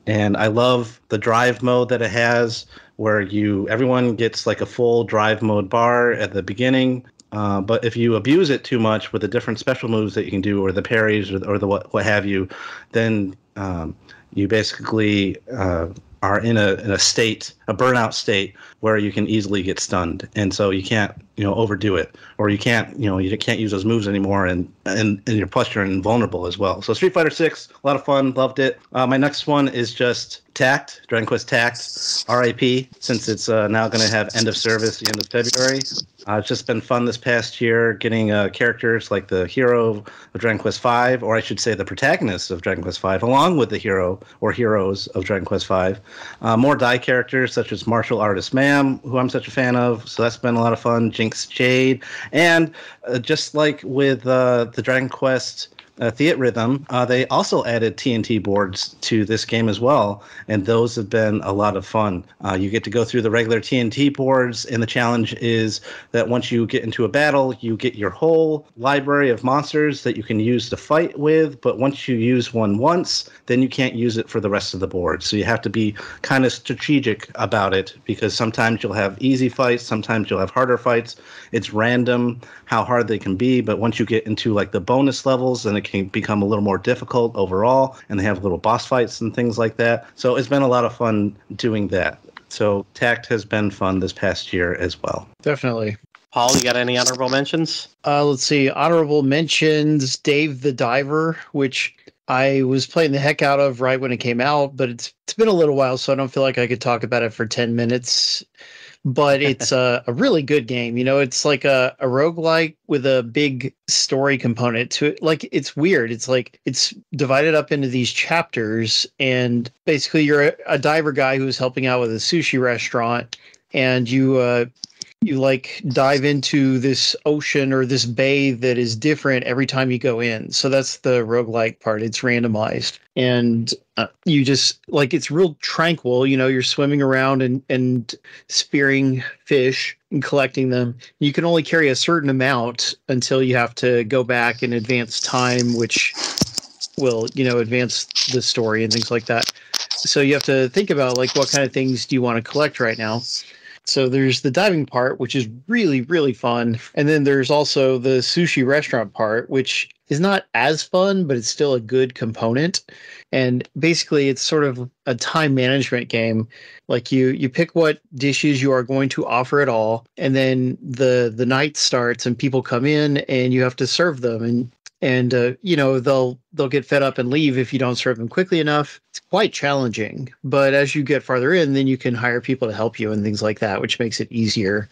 and I love the drive mode that it has, where you everyone gets like a full drive mode bar at the beginning. Uh, but if you abuse it too much with the different special moves that you can do, or the parries, or, or the what, what have you, then um, you basically uh, are in a in a state, a burnout state, where you can easily get stunned, and so you can't you know overdo it, or you can't you know you can't use those moves anymore, and and and you're plus you're invulnerable as well. So Street Fighter Six, a lot of fun, loved it. Uh, my next one is just Tact, Dragon Quest Tact, RIP, since it's uh, now going to have end of service the end of February. Uh, it's just been fun this past year getting uh, characters like the hero of Dragon Quest V, or I should say the protagonist of Dragon Quest V, along with the hero or heroes of Dragon Quest V. Uh, more Dai characters such as Martial Artist Maam, who I'm such a fan of, so that's been a lot of fun. Jinx Jade, and uh, just like with uh, the Dragon Quest uh, Theatrhythm, uh, they also added TNT boards to this game as well, and those have been a lot of fun. Uh, you get to go through the regular TNT boards, and the challenge is that once you get into a battle, you get your whole library of monsters that you can use to fight with. But once you use one once, then you can't use it for the rest of the board. So you have to be kind of strategic about it because sometimes you'll have easy fights, sometimes you'll have harder fights. It's random how hard they can be, but once you get into like the bonus levels, then it can become a little more difficult overall, and they have little boss fights and things like that. So it's been a lot of fun doing that. So Tact has been fun this past year as well. Definitely. Paul, you got any honorable mentions? Uh, let's see. Honorable mentions Dave the Diver, which I was playing the heck out of right when it came out, but it's it's been a little while, so I don't feel like I could talk about it for 10 minutes. But it's a, a really good game. You know, it's like a, a roguelike with a big story component to it. Like it's weird. It's like it's divided up into these chapters, and basically you're a, a diver guy who's helping out with a sushi restaurant, and you uh you like dive into this ocean or this bay that is different every time you go in. So that's the roguelike part. It's randomized. And uh, you just like it's real tranquil, you know, you're swimming around and and spearing fish and collecting them. You can only carry a certain amount until you have to go back and advance time which will, you know, advance the story and things like that. So you have to think about like what kind of things do you want to collect right now? So there's the diving part, which is really, really fun. And then there's also the sushi restaurant part, which is not as fun, but it's still a good component. And basically it's sort of a time management game. Like you you pick what dishes you are going to offer at all, and then the the night starts and people come in and you have to serve them. And and uh, you know they'll they'll get fed up and leave if you don't serve them quickly enough. It's quite challenging but as you get farther in then you can hire people to help you and things like that which makes it easier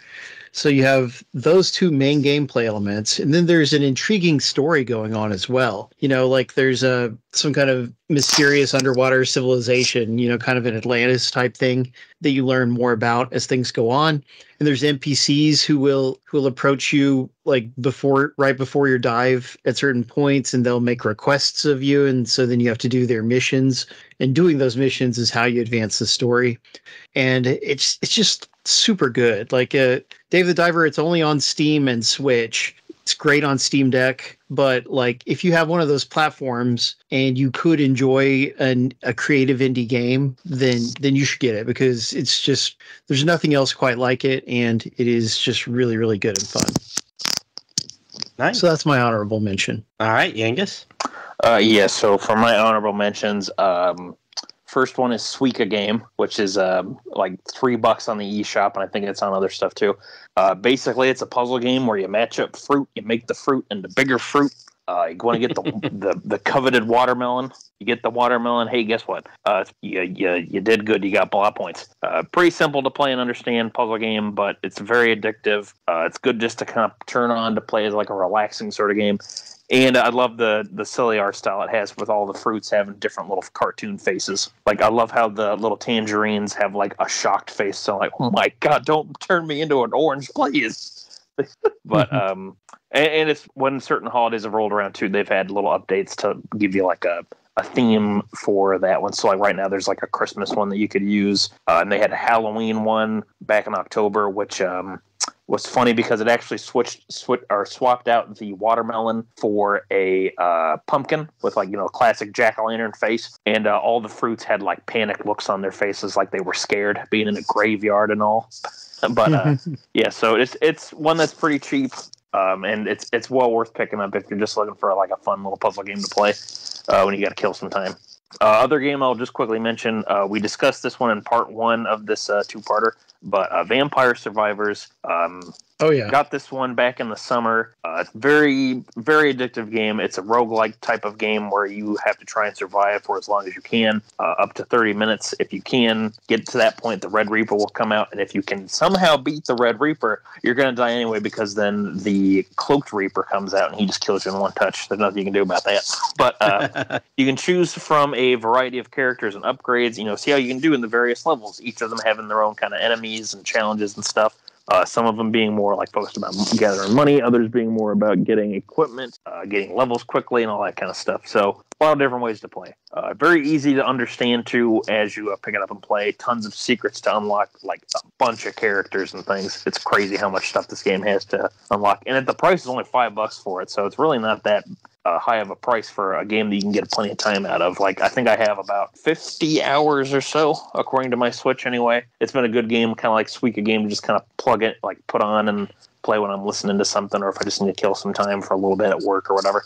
so you have those two main gameplay elements and then there's an intriguing story going on as well. You know like there's a some kind of mysterious underwater civilization you know kind of an atlantis type thing that you learn more about as things go on. And there's npcs who will who will approach you like before right before your dive at certain points and they'll make requests of you and so then you have to do their missions and doing those missions is how you advance the story. And it's it's just super good. Like uh dave the diver it's only on steam and switch. It's great on steam deck but like if you have one of those platforms and you could enjoy an, a creative indie game then then you should get it because it's just there's nothing else quite like it and it is just really really good and fun. Nice. so that's my honorable mention. All right, Yangus. Uh, yeah, so for my honorable mentions, um, first one is Suika Game, which is um, like three bucks on the eShop, and I think it's on other stuff too. Uh, basically, it's a puzzle game where you match up fruit, you make the fruit into bigger fruit. Uh, you want to get the, the the coveted watermelon. You get the watermelon. Hey, guess what? Uh, you, you you did good. You got block points. Uh, pretty simple to play and understand puzzle game, but it's very addictive. Uh, it's good just to kind of turn on to play as like a relaxing sort of game. And I love the the silly art style it has with all the fruits having different little cartoon faces. Like I love how the little tangerines have like a shocked face. So like, oh my god, don't turn me into an orange, please. but um, and, and it's when certain holidays have rolled around too, they've had little updates to give you like a a theme for that one. So like right now, there's like a Christmas one that you could use, uh, and they had a Halloween one back in October, which um, was funny because it actually switched switch or swapped out the watermelon for a uh, pumpkin with like you know classic jack o' lantern face, and uh, all the fruits had like panic looks on their faces, like they were scared, being in a graveyard and all. But uh, yeah, so it's it's one that's pretty cheap, um, and it's it's well worth picking up if you're just looking for like a fun little puzzle game to play uh, when you got to kill some time. Uh, other game I'll just quickly mention. Uh, we discussed this one in part one of this uh, two-parter, but uh, Vampire Survivors. Um, Oh yeah. got this one back in the summer. Uh, it's very, very addictive game. It's a roguelike type of game where you have to try and survive for as long as you can, uh, up to 30 minutes. If you can get to that point, the Red Reaper will come out. And if you can somehow beat the Red Reaper, you're going to die anyway because then the Cloaked Reaper comes out and he just kills you in one touch. There's nothing you can do about that. But uh, you can choose from a variety of characters and upgrades. You know, see how you can do in the various levels. Each of them having their own kind of enemies and challenges and stuff. Uh, some of them being more like focused about gathering money, others being more about getting equipment, uh, getting levels quickly, and all that kind of stuff. So a lot of different ways to play. Uh, very easy to understand too as you uh, pick it up and play. Tons of secrets to unlock, like a bunch of characters and things. It's crazy how much stuff this game has to unlock, and the price is only five bucks for it, so it's really not that uh, high of a price for a game that you can get plenty of time out of. Like I think I have about 50 hours or so, according to my Switch. Anyway, it's been a good game, kind of like Suika game, to just kind of plug it, like put on and play when I'm listening to something, or if I just need to kill some time for a little bit at work or whatever.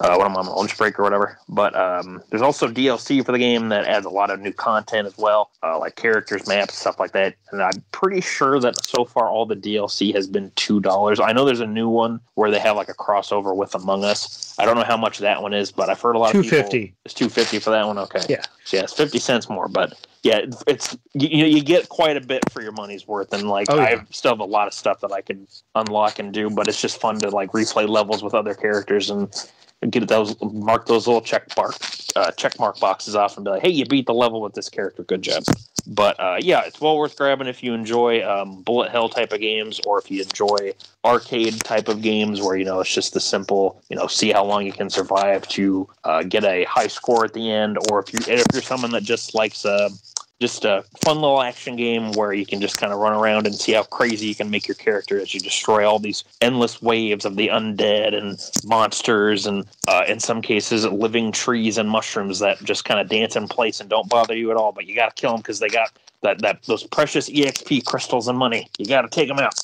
Uh, when I'm on my lunch break or whatever. But um, there's also DLC for the game that adds a lot of new content as well, uh, like characters, maps, stuff like that. And I'm pretty sure that so far all the DLC has been two dollars. I know there's a new one where they have like a crossover with Among Us. I don't know how much that one is, but I've heard a lot of 250. It's two fifty for that one. Okay. Yeah. So, yeah, it's fifty cents more, but yeah, it's, you, you get quite a bit for your money's worth, and like Oh, yeah. I still have a lot of stuff that I can unlock and do, but it's just fun to like replay levels with other characters and, get those mark those little check mark uh, check mark boxes off and be like, hey, you beat the level with this character, good job. But uh, yeah, it's well worth grabbing if you enjoy um, bullet hell type of games, or if you enjoy arcade type of games where you know it's just the simple, you know, see how long you can survive to uh, get a high score at the end, or if you if you're someone that just likes uh, just a fun little action game where you can just kind of run around and see how crazy you can make your character as you destroy all these endless waves of the undead and monsters and uh, in some cases living trees and mushrooms that just kind of dance in place and don't bother you at all but you got to kill them because they got that, that those precious exp crystals and money. You got to take them out.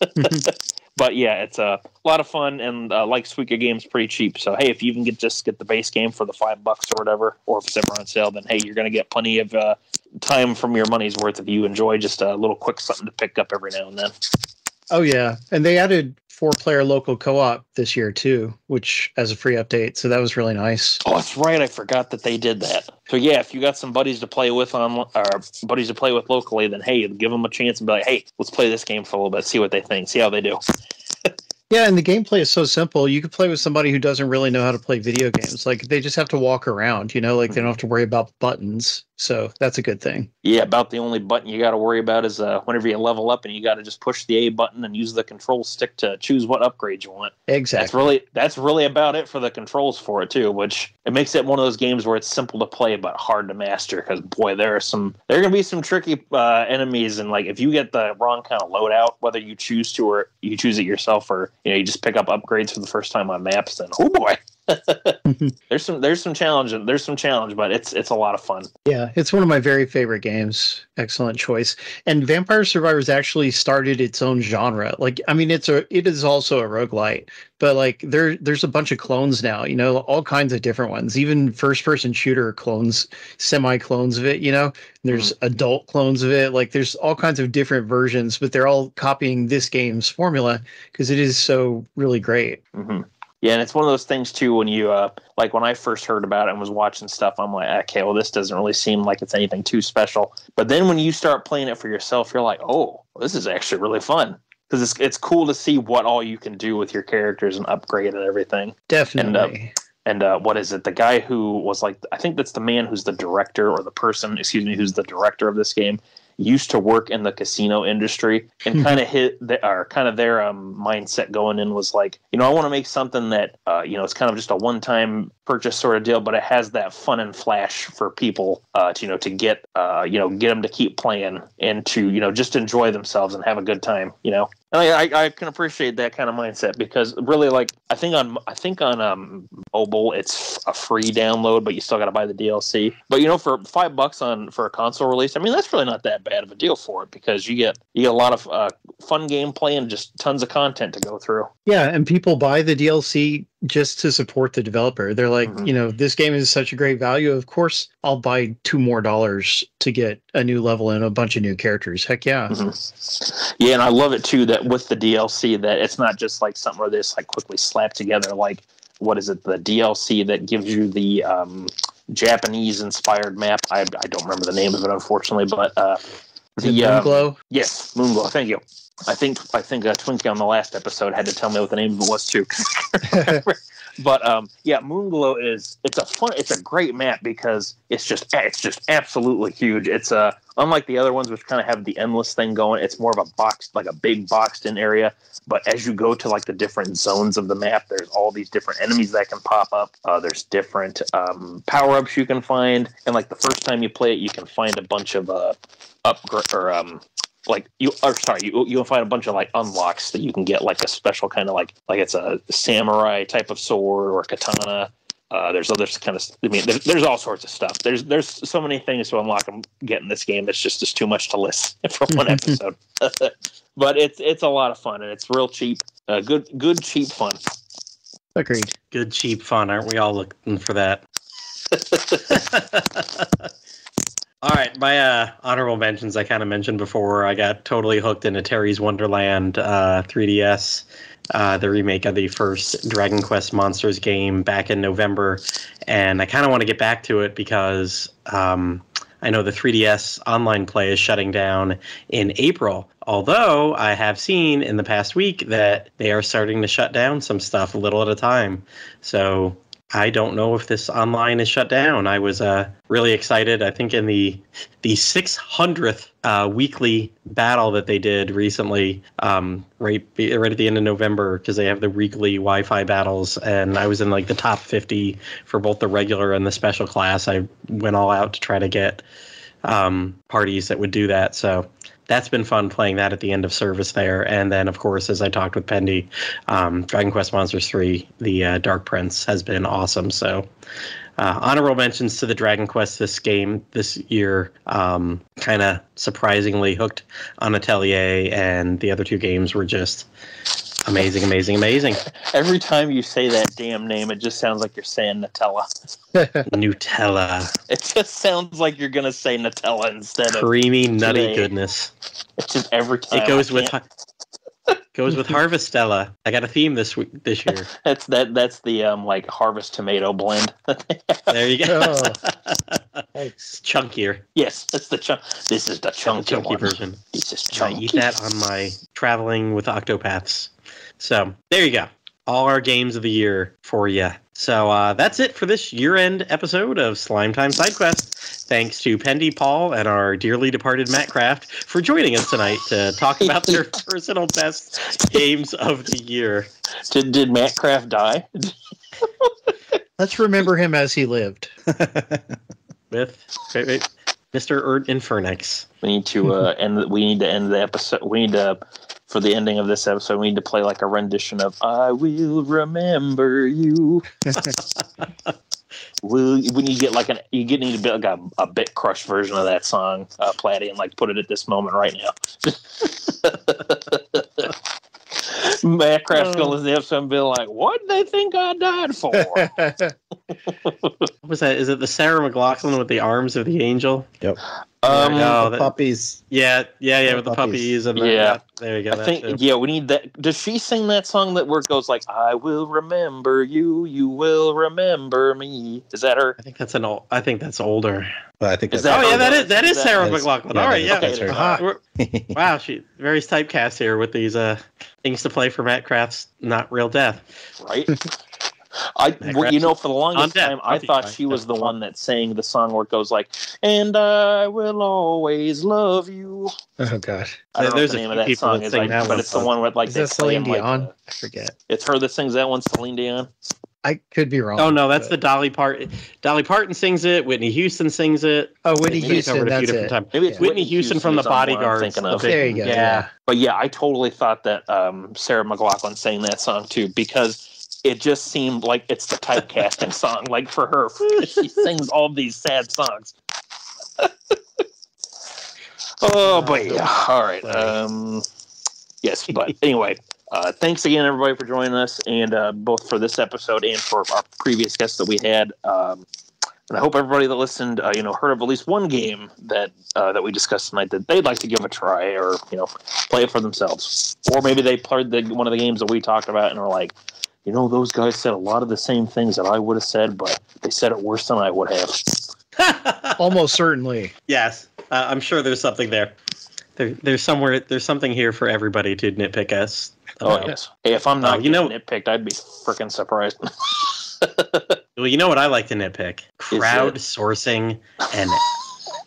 But yeah it's a lot of fun and uh, like Suika games pretty cheap. So hey if you even get just get the base game for the five bucks or whatever or if it's ever on sale then hey you're going to get plenty of uh, time from your money's worth if you enjoy just a little quick something to pick up every now and then. Oh yeah, and they added four-player local co-op this year too, which as a free update. So that was really nice. Oh, that's right. I forgot that they did that. So yeah, if you got some buddies to play with on or buddies to play with locally, then hey, give them a chance and be like, hey, let's play this game for a little bit, see what they think, see how they do. Yeah, and the gameplay is so simple. You could play with somebody who doesn't really know how to play video games. Like they just have to walk around, you know, like they don't have to worry about buttons. So that's a good thing. Yeah, about the only button you got to worry about is uh, whenever you level up, and you got to just push the A button and use the control stick to choose what upgrade you want. Exactly. That's really that's really about it for the controls for it too, which it makes it one of those games where it's simple to play but hard to master. Because boy, there are some there are gonna be some tricky uh, enemies, and like if you get the wrong kind of loadout, whether you choose to or you choose it yourself, or you know you just pick up upgrades for the first time on maps, then oh boy. there's some there's some challenge there's some challenge but it's it's a lot of fun Yeah, it's one of my very favorite games. Excellent choice. And Vampire Survivors actually started its own genre. Like, I mean, it's a it is also a roguelite, but like there there's a bunch of clones now, you know, all kinds of different ones. Even first person shooter clones, semi clones of it, you know. There's adult clones of it. Like there's all kinds of different versions, but they're all copying this game's formula because it is so really great. hmm Yeah, and it's one of those things too when you uh like when I first heard about it and was watching stuff, I'm like, okay, well this doesn't really seem like it's anything too special. But then when you start playing it for yourself, you're like, oh, this is actually really fun because it's it's cool to see what all you can do with your characters and upgrade and everything. Definitely. And uh, what is it? The guy who was like, I think that's the man who's the director or the person, excuse me, who's the director of this game used to work in the casino industry and kind of hit the, or kind of their um, mindset going in was like you know i want to make something that uh, you know it's kind of just a one-time purchase sort of deal but it has that fun and flash for people uh, to you know to get uh, you know get them to keep playing and to you know just enjoy themselves and have a good time you know and I, I, can appreciate that kind of mindset because really like i think on i think on um mobile it's a free download but you still got to buy the dlc but you know for five bucks on for a console release i mean that's really not that bad of a deal for it because you get you get a lot of uh, fun gameplay and just tons of content to go through. Yeah, and people buy the DLC just to support the developer. They're like, Mhm. you know, this game is such a great value. Of course, I'll buy two more dollars to get a new level and a bunch of new characters. Heck yeah. Mhm. Yeah, and I love it too that with the DLC that it's not just like something where they just like quickly slap together like what is it the DLC that gives you the um, Japanese inspired map. I, I don't remember the name of it unfortunately, but uh, the um, Moonglow? yes, Moonglow. Thank you. I think I think uh, Twinkie on the last episode had to tell me what the name of it was too. but um, yeah, Moonglow is it's a fun, it's a great map because it's just it's just absolutely huge. It's uh, unlike the other ones which kind of have the endless thing going. It's more of a box, like a big boxed in area. But as you go to like the different zones of the map, there's all these different enemies that can pop up. Uh, there's different um, power ups you can find, and like the first time you play it, you can find a bunch of uh, upgrade or um, like you or sorry you you'll find a bunch of like unlocks that you can get like a special kind of like like it's a samurai type of sword or katana. Uh, there's other kind of i mean there's, there's all sorts of stuff. There's there's so many things to unlock and get in this game it's just just too much to list for one episode. But it's it's a lot of fun and it's real cheap. Uh, good good cheap fun. Agreed. Good cheap fun, aren't we all looking for that? All right, my uh, honorable mentions I kind of mentioned before. I got totally hooked into Terry's Wonderland uh, 3DS, uh, the remake of the first Dragon Quest Monsters game back in November, and I kind of want to get back to it because um, I know the 3DS online play is shutting down in April. Although I have seen in the past week that they are starting to shut down some stuff a little at a time. So I don't know if this online is shut down. I was uh, really excited. I think in the the 600th uh, weekly battle that they did recently, um, right right at the end of November, because they have the weekly Wi-Fi battles, and I was in like the top 50 for both the regular and the special class. I went all out to try to get um, parties that would do that. So that's been fun playing that at the end of service there. And then, of course, as I talked with Pendy, um, Dragon Quest Monsters 3, the uh, Dark Prince, has been awesome. So, uh, honorable mentions to the Dragon Quest this game this year. Um, kind of surprisingly hooked on Atelier, and the other two games were just amazing, amazing, amazing. every time you say that damn name it just sounds like you're saying nutella Nutella, it just sounds like you're gonna say nutella instead of creamy, nutty today. goodness. it's just every time It goes with goes with Harvestella. I got a theme this week this year. That's that. That's the um like harvest tomato blend. There you go. Oh. It's chunkier, yes, that's the chunk. This is the the chunky, chunky one. version. This is I eat that on my traveling with octopaths. So there you go. All our games of the year for you. So uh, that's it for this year-end episode of Slime Time Side Quest. Thanks to Pendy Paul and our dearly departed Mattcraft for joining us tonight to talk about their personal best games of the year. Did, did Mattcraft die? Let's remember him as he lived. with wait, wait, Mr. Ert Infernax. We need to uh, end. the- We need to end the episode. We need to for the ending of this episode. We need to play like a rendition of "I Will Remember You." Will when you get like an you get need to be like a, a bit crush version of that song, uh, Platty, and like put it at this moment right now. Mattcraft's gonna listen to the episode and be like, "What did they think I died for?" What was that? Is it the Sarah McLachlan with the arms of the angel? Yep. Um, no, the puppies. Yeah, yeah, yeah, Oh, with the puppies. puppies and the, Yeah. there you go. I that think too. yeah, we need that. Does she sing that song that where it goes like "I will remember you, you will remember me"? Is that her? I think that's an old. I think that's older. But I think Is that's that oh yeah, her? that is that is That- Sarah that's- McLachlan. yeah, All right, yeah. Okay, that's her. Wow, she very typecast here with these uh things to play for Mattcraft's not real death. right? I well, you know for the longest death. time I Puppy thought she was the one that sang the song where it goes like "And I will always love you." Oh God, I don't know There's what the a name of few that song that is, sing like, that but one, it's the one with like is they that Celine play 'em, like, Dion? uh, I forget. it's her that sings that one, Celine Dion. I could be wrong. Oh no, that's the Dolly Parton. Dolly Parton sings it. Whitney Houston sings it. oh Whitney Maybe They've covered Houston. a few That's it. times. Maybe it's Yeah. Whitney Houston from the Bodyguard. the one I'm Bodyguards. thinking of. There you go. Yeah. Yeah. But yeah, I totally thought that um, Sarah McLachlan sang that song too because it just seemed like it's the typecasting song. Like for her, she sings all these sad songs. oh, but yeah, all right. Um, yes, but anyway, uh, thanks again, everybody, for joining us, and uh, both for this episode and for our previous guests that we had. Um, and I hope everybody that listened, uh, you know, heard of at least one game that uh, that we discussed tonight that they'd like to give a try, or you know, play it for themselves, or maybe they played the, one of the games that we talked about and were like, you know, those guys said a lot of the same things that I would have said, but they said it worse than I would have. Almost certainly. yes, uh, I'm sure there's something there. There, there's somewhere. There's something here for everybody to nitpick us. Oh yes. Hey, if I'm not Oh, you know- nitpicked, I'd be freaking surprised. Well, you know what I like to nitpick? it? Crowdsourcing and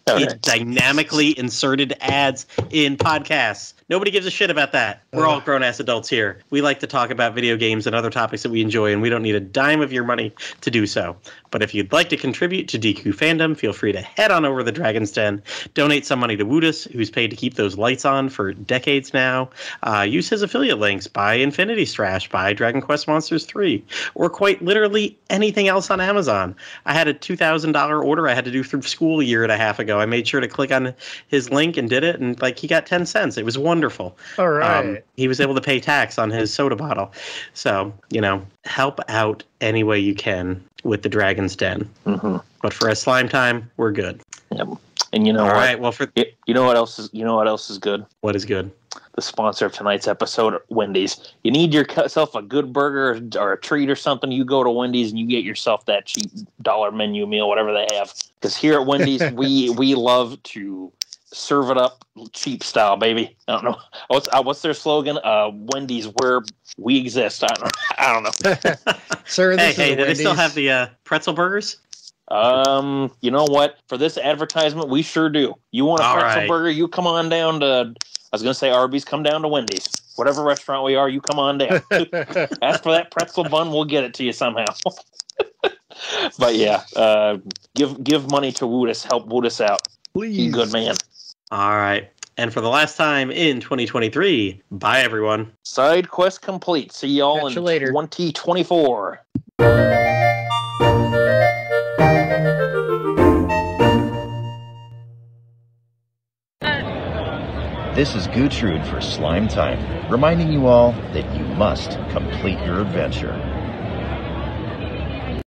Okay. dynamically inserted ads in podcasts. Nobody gives a shit about that. We're all uh. grown ass adults here. We like to talk about video games and other topics that we enjoy, and we don't need a dime of your money to do so. But if you'd like to contribute to DQ fandom, feel free to head on over to the Dragon's Den, donate some money to Woodus, who's paid to keep those lights on for decades now. Uh, use his affiliate links, buy Infinity Strash, buy Dragon Quest Monsters 3, or quite literally anything else on Amazon. I had a $2,000 order I had to do through school a year and a half ago. I made sure to click on his link and did it, and like he got 10 cents. It was wonderful. All right. Um, he was able to pay tax on his soda bottle. So, you know, help out any way you can with the Dragon's Den. hmm But for a slime time, we're good. And you know All what? right. Well, for You know what else is? You know what else is good? what is good? The sponsor of tonight's episode, Wendy's. You need yourself a good burger or a treat or something. You go to Wendy's and you get yourself that cheap dollar menu meal, whatever they have. Because here at Wendy's, we we love to serve it up cheap style, baby. I don't know what's uh, what's their slogan. Uh, Wendy's, where we exist. I don't I don't know. Sir, Hey, is hey, a do they still have the uh, pretzel burgers? Um, you know what? For this advertisement, we sure do. You want a All pretzel right. burger? You come on down to. I was gonna say Arby's. Come down to Wendy's. Whatever restaurant we are, you come on down. Ask for that pretzel bun. We'll get it to you somehow. but yeah, uh, give give money to Woodus. Help Woodus out. Please. He's a good man. All right. And for the last time in 2023, bye everyone. Side quest complete. See y'all Catch in you later. 2024. This is Goochtrude for Slime Time, reminding you all that you must complete your adventure.